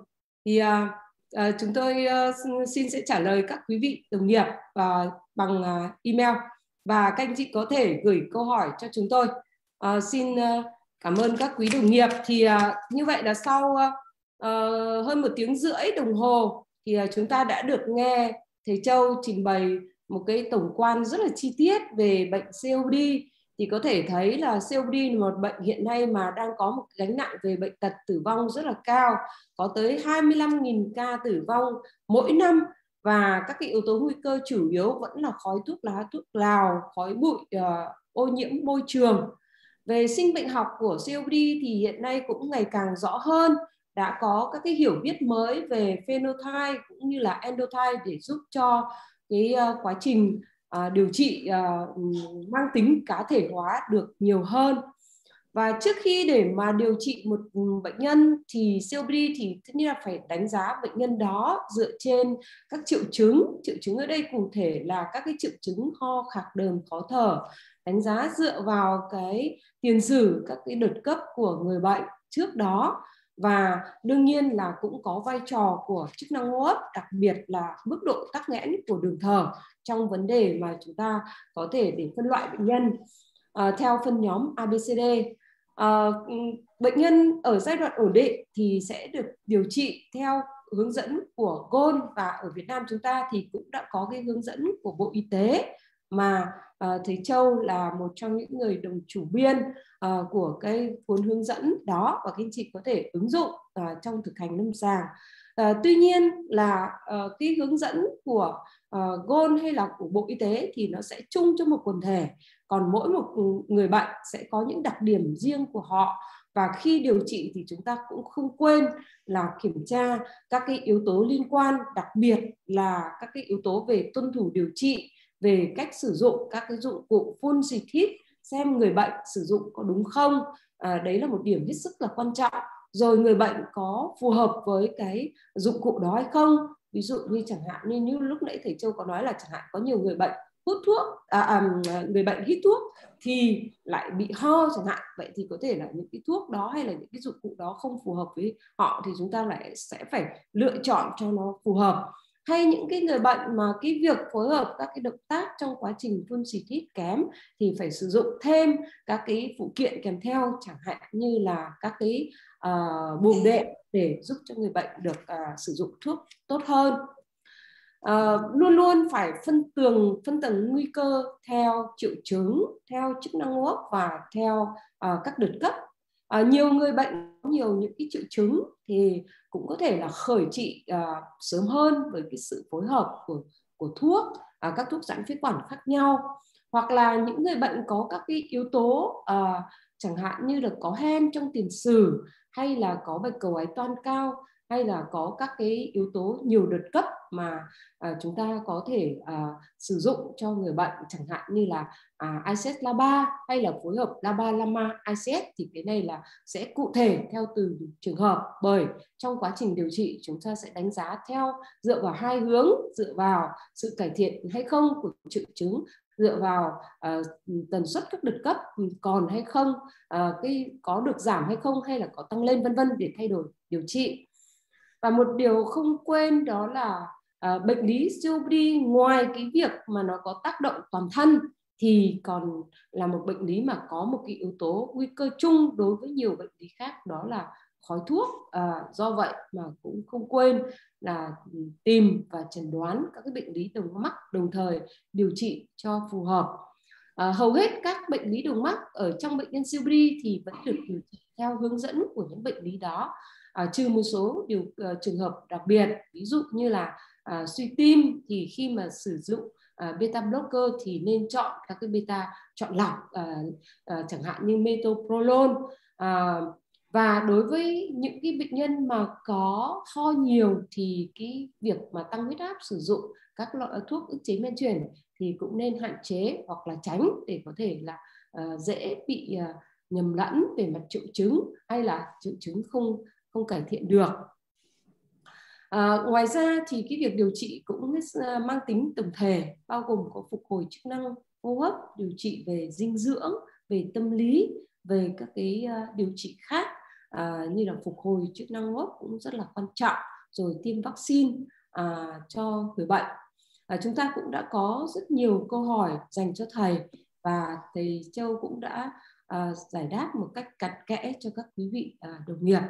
A: Thì uh, uh, chúng tôi uh, xin sẽ trả lời các quý vị đồng nghiệp uh, bằng uh, email. Và các anh chị có thể gửi câu hỏi cho chúng tôi. Uh, xin uh, cảm ơn các quý đồng nghiệp. Thì uh, như vậy là sau uh, Ờ, hơn một tiếng rưỡi đồng hồ thì uh, chúng ta đã được nghe thầy Châu trình bày một cái tổng quan rất là chi tiết về bệnh COPD thì có thể thấy là COPD là một bệnh hiện nay mà đang có một gánh nặng về bệnh tật tử vong rất là cao, có tới 25.000 ca tử vong mỗi năm. Và các cái yếu tố nguy cơ chủ yếu vẫn là khói thuốc lá, thuốc lào, khói bụi, uh, ô nhiễm môi trường. Về sinh bệnh học của COPD thì hiện nay cũng ngày càng rõ hơn, đã có các cái hiểu biết mới về phenotype cũng như là endotype để giúp cho cái uh, quá trình uh, điều trị uh, mang tính cá thể hóa được nhiều hơn. Và trước khi để mà điều trị một ừ, bệnh nhân thì COPD thì tất nhiên là phải đánh giá bệnh nhân đó dựa trên các triệu chứng. Triệu chứng ở đây cụ thể là các cái triệu chứng ho khạc đờm khó thở. Đánh giá dựa vào cái tiền sử các cái đợt cấp của người bệnh trước đó và đương nhiên là cũng có vai trò của chức năng hô hấp đặc biệt là mức độ tắc nghẽn của đường thở trong vấn đề mà chúng ta có thể để phân loại bệnh nhân à, theo phân nhóm ABCD à, bệnh nhân ở giai đoạn ổn định thì sẽ được điều trị theo hướng dẫn của Gold và ở Việt Nam chúng ta thì cũng đã có cái hướng dẫn của Bộ Y tế mà uh, thầy Châu là một trong những người đồng chủ biên uh, của cái cuốn hướng dẫn đó và các anh chị có thể ứng dụng uh, trong thực hành lâm sàng. Uh, tuy nhiên là uh, cái hướng dẫn của uh, GOL hay là của Bộ Y tế thì nó sẽ chung cho một quần thể, còn mỗi một người bệnh sẽ có những đặc điểm riêng của họ và khi điều trị thì chúng ta cũng không quên là kiểm tra các cái yếu tố liên quan đặc biệt là các cái yếu tố về tuân thủ điều trị về cách sử dụng các cái dụng cụ phun xịt hít xem người bệnh sử dụng có đúng không. À, đấy là một điểm hết sức là quan trọng. Rồi người bệnh có phù hợp với cái dụng cụ đó hay không. Ví dụ như chẳng hạn như như lúc nãy thầy châu có nói là chẳng hạn có nhiều người bệnh hút thuốc à, à, người bệnh hít thuốc thì lại bị ho chẳng hạn. Vậy thì có thể là những cái thuốc đó hay là những cái dụng cụ đó không phù hợp với họ thì chúng ta lại sẽ phải lựa chọn cho nó phù hợp hay những cái người bệnh mà cái việc phối hợp các cái động tác trong quá trình phun xịt hít kém thì phải sử dụng thêm các cái phụ kiện kèm theo chẳng hạn như là các cái ờ, uh, buồng đệm để giúp cho người bệnh được uh, sử dụng thuốc tốt hơn. Uh, luôn luôn phải phân tường phân tầng nguy cơ theo triệu chứng theo chức năng hô hấp và theo uh, các đợt cấp. Uh, nhiều người bệnh nhiều những cái triệu chứng thì cũng có thể là khởi trị à, sớm hơn với cái sự phối hợp của của thuốc à, các thuốc giãn phế quản khác nhau. Hoặc là những người bệnh có các cái yếu tố à, chẳng hạn như là có hen trong tiền sử hay là có bạch cầu ái toan cao hay là có các cái yếu tố nhiều đợt cấp mà à, chúng ta có thể à, sử dụng cho người bệnh chẳng hạn như là à, ICS LABA hay là phối hợp LABA LAMA ICS thì cái này là sẽ cụ thể theo từ trường hợp. Bởi trong quá trình điều trị chúng ta sẽ đánh giá theo dựa vào hai hướng dựa vào sự cải thiện hay không của triệu chứng dựa vào uh, tần suất các đợt cấp còn hay không uh, cái có được giảm hay không hay là có tăng lên vân vân để thay đổi điều trị. Và một điều không quên đó là Ờ, bệnh lý COPD ngoài cái việc mà nó có tác động toàn thân thì còn là một bệnh lý mà có một cái yếu tố nguy cơ chung đối với nhiều bệnh lý khác đó là khói thuốc. À, do vậy mà cũng không quên là tìm và chẩn đoán các cái bệnh lý đường mắt đồng thời điều trị cho phù hợp. À, hầu hết các bệnh lý đường mắt ở trong bệnh nhân COPD thì vẫn được điều trị theo hướng dẫn của những bệnh lý đó. À, trừ một số điều uh, trường hợp đặc biệt ví dụ như là à, suy tim thì khi mà sử dụng à, beta blocker thì nên chọn các cái beta chọn lọc à, à, chẳng hạn như metoprolol. À, và đối với những cái bệnh nhân mà có ho nhiều thì cái việc mà tăng huyết áp sử dụng các loại à, thuốc ức chế men chuyển thì cũng nên hạn chế hoặc là tránh để có thể là uh, dễ bị uh, nhầm lẫn về mặt triệu chứng hay là triệu chứng không không cải thiện được à, ngoài ra thì cái việc điều trị cũng ờ, mang tính tổng thể bao gồm có phục hồi chức năng hô hấp điều trị về dinh dưỡng về tâm lý về các cái ờ, điều trị khác à, như là phục hồi chức năng hô hấp cũng rất là quan trọng rồi tiêm vaccine à, cho người bệnh. À, chúng ta cũng đã có rất nhiều câu hỏi dành cho thầy và thầy Châu cũng đã à, giải đáp một cách cặn kẽ cho các quý vị à, đồng nghiệp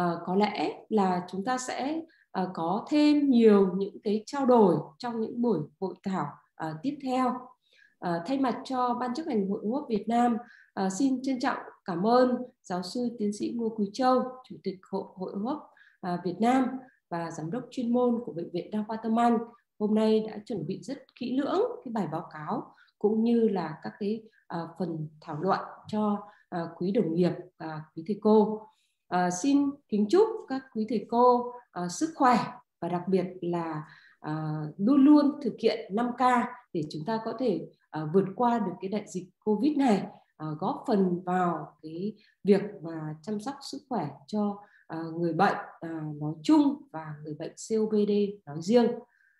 A: uh, có lẽ là chúng ta sẽ uh, có thêm nhiều những cái trao đổi trong những buổi hội thảo uh, tiếp theo. Uh, thay mặt cho ban chấp hành hội quốc Việt Nam uh, xin trân trọng cảm ơn giáo sư tiến sĩ Ngô Quý Châu chủ tịch hội hội hô uh, Việt Nam và giám đốc chuyên môn của bệnh viện đa khoa Tâm Anh. Hôm nay đã chuẩn bị rất kỹ lưỡng cái bài báo cáo cũng như là các cái uh, phần thảo luận cho uh, quý đồng nghiệp và quý thầy cô. À, xin kính chúc các quý thầy cô à, sức khỏe và đặc biệt là à, luôn luôn thực hiện 5K để chúng ta có thể à, vượt qua được cái đại dịch Covid này, à, góp phần vào cái việc mà chăm sóc sức khỏe cho à, người bệnh à, nói chung và người bệnh COPD nói riêng.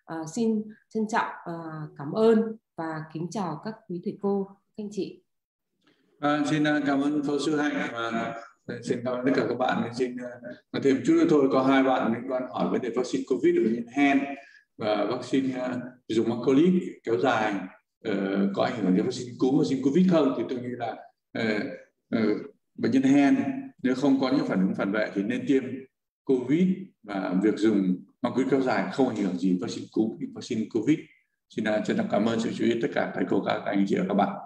A: À, xin trân trọng à, cảm ơn và kính chào các quý thầy cô, các anh chị.
B: À, xin cảm ơn phó sư Hạnh và xin cảm ơn tất cả các bạn. Xin ờ, nói thêm chút nữa thôi. Có hai bạn liên quan hỏi vấn đề vaccine covid ở bệnh hen và vaccine ờ, dùng macrolide kéo dài. Ờ, có ảnh hưởng đến vaccine cúm, vaccine covid không? Thì tôi nghĩ là bệnh nhân hen nếu không có những phản ứng phản vệ thì nên tiêm covid và việc dùng macrolide kéo dài không ảnh hưởng gì vaccine cúm, vaccine covid. Xin chân thành cảm ơn sự chú ý tất cả. Thầy cô, các anh chị và các bạn.